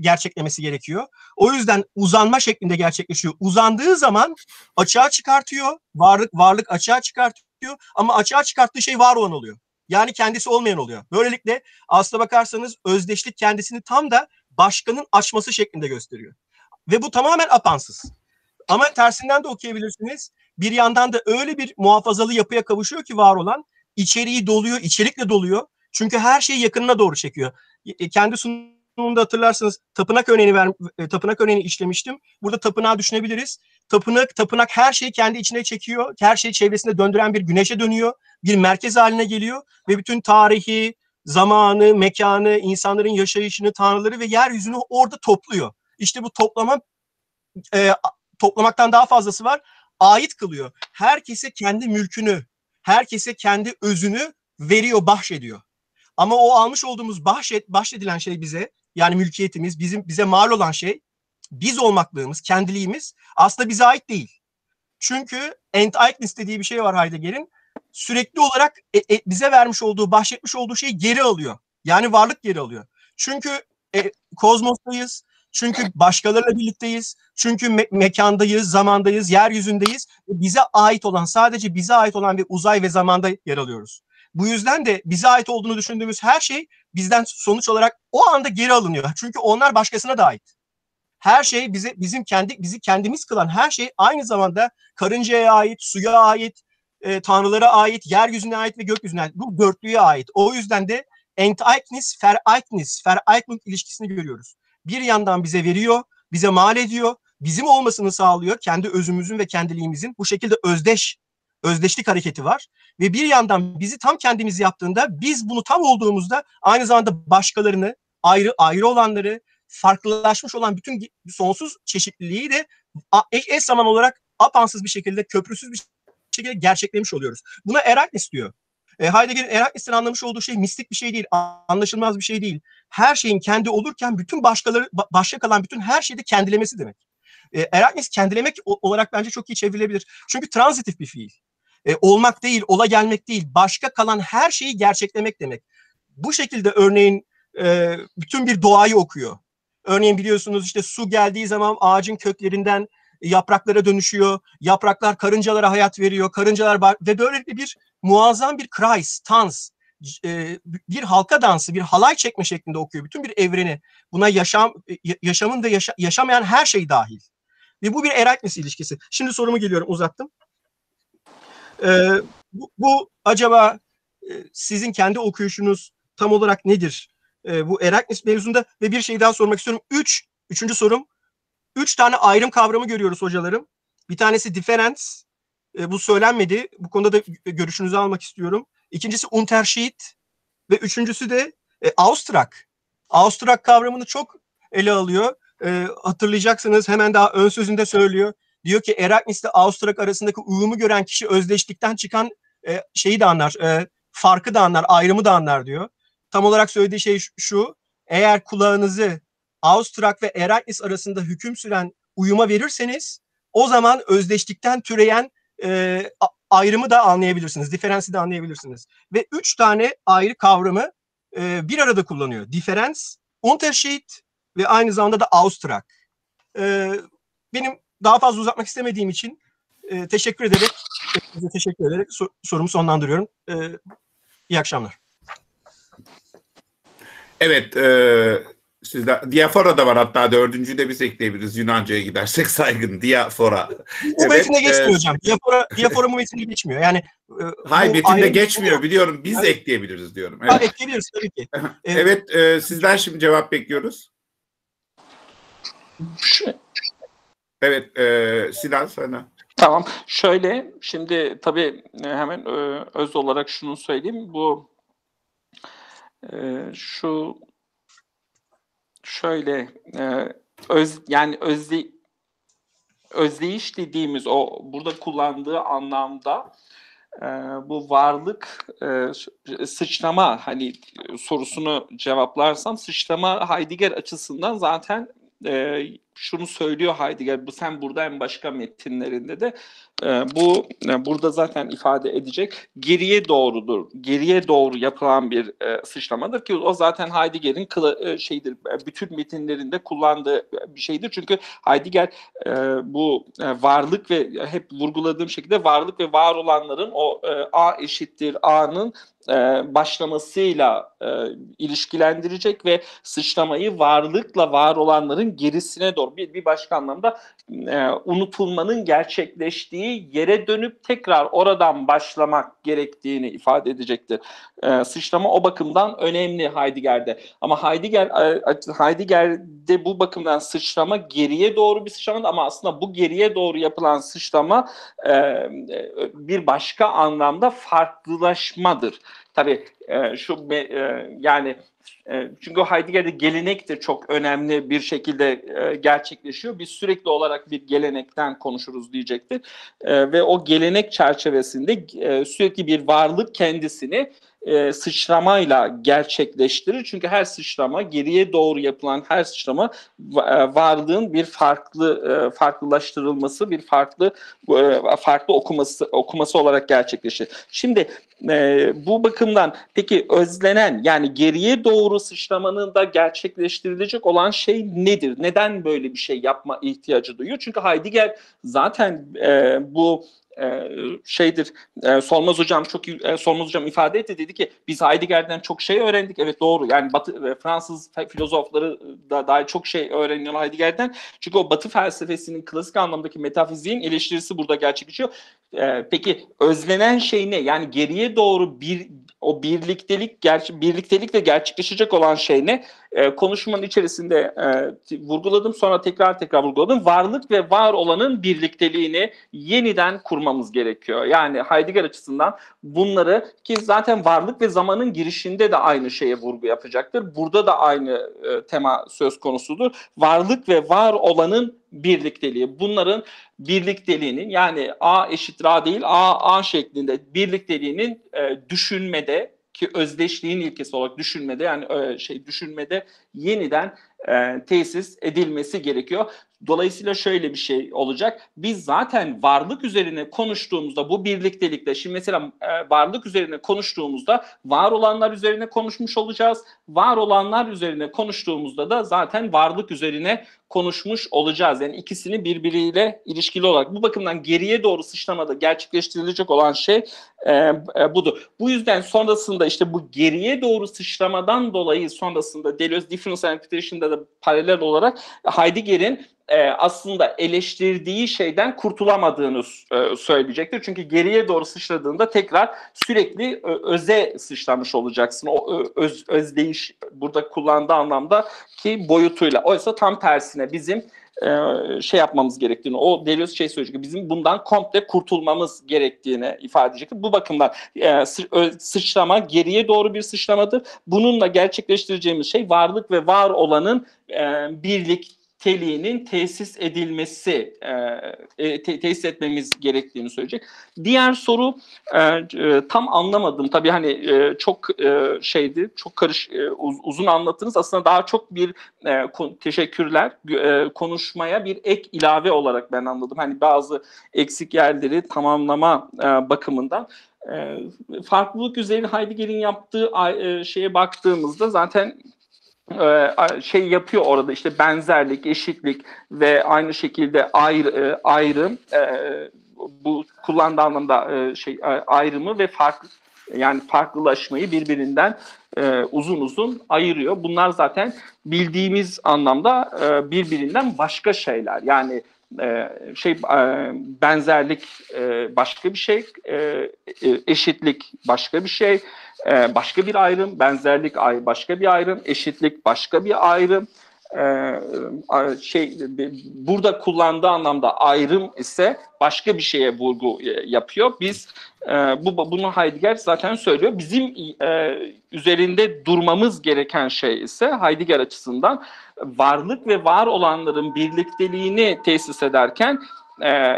gerçeklemesi gerekiyor. O yüzden uzanma şeklinde gerçekleşiyor. Uzandığı zaman açığa çıkartıyor. Varlık varlık açığa çıkartıyor ama açığa çıkarttığı şey var olan oluyor. Yani kendisi olmayan oluyor. Böylelikle aslına bakarsanız özdeşlik kendisini tam da başkanın açması şeklinde gösteriyor. Ve bu tamamen apansız. Ama tersinden de okuyabilirsiniz. Bir yandan da öyle bir muhafazalı yapıya kavuşuyor ki var olan içeriği doluyor, içerikle doluyor. Çünkü her şeyi yakınına doğru çekiyor. Kendi sunumunda hatırlarsınız tapınak örneğini ver, tapınak örneğini işlemiştim. Burada tapınağı düşünebiliriz. Tapınak, tapınak her şeyi kendi içine çekiyor. Her şeyi çevresinde döndüren bir güneşe dönüyor. Bir merkez haline geliyor ve bütün tarihi, zamanı, mekanı, insanların yaşayışını, tanrıları ve yeryüzünü orada topluyor. İşte bu toplama e, toplamaktan daha fazlası var. Ait kılıyor. Herkese kendi mülkünü, herkese kendi özünü veriyor, bahşediyor. Ama o almış olduğumuz bahşet, bahşedilen şey bize, yani mülkiyetimiz, bizim bize mal olan şey, biz olmaklığımız, kendiliğimiz aslında bize ait değil. Çünkü Enteignis dediği bir şey var Heidegger'in. Sürekli olarak e, e, bize vermiş olduğu, bahşetmiş olduğu şeyi geri alıyor. Yani varlık geri alıyor. Çünkü e, kozmostayız, çünkü başkalarıyla birlikteyiz. Çünkü me- mekandayız, zamandayız, yeryüzündeyiz. Bize ait olan, sadece bize ait olan bir uzay ve zamanda yer alıyoruz. Bu yüzden de bize ait olduğunu düşündüğümüz her şey bizden sonuç olarak o anda geri alınıyor. Çünkü onlar başkasına da ait. Her şey bize bizim kendi bizi kendimiz kılan her şey aynı zamanda karıncaya ait, suya ait, e, tanrılara ait, yeryüzüne ait ve gökyüzüne ait. Bu dörtlüye ait. O yüzden de Enteignis, Vereignis, Vereignung ilişkisini görüyoruz. Bir yandan bize veriyor, bize mal ediyor, bizim olmasını sağlıyor. Kendi özümüzün ve kendiliğimizin bu şekilde özdeş, özdeşlik hareketi var. Ve bir yandan bizi tam kendimiz yaptığında biz bunu tam olduğumuzda aynı zamanda başkalarını, ayrı ayrı olanları, farklılaşmış olan bütün sonsuz çeşitliliği de eş, zaman olarak apansız bir şekilde, köprüsüz bir şekilde gerçeklemiş oluyoruz. Buna Erasmus diyor. E, Heidegger'in Erasmus'tan anlamış olduğu şey mistik bir şey değil, anlaşılmaz bir şey değil. Her şeyin kendi olurken bütün başkaları, başka kalan bütün her şeyde kendilemesi demek. E, Erasmus kendilemek olarak bence çok iyi çevrilebilir. Çünkü transitif bir fiil. E, olmak değil, ola gelmek değil, başka kalan her şeyi gerçeklemek demek. Bu şekilde örneğin e, bütün bir doğayı okuyor. Örneğin biliyorsunuz işte su geldiği zaman ağacın köklerinden yapraklara dönüşüyor. Yapraklar karıncalara hayat veriyor. Karıncalar ve böylelikle bir muazzam bir kreis, dans, e, bir halka dansı, bir halay çekme şeklinde okuyor. Bütün bir evreni. Buna yaşam yaşamın da yaşa, yaşamayan her şey dahil. Ve bu bir Erasmus ilişkisi. Şimdi sorumu geliyorum uzattım. Ee, bu, bu acaba e, sizin kendi okuyuşunuz tam olarak nedir? Ee, bu Erasmus mevzunda ve bir şey daha sormak istiyorum. Üç, üçüncü sorum. Üç tane ayrım kavramı görüyoruz hocalarım. Bir tanesi difference. E, bu söylenmedi. Bu konuda da görüşünüzü almak istiyorum. İkincisi Unterschied ve üçüncüsü de e, Austrak. Austrak kavramını çok ele alıyor. E, hatırlayacaksınız hemen daha ön sözünde söylüyor. Diyor ki Erasmus ile Austrak arasındaki uyumu gören kişi özdeşlikten çıkan e, şeyi de anlar, e, farkı da anlar, ayrımı da anlar diyor. Tam olarak söylediği şey şu, eğer kulağınızı Austrak ve Erasmus arasında hüküm süren uyuma verirseniz o zaman özdeşlikten türeyen e, ayrımı da anlayabilirsiniz, diferansı da anlayabilirsiniz. Ve üç tane ayrı kavramı e, bir arada kullanıyor. Diferans, Unterschied ve aynı zamanda da Austrak. E, benim daha fazla uzatmak istemediğim için e, teşekkür ederek teşekkür ederek sor, sorumu sonlandırıyorum. E, iyi akşamlar. Evet, e, sizde diafora da var hatta dördüncüyü de biz ekleyebiliriz Yunanca'ya gidersek [laughs] saygın diafora. Bu evet, metinde geçmiyor e, hocam. Diafora, diafora bu metinde geçmiyor. Yani e, Hayır metinde geçmiyor biliyorum. Biz de ekleyebiliriz diyorum. Evet. Ha, ekleyebiliriz tabii ki. [laughs] evet e, sizden şimdi cevap bekliyoruz. Evet e, Sinan sana. Tamam. Şöyle şimdi tabii hemen öz olarak şunu söyleyeyim. Bu şu şöyle e, öz yani özde özdeyiş dediğimiz o burada kullandığı anlamda e, bu varlık e, sıçrama hani sorusunu cevaplarsam sıçrama Heidegger açısından zaten e, şunu söylüyor Heidegger bu sen burada en başka metinlerinde de e, bu e, burada zaten ifade edecek geriye doğrudur. Geriye doğru yapılan bir e, sıçramadır ki o zaten Heidegger'in kıla, e, şeydir e, bütün metinlerinde kullandığı bir şeydir. Çünkü Heidegger e, bu e, varlık ve hep vurguladığım şekilde varlık ve var olanların o e, A eşittir A'nın e, başlamasıyla e, ilişkilendirecek ve sıçramayı varlıkla var olanların gerisine doğru bir, bir başka anlamda e, unutulmanın gerçekleştiği yere dönüp tekrar oradan başlamak gerektiğini ifade edecektir. E, sıçrama o bakımdan önemli Heidegger'de. Ama Heidegger e, Heidegger'de bu bakımdan sıçrama geriye doğru bir sıçrama ama aslında bu geriye doğru yapılan sıçrama e, bir başka anlamda farklılaşmadır. Tabii e, şu e, yani e, çünkü Heidegger'de gelenek de çok önemli bir şekilde e, gerçekleşiyor. Biz sürekli olarak bir gelenekten konuşuruz diyecektir. E, ve o gelenek çerçevesinde e, sürekli bir varlık kendisini e, sıçramayla gerçekleştirir. Çünkü her sıçrama, geriye doğru yapılan her sıçrama e, varlığın bir farklı e, farklılaştırılması, bir farklı e, farklı okuması okuması olarak gerçekleşir. Şimdi e, bu bakımdan peki özlenen yani geriye doğru sıçramanın da gerçekleştirilecek olan şey nedir? Neden böyle bir şey yapma ihtiyacı duyuyor? Çünkü Heidegger zaten e, bu e, şeydir e, Solmaz hocam çok e, Solmaz hocam ifade etti dedi ki biz Heidegger'den çok şey öğrendik. Evet doğru. Yani Batı Fransız filozofları da dair çok şey öğreniyor Heidegger'den. Çünkü o Batı felsefesinin klasik anlamdaki metafiziğin eleştirisi burada gerçekleşiyor. Peki özlenen şey ne? Yani geriye doğru bir o birliktelik gerçi birliktelikle gerçekleşecek olan şey ne? E, konuşmanın içerisinde e, vurguladım sonra tekrar tekrar vurguladım. Varlık ve var olanın birlikteliğini yeniden kurmamız gerekiyor. Yani Heidegger açısından bunları ki zaten varlık ve zamanın girişinde de aynı şeye vurgu yapacaktır. Burada da aynı e, tema söz konusudur. Varlık ve var olanın birlikteliği. Bunların birlikteliğinin yani A eşittir A değil A A şeklinde birlikteliğinin e, düşünmede ki özdeşliğin ilkesi olarak düşünmede yani e, şey düşünmede yeniden e, tesis edilmesi gerekiyor. Dolayısıyla şöyle bir şey olacak. Biz zaten varlık üzerine konuştuğumuzda bu birliktelikte şimdi mesela e, varlık üzerine konuştuğumuzda var olanlar üzerine konuşmuş olacağız. Var olanlar üzerine konuştuğumuzda da zaten varlık üzerine konuşmuş olacağız. Yani ikisini birbiriyle ilişkili olarak bu bakımdan geriye doğru sıçramada gerçekleştirilecek olan şey e, e, budur. Bu yüzden sonrasında işte bu geriye doğru sıçramadan dolayı sonrasında Deleuze Difference and Repetition'da da paralel olarak Heidegger'in e, aslında eleştirdiği şeyden kurtulamadığını e, söyleyecektir. Çünkü geriye doğru sıçradığında tekrar sürekli ö, öze sıçramış olacaksın. O öz, özdeyiş burada kullandığı anlamda ki boyutuyla. Oysa tam tersine bizim e, şey yapmamız gerektiğini, o Deleuze şey söyleyecek, bizim bundan komple kurtulmamız gerektiğini ifade edecektir. Bu bakımdan e, sıçrama geriye doğru bir sıçramadır. Bununla gerçekleştireceğimiz şey varlık ve var olanın e, birlik teliğinin tesis edilmesi, e, e, te- tesis etmemiz gerektiğini söyleyecek. Diğer soru e, e, tam anlamadım. Tabii hani e, çok e, şeydi, çok karış, e, uz- uzun anlattınız. Aslında daha çok bir e, kon- teşekkürler e, konuşmaya bir ek ilave olarak ben anladım. Hani bazı eksik yerleri tamamlama e, bakımından. E, farklılık üzerine Heidegger'in yaptığı e, şeye baktığımızda zaten şey yapıyor orada işte benzerlik, eşitlik ve aynı şekilde ayrı, e, ayrım e, bu kullandığı anlamda e, şey ayrımı ve fark yani farklılaşmayı birbirinden uzun uzun ayırıyor. Bunlar zaten bildiğimiz anlamda birbirinden başka şeyler. Yani e, şey e, benzerlik e, başka bir şey, e, eşitlik başka bir şey, başka bir ayrım, benzerlik başka bir ayrım, eşitlik başka bir ayrım. E, a- şey burada kullandığı anlamda ayrım ise başka bir şeye vurgu e, yapıyor. Biz e, bu bunu Heidegger zaten söylüyor. Bizim e, üzerinde durmamız gereken şey ise Heidegger açısından varlık ve var olanların birlikteliğini tesis ederken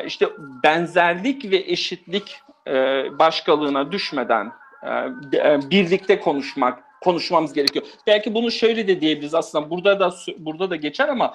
işte benzerlik ve eşitlik e, başkalığına düşmeden birlikte konuşmak konuşmamız gerekiyor. Belki bunu şöyle de diyebiliriz aslında burada da burada da geçer ama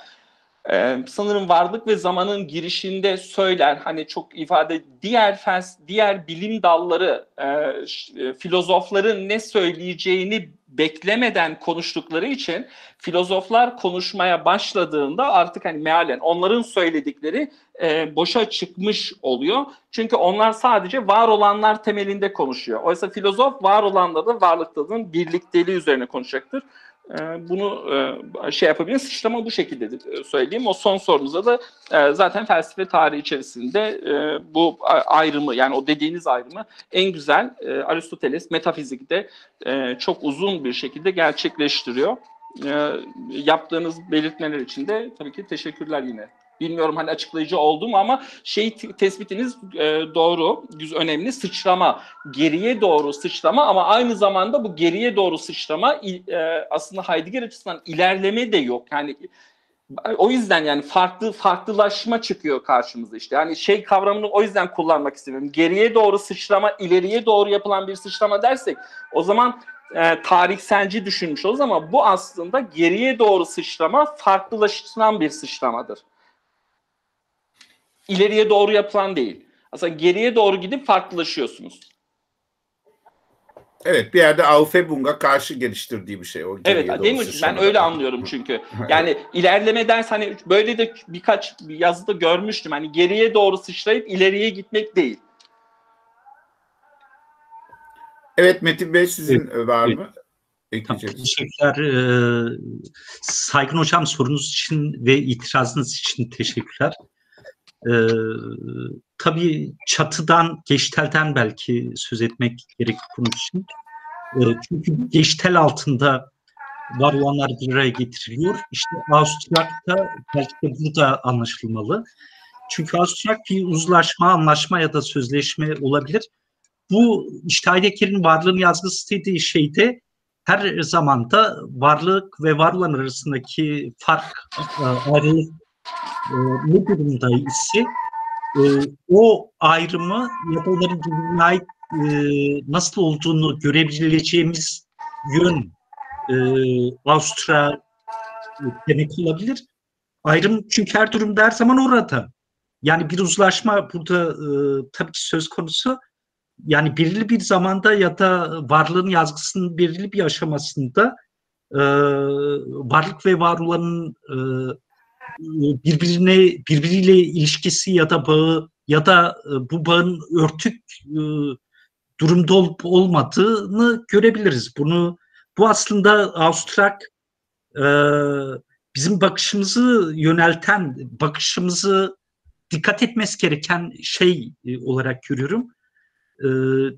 e, sanırım varlık ve zamanın girişinde söyler hani çok ifade diğer fels diğer bilim dalları e, e, filozofların ne söyleyeceğini beklemeden konuştukları için filozoflar konuşmaya başladığında artık hani mealen onların söyledikleri e, boşa çıkmış oluyor. Çünkü onlar sadece var olanlar temelinde konuşuyor. Oysa filozof var olanların varlıkların birlikteliği üzerine konuşacaktır. E, bunu e, şey yapabiliriz. Sıçrama bu şekilde söyleyeyim. O son sorunuza da e, zaten felsefe tarihi içerisinde e, bu ayrımı yani o dediğiniz ayrımı en güzel e, Aristoteles metafizikte e, çok uzun bir şekilde gerçekleştiriyor. E, yaptığınız belirtmeler için de tabii ki teşekkürler yine. Bilmiyorum hani açıklayıcı oldu mu ama şey tespitiniz e, doğru, güz önemli. Sıçrama, geriye doğru sıçrama ama aynı zamanda bu geriye doğru sıçrama e, aslında Heidegger açısından ilerleme de yok. Yani o yüzden yani farklı farklılaşma çıkıyor karşımıza işte. Yani şey kavramını o yüzden kullanmak istemiyorum. Geriye doğru sıçrama, ileriye doğru yapılan bir sıçrama dersek o zaman e, tarihselci düşünmüş oluruz ama bu aslında geriye doğru sıçrama farklılaştıran bir sıçramadır. İleriye doğru yapılan değil. Aslında geriye doğru gidip farklılaşıyorsunuz. Evet bir yerde Aufhebung'a karşı geliştirdiği bir şey. O Evet değil mi? Ben öyle anlıyorum çünkü. [laughs] Yani ilerleme ders hani böyle de birkaç yazıda görmüştüm. Hani geriye doğru sıçrayıp ileriye gitmek değil. Evet Metin Bey sizin e, var evet. mı? Tamam, Ekleyeceğiniz. teşekkürler. Ee, Saygın Hocam sorunuz için ve itirazınız için teşekkürler. Ee, tabii çatıdan, geçtelden belki söz etmek gerek bunun için. Ee, çünkü geçtel altında var olanlar bir araya getiriliyor. İşte Avusturyak'ta belki de bu da anlaşılmalı. Çünkü Avustrak bir uzlaşma, anlaşma ya da sözleşme olabilir. Bu işte Heidegger'in varlığını yazgısı dediği şeyde her zamanda varlık ve var olan arasındaki fark, e, ayrılık e, ne durumda ise e, o ayrımı ya da onların birbirine ait e, nasıl olduğunu görebileceğimiz yön e, Avustra demek olabilir. Ayrım çünkü her durumda her zaman orada. Yani bir uzlaşma burada e, tabii ki söz konusu. Yani belirli bir zamanda ya da varlığın yazgısının belirli bir aşamasında e, varlık ve var olanın e, birbirine birbiriyle ilişkisi ya da bağı ya da e, bu bağın örtük e, durumda olup olmadığını görebiliriz. Bunu bu aslında Avustrak e, bizim bakışımızı yönelten, bakışımızı dikkat etmesi gereken şey olarak görüyorum.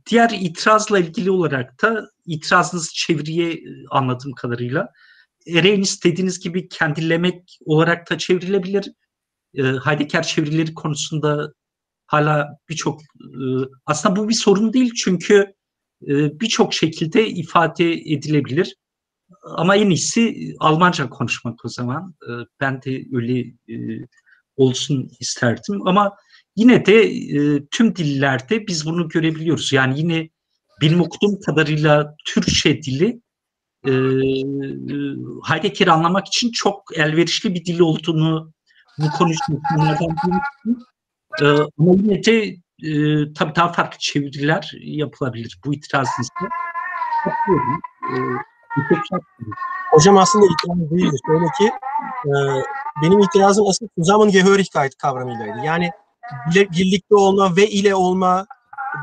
Diğer itirazla ilgili olarak da itirazınız çeviriye anladığım kadarıyla Ereğiniz dediğiniz gibi kendilemek olarak da çevrilebilir. E, Heidegger çevirileri konusunda hala birçok e, aslında bu bir sorun değil çünkü e, birçok şekilde ifade edilebilir. Ama en iyisi Almanca konuşmak o zaman. E, ben de öyle e, olsun isterdim. Ama yine de e, tüm dillerde biz bunu görebiliyoruz. Yani yine benim okuduğum kadarıyla Türkçe dili e, Heidegger'i anlamak için çok elverişli bir dil olduğunu bu konuşmalardan. E, ama yine de e, tabii daha farklı çeviriler yapılabilir bu. E, Hocam aslında itiraz değildi. Şöyle ki e, benim itirazım aslında Zusammengehörigkeit kavramıylaydı. Yani birlikte olma ve ile olma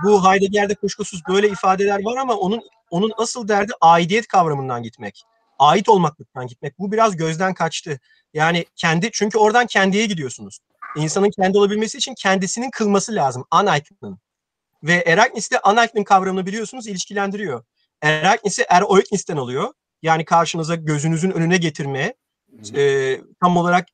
bu Heidegger'de kuşkusuz böyle ifadeler var ama onun onun asıl derdi aidiyet kavramından gitmek. Ait olmaklıktan gitmek. Bu biraz gözden kaçtı. Yani kendi çünkü oradan kendiye gidiyorsunuz. İnsanın kendi olabilmesi için kendisinin kılması lazım. Aneignen. Ve Eragnis de Aneignen kavramını biliyorsunuz ilişkilendiriyor. Eragnis'i Eroiknis'ten alıyor. Yani karşınıza gözünüzün önüne getirmeye e, tam olarak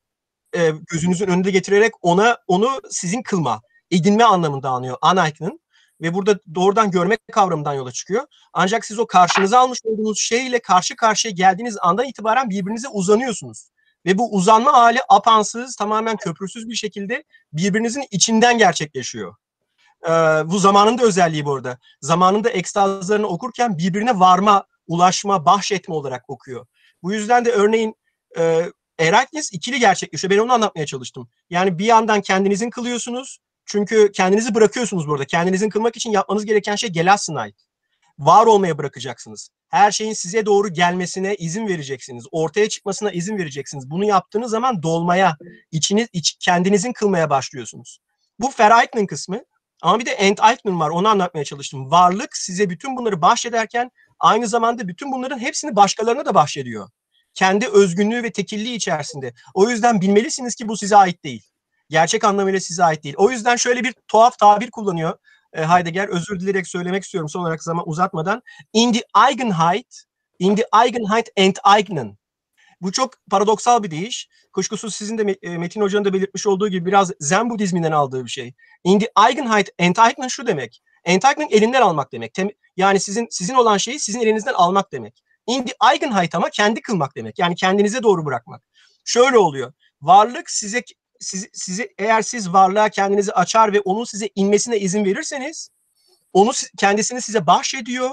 e, gözünüzün önünde getirerek ona onu sizin kılma, edinme anlamında anlıyor Aneignen ve burada doğrudan görmek kavramından yola çıkıyor. Ancak siz o karşınıza almış olduğunuz şeyle karşı karşıya geldiğiniz andan itibaren birbirinize uzanıyorsunuz. Ve bu uzanma hali apansız, tamamen köprüsüz bir şekilde birbirinizin içinden gerçekleşiyor. Ee, bu zamanın da özelliği bu arada. Zamanında ekstazlarını okurken birbirine varma, ulaşma, bahşetme olarak okuyor. Bu yüzden de örneğin e, Eraklis ikili gerçekleşiyor. Ben onu anlatmaya çalıştım. Yani bir yandan kendinizin kılıyorsunuz, çünkü kendinizi bırakıyorsunuz burada. Kendinizin kılmak için yapmanız gereken şey gelasınay. Var olmaya bırakacaksınız. Her şeyin size doğru gelmesine izin vereceksiniz. Ortaya çıkmasına izin vereceksiniz. Bunu yaptığınız zaman dolmaya, içiniz, iç, kendinizin kılmaya başlıyorsunuz. Bu Vereignen kısmı. Ama bir de Enteignen var. Onu anlatmaya çalıştım. Varlık size bütün bunları bahşederken aynı zamanda bütün bunların hepsini başkalarına da bahşediyor. Kendi özgünlüğü ve tekilliği içerisinde. O yüzden bilmelisiniz ki bu size ait değil gerçek anlamıyla size ait değil. O yüzden şöyle bir tuhaf tabir kullanıyor e, Heidegger. Özür dileyerek söylemek istiyorum son olarak zaman uzatmadan. In die Eigenheit, in die Eigenheit enteignen. Bu çok paradoksal bir deyiş. Kuşkusuz sizin de Metin Hoca'nın da belirtmiş olduğu gibi biraz Zen Budizminden aldığı bir şey. In die Eigenheit enteignen şu demek. Enteignen elinden almak demek. Yani sizin sizin olan şeyi sizin elinizden almak demek. In die Eigenheit ama kendi kılmak demek. Yani kendinize doğru bırakmak. Şöyle oluyor. Varlık size sizi, sizi eğer siz varlığa kendinizi açar ve onun size inmesine izin verirseniz onu kendisini size bahşediyor.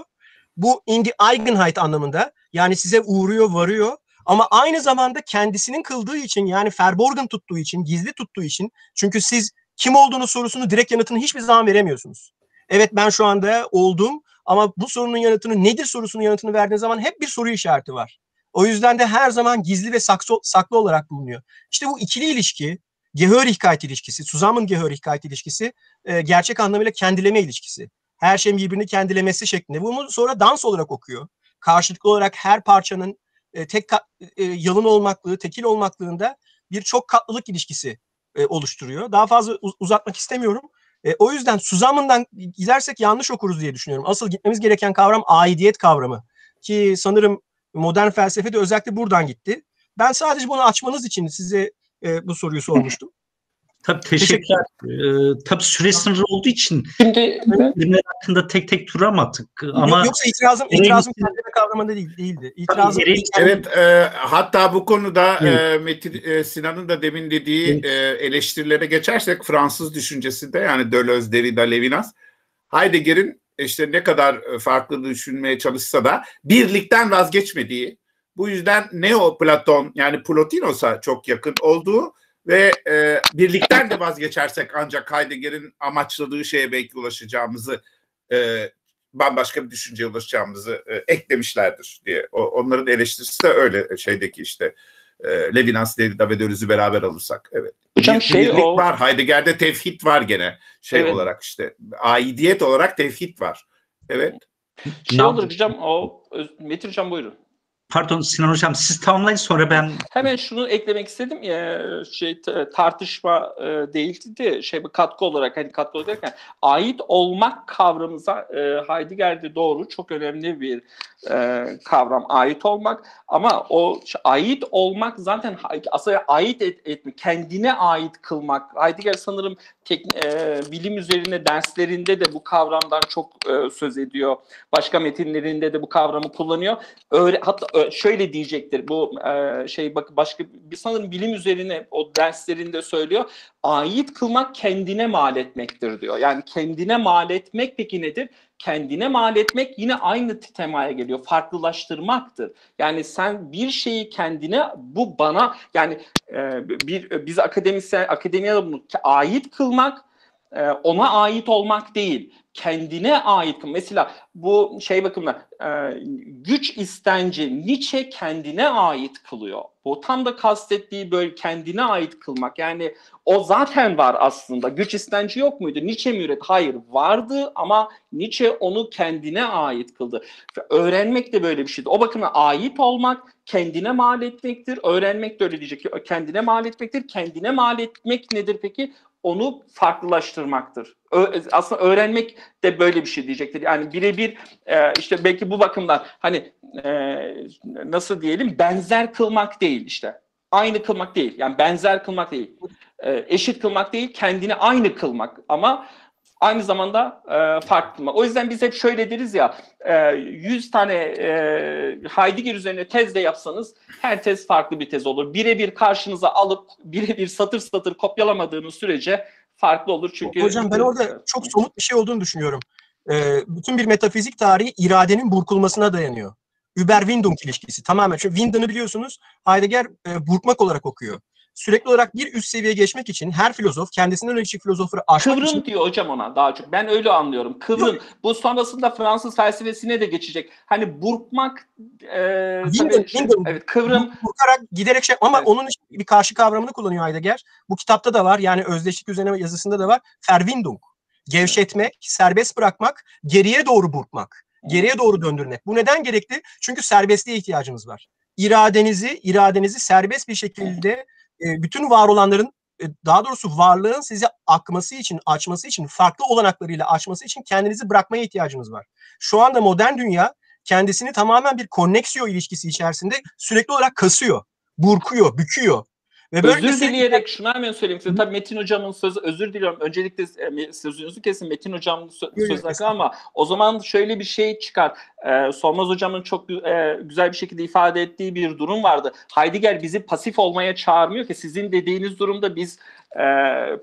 Bu in die Eigenheit anlamında yani size uğruyor, varıyor ama aynı zamanda kendisinin kıldığı için yani verborgen tuttuğu için, gizli tuttuğu için çünkü siz kim olduğunu sorusunu direkt yanıtını hiçbir zaman veremiyorsunuz. Evet ben şu anda oldum ama bu sorunun yanıtını nedir sorusunun yanıtını verdiğiniz zaman hep bir soru işareti var. O yüzden de her zaman gizli ve saklı, saklı olarak bulunuyor. İşte bu ikili ilişki, Gehörigkeit ilişkisi, Zusammengehörigkeit ilişkisi e, gerçek anlamıyla kendileme ilişkisi. her şeyin birbirini kendilemesi şeklinde. Bunu sonra dans olarak okuyor. Karşılıklı olarak her parçanın e, tek e, yalın olmaklığı, tekil olmaklığında bir çok katlılık ilişkisi e, oluşturuyor. Daha fazla uz- uzatmak istemiyorum. E, o yüzden Suzamın'dan gidersek yanlış okuruz diye düşünüyorum. Asıl gitmemiz gereken kavram aidiyet kavramı. Ki sanırım modern felsefe de özellikle buradan gitti. Ben sadece bunu açmanız için size e, bu soruyu sormuştum. [laughs] Tabii teşekkürler. Ee, tabii süre sınırı olduğu için Şimdi bilimler hakkında tek tek duramadık. Ama Yoksa itirazım itirazım kendime kavramında değil, değildi. İtirazım gereği- Evet, e, hatta bu konuda Evet. e, Metin e, Sinan'ın da demin dediği e, eleştirilere geçersek Fransız düşüncesinde yani Deleuze, Derrida, Levinas, Heidegger'in işte ne kadar e, farklı düşünmeye çalışsa da birlikten vazgeçmediği, bu yüzden Neo Platon yani Plotinos'a çok yakın olduğu ve e, birlikten de vazgeçersek ancak Heidegger'in amaçladığı şeye belki ulaşacağımızı e, bambaşka bir düşünceye ulaşacağımızı e, eklemişlerdir diye. O, onların eleştirisi de öyle şeydeki işte e, Levinas, Derrida ve Deleuze'ü beraber alırsak. Evet. hocam Bir- şey birlik o var. Heidegger'de tevhid var gene şey Evet. olarak işte. Aidiyet olarak tevhid var. Evet. şey Ne olur hocam o Metin hocam buyurun. Pardon Sinan Hocam siz tamamlayın sonra ben Hemen şunu eklemek istedim. Ya şey tartışma e, değildi de şey bir katkı olarak hani katkı olarak derken ait olmak kavramımıza e, Heidegger'de doğru çok önemli bir e, kavram ait olmak. Ama o ait olmak zaten aslında ait et, etme kendine ait kılmak. Heidegger sanırım tek, e, bilim üzerine derslerinde de bu kavramdan çok e, söz ediyor. Başka metinlerinde de bu kavramı kullanıyor. Öyle hatta şöyle diyecektir bu e, şey bak başka bir sanırım bilim üzerine o derslerinde söylüyor ait kılmak kendine mal etmektir diyor. Yani kendine mal etmek peki nedir? Kendine mal etmek yine aynı temaya geliyor. Farklılaştırmaktır. Yani sen bir şeyi kendine bu bana yani e, bir biz akademisyen akademiye bunu ait kılmak e, ona ait olmak değil. Kendine ait. Mesela bu şey bakımından e, güç istenci Nietzsche kendine ait kılıyor. Bu tam da kastettiği böyle kendine ait kılmak. Yani o zaten var aslında. Güç istenci yok muydu? Nietzsche mi üret? Hayır vardı ama Nietzsche onu kendine ait kıldı. Öğrenmek de böyle bir şeydi. O bakımdan ait olmak kendine mal etmektir. Öğrenmek de öyle diyecek. ki, Kendine mal etmektir. Kendine mal etmek nedir peki? Onu farklılaştırmaktır. Ö- aslında öğrenmek de böyle bir şey diyecektir. Yani birebir e, işte belki bu bakımdan hani e, nasıl diyelim benzer kılmak değil işte. Aynı kılmak değil. Yani benzer kılmak değil. E, eşit kılmak değil, kendini aynı kılmak ama aynı zamanda e, farklı. O yüzden biz hep şöyle deriz ya, e, 100 tane e, Heidegger üzerine tez de yapsanız her tez farklı bir tez olur. Birebir karşınıza alıp birebir satır satır kopyalamadığınız sürece farklı olur çünkü Hocam ben orada çok somut bir şey olduğunu düşünüyorum. Ee, bütün bir metafizik tarihi iradenin burkulmasına dayanıyor. Über-Windung ilişkisi tamamen. Çünkü Windung'u biliyorsunuz Heidegger e, burkmak olarak okuyor. Sürekli olarak bir üst seviyeye geçmek için her filozof kendisinden önceki filozofları aşmak Kıvrın için diyor hocam ona daha çok. Ben öyle anlıyorum. Kıvrın. Bu sonrasında Fransız felsefesine de geçecek. Hani burkmak e, Windung, tabii Windung. evet kıvrım burkarak giderek şey ama Evet. onun için bir karşı kavramını kullanıyor Heidegger. Bu kitapta da var yani özdeşlik üzerine yazısında da var. Verwindung. Gevşetmek, serbest bırakmak, geriye doğru burkmak. Geriye doğru döndürmek. Bu neden gerekli? Çünkü serbestliğe ihtiyacımız var. İradenizi, iradenizi serbest bir şekilde bütün var olanların e, daha doğrusu varlığın sizi akması için, açması için, farklı olanaklarıyla açması için kendinizi bırakmaya ihtiyacınız var. Şu anda modern dünya kendisini tamamen bir konneksiyo ilişkisi içerisinde sürekli olarak kasıyor, burkuyor, büküyor. Ve özür sürekli- dileyerek şunu hemen söyleyeyim size. Tabii Metin hocamın sözü özür diliyorum. Öncelikle e, sözünüzü kesin Metin hocamın sö- söz hakkı ama o zaman şöyle bir şey çıkar. Ee, Solmaz hocamın çok e, güzel bir şekilde ifade ettiği bir durum vardı. Heidegger bizi pasif olmaya çağırmıyor ki sizin dediğiniz durumda biz e,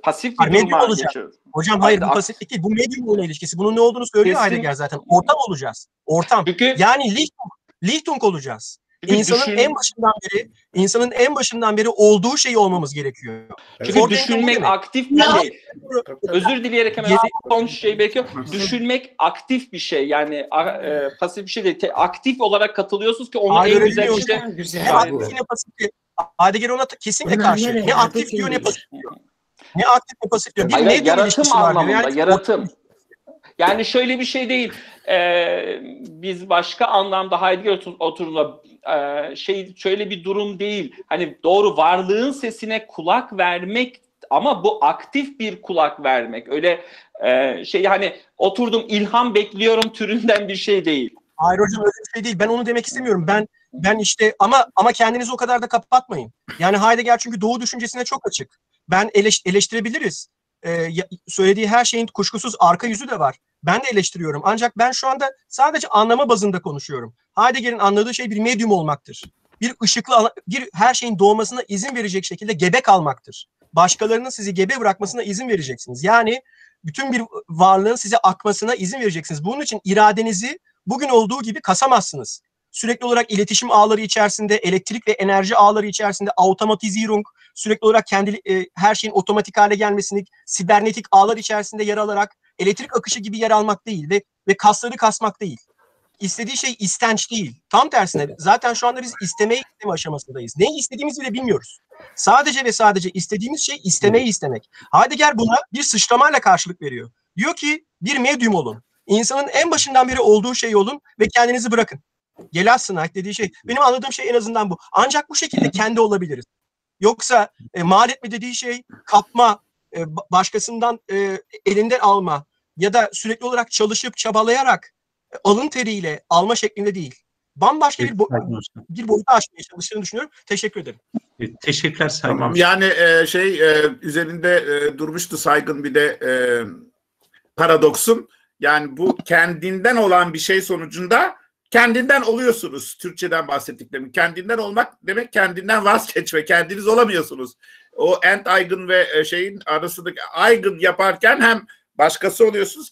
pasif bir duruma geçiyoruz. Hocam hayır bu Hayır, pasiflik değil. Bu medyum olma ilişkisi. Bunun ne olduğunu söylüyor Kesin- Heidegger zaten. Ortam olacağız. Ortam. Çünkü, Yani Lichtung, Lichtung olacağız. Çünkü İnsanın düşün- en başından beri insanın en başından beri olduğu şeyi olmamız gerekiyor. Çünkü Orada düşünmek demek. aktif bir Ya- şey. Özür dileyerek hemen Yedi- son şey belki düşünmek aktif bir şey. Yani e, pasif bir şey değil. Te- aktif olarak katılıyorsunuz ki onu Hayır, en güzel değil işte Ne Güzel aktif bu. ne pasif. Heidegger ona kesinlikle karşı. Ne aktif Aktif diyor ne pasif diyor. Ne aktif ne pasif diyor. Bir Hayır, medyum yaratım anlamında, Yani yaratım. Yani şöyle bir şey değil. Ee, biz başka anlamda Heidegger otur- oturumda e, şey şöyle bir durum değil. Hani doğru varlığın sesine kulak vermek ama bu aktif bir kulak vermek. Öyle e, şey hani oturdum ilham bekliyorum türünden bir şey değil. Hayır hocam öyle bir şey değil. Ben onu demek istemiyorum. Ben ben işte ama ama kendinizi o kadar da kapatmayın. Yani Heidegger çünkü doğu düşüncesine çok açık. Ben eleş, eleştirebiliriz. Ee, söylediği her şeyin kuşkusuz arka yüzü de var. Ben de eleştiriyorum. Ancak ben şu anda sadece anlama bazında konuşuyorum. Heidegger'in anladığı şey bir medyum olmaktır. Bir ışıklı, bir her şeyin doğmasına izin verecek şekilde gebe kalmaktır. Başkalarının sizi gebe bırakmasına izin vereceksiniz. Yani bütün bir varlığın size akmasına izin vereceksiniz. Bunun için iradenizi bugün olduğu gibi kasamazsınız. Sürekli olarak iletişim ağları içerisinde, elektrik ve enerji ağları içerisinde automatizierung, sürekli olarak kendi e, her şeyin otomatik hale gelmesini, sibernetik ağlar içerisinde yer alarak elektrik akışı gibi yer almak değil ve ve kasları kasmak değil. İstediği şey istenç değil. Tam tersine zaten şu anda biz istemeye isteme aşamasındayız. Neyi istediğimizi bile bilmiyoruz. Sadece ve sadece istediğimiz şey istemeyi istemek. Heidegger buna bir sıçramayla karşılık veriyor. Diyor ki bir medyum olun. İnsanın en başından beri olduğu şey olun ve kendinizi bırakın. Gelassenheit dediği şey. Benim anladığım şey en azından bu. Ancak bu şekilde kendi olabiliriz. Yoksa e, mal etme dediği şey kapma, e, ba- başkasından e, elinden alma ya da sürekli olarak çalışıp çabalayarak e, alın teriyle alma şeklinde değil. Bambaşka bir, bo- bir boyuta açmaya çalıştığını düşünüyorum. Teşekkür ederim. Teşekkürler Saygın Tamam. hocam. Yani e, şey e, üzerinde e, durmuştu saygın bir de e, paradoksun. Yani bu kendinden olan bir şey sonucunda kendinden oluyorsunuz. Türkçeden bahsettiklerim. Kendinden olmak demek kendinden vazgeçme. Kendiniz olamıyorsunuz. O ent aygın ve e, şeyin arasındaki aygın yaparken hem başkası oluyorsunuz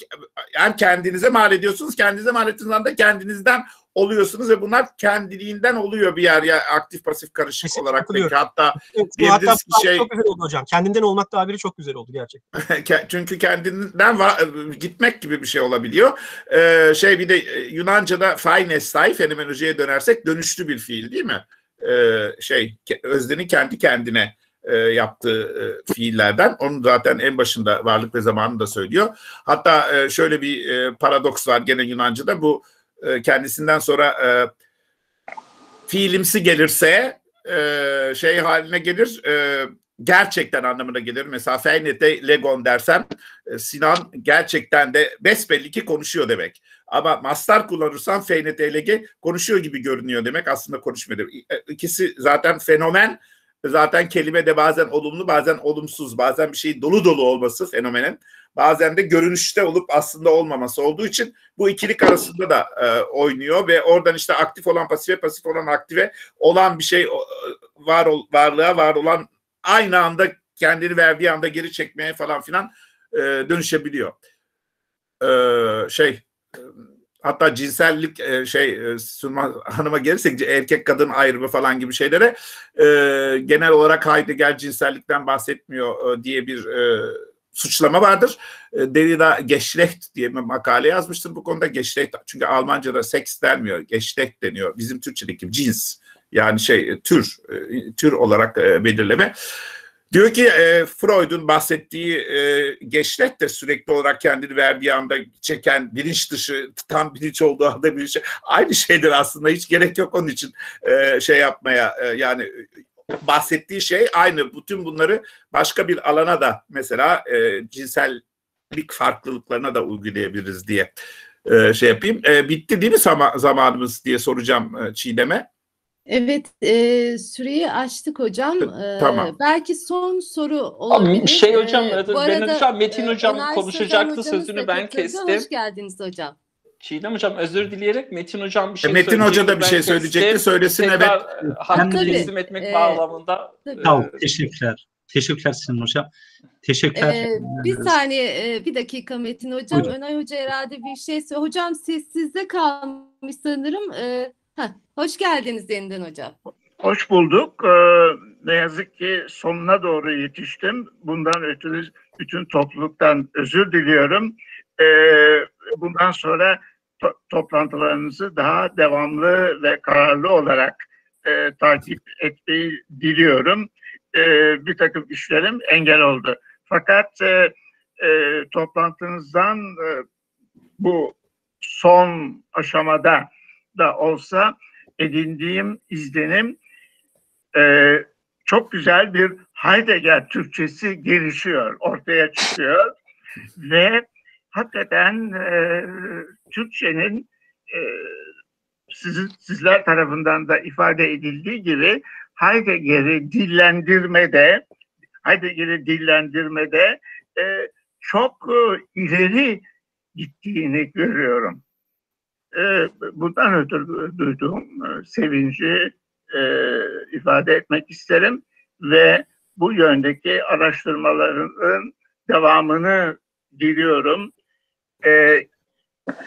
hem kendinize mal ediyorsunuz. Kendinize mal ettiğiniz anda kendinizden oluyorsunuz ve bunlar kendiliğinden oluyor bir yer ya aktif pasif karışık Kesinlikle olarak peki katılıyorum. hatta Evet, hatta tabiri şey- çok güzel oldu hocam. Kendinden olmak tabiri çok güzel oldu gerçekten. [laughs] Çünkü kendinden va- gitmek gibi bir şey olabiliyor. Ee, şey bir de e, Yunanca'da fainestai fenomenolojiye dönersek dönüşlü bir fiil değil mi? Ee, şey öznenin kendi kendine e, yaptığı e, fiillerden. Onu zaten en başında varlık ve zamanını da söylüyor. Hatta e, şöyle bir e, paradoks var gene Yunanca'da bu e, kendisinden sonra e, fiilimsi gelirse e, şey haline gelir e, gerçekten anlamına gelir. Mesela Feynete Legon dersen e, Sinan gerçekten de besbelli ki konuşuyor demek. Ama mastar kullanırsan Feynete Lege konuşuyor gibi görünüyor demek. Aslında konuşmuyor demek. E, İkisi zaten fenomen. Zaten kelime de bazen olumlu bazen olumsuz. Bazen bir şeyin dolu dolu olması fenomenin. Bazen de görünüşte olup aslında olmaması olduğu için bu ikilik arasında da e, oynuyor ve oradan işte aktif olan pasife pasif olan aktive olan bir şey o- var varlığa var olan aynı anda kendini verdiği anda geri çekmeye falan filan e, dönüşebiliyor. E, şey e, hatta cinsellik e, şey e, Hanım'a gelirsek erkek kadın ayrımı falan gibi şeylere e, genel olarak Heidegger cinsellikten bahsetmiyor e, diye bir e, suçlama vardır. E, Derrida Geschlecht diye bir makale yazmıştır bu konuda. Geschlecht çünkü Almanca'da seks denmiyor. Geschlecht deniyor. Bizim Türkçedeki cins. Yani şey e, tür e, tür olarak e, belirleme. Diyor ki e, Freud'un bahsettiği e, geçlet de sürekli olarak kendini verdiği anda çeken bilinç dışı tam bilinç olduğu anda bir şey aynı şeydir aslında hiç gerek yok onun için e, şey yapmaya e, yani bahsettiği şey aynı bütün bunları başka bir alana da mesela e, cinsellik farklılıklarına da uygulayabiliriz diye e, şey yapayım. E, bitti değil mi zama- zamanımız diye soracağım e, Çiğdem'e. Evet, e, süreyi açtık hocam. E, Tamam. belki son soru olabilir. şey hocam, E, bu ben arada, hocam, Metin e, hocam Öner konuşacaktı, sözünü ben kestim. Hoş geldiniz hocam. Çiğdem hocam özür dileyerek Metin hocam bir şey E, Metin Hoca da bir şey söyleyecekti. kestim. Söylesin evet. Tekrar, e, hakkı Tabii. teslim etmek Ee, bağlamında. tabii. Sağ ol, teşekkürler. Teşekkürler Sinan Hocam. Teşekkürler. E, bir saniye, e, bir dakika Metin hocam. Buyurun. Öner Hoca herhalde bir şey söylüyor. Hocam sessizde kalmış sanırım. E, heh, hoş geldiniz yeniden hocam. Hoş bulduk. Ee, ne yazık ki sonuna doğru yetiştim. Bundan ötürü bütün topluluktan özür diliyorum. Ee, bundan sonra to- toplantılarınızı daha devamlı ve kararlı olarak e, takip etmeyi diliyorum. Ee, bir takım işlerim engel oldu. Fakat e, e, toplantınızdan bu son aşamada da olsa edindiğim izlenim e, çok güzel bir Heidegger Türkçesi gelişiyor, ortaya çıkıyor ve hakikaten e, Türkçenin e, sizin, sizler tarafından da ifade edildiği gibi Heidegger'i dillendirmede Heidegger'i dillendirmede e, çok e, ileri gittiğini görüyorum. E, bundan ötürü duyduğum e, sevinci e, ifade etmek isterim ve bu yöndeki araştırmaların devamını diliyorum. E,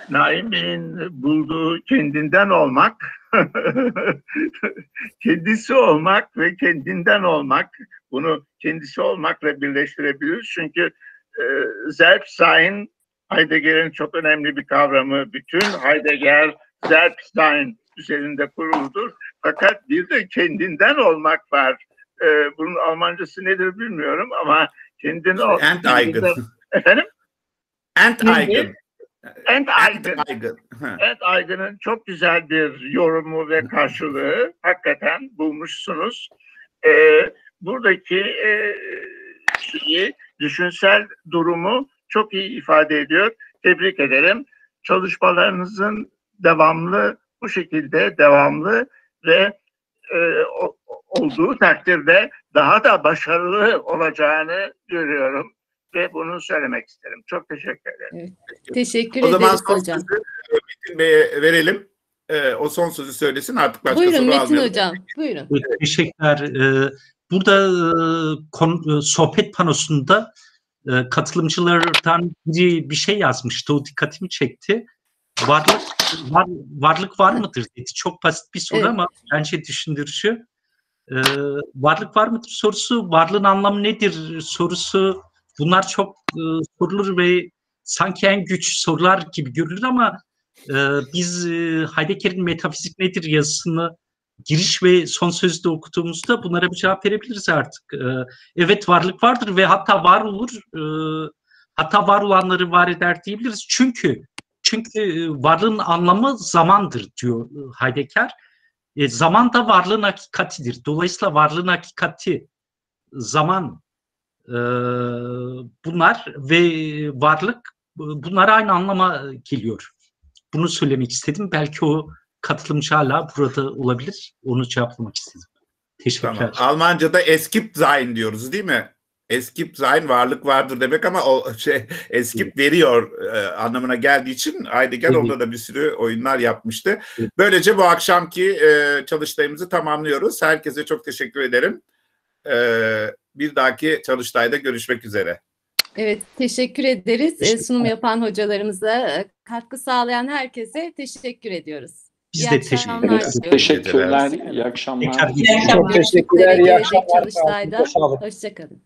Naim Bey'in bulduğu kendinden olmak, [laughs] kendisi olmak ve kendinden olmak, bunu kendisi olmakla birleştirebiliriz. Çünkü e, Selbstsein Heidegger'in çok önemli bir kavramı. Bütün Heidegger Selbstsein üzerinde kuruludur. Fakat bir de kendinden olmak var. E, bunun Almancası nedir bilmiyorum ama kendini ol. Enteigen. Efendim? Enteigen. Enteigen. Enteigen. Aygın'ın çok güzel bir yorumu ve karşılığı hakikaten bulmuşsunuz. Ee, buradaki e, şeyi, düşünsel durumu çok iyi ifade ediyor. Tebrik ederim. Çalışmalarınızın devamlı bu şekilde devamlı ve e, o- olduğu takdirde daha da başarılı olacağını görüyorum ve bunu söylemek isterim. Çok teşekkür ederim. Teşekkür O zaman ederiz son hocam. sözü Metin Bey'e verelim. E, o son sözü söylesin artık başka Buyurun soru Metin almayalım. hocam. Buyurun. Evet, Teşekkürler. Ee, Burada e, kon- e, sohbet panosunda e, katılımcılardan biri bir şey yazmıştı. O dikkatimi çekti. Varlık var, varlık var mıdır dedi. Çok basit bir soru Evet. ama bence düşündürücü. Ee, varlık var mıdır sorusu, varlığın anlamı nedir sorusu bunlar çok e, sorulur ve sanki en güç sorular gibi görülür ama e, biz e, Heidegger'in metafizik nedir yazısını giriş ve son sözde okuduğumuzda bunlara bir cevap verebiliriz artık. Ee, evet varlık vardır ve hatta var olur. Ee, hatta var olanları var eder diyebiliriz. Çünkü çünkü e, varlığın anlamı zamandır diyor e, Heidegger. E, zaman da varlığın hakikatidir. Dolayısıyla varlığın hakikati zaman e, bunlar ve varlık e, bunlar aynı anlama geliyor. Bunu söylemek istedim. Belki o katılımcı hala burada olabilir. Onu cevaplamak istedim. Teşekkürler. Tamam. Almanca'da eskip sein diyoruz değil mi? Eskip sein varlık vardır demek ama o şey eskip veriyor e, anlamına geldiği için Heidegger Evet. orada da bir sürü oyunlar yapmıştı. Evet. Böylece bu akşamki e, çalıştayımızı tamamlıyoruz. Herkese çok teşekkür ederim. E, bir dahaki çalıştayda görüşmek üzere. Evet, teşekkür ederiz. E, Teşekkürler. Sunum yapan hocamıza, e, katkı sağlayan herkese teşekkür ediyoruz. Biz İyi de teşekkür akşamlar ederiz. Teşekkürler. İyi akşamlar. İyi akşamlar. Görüşmek üzere. Gelecek çalıştayda. Hoşçakalın.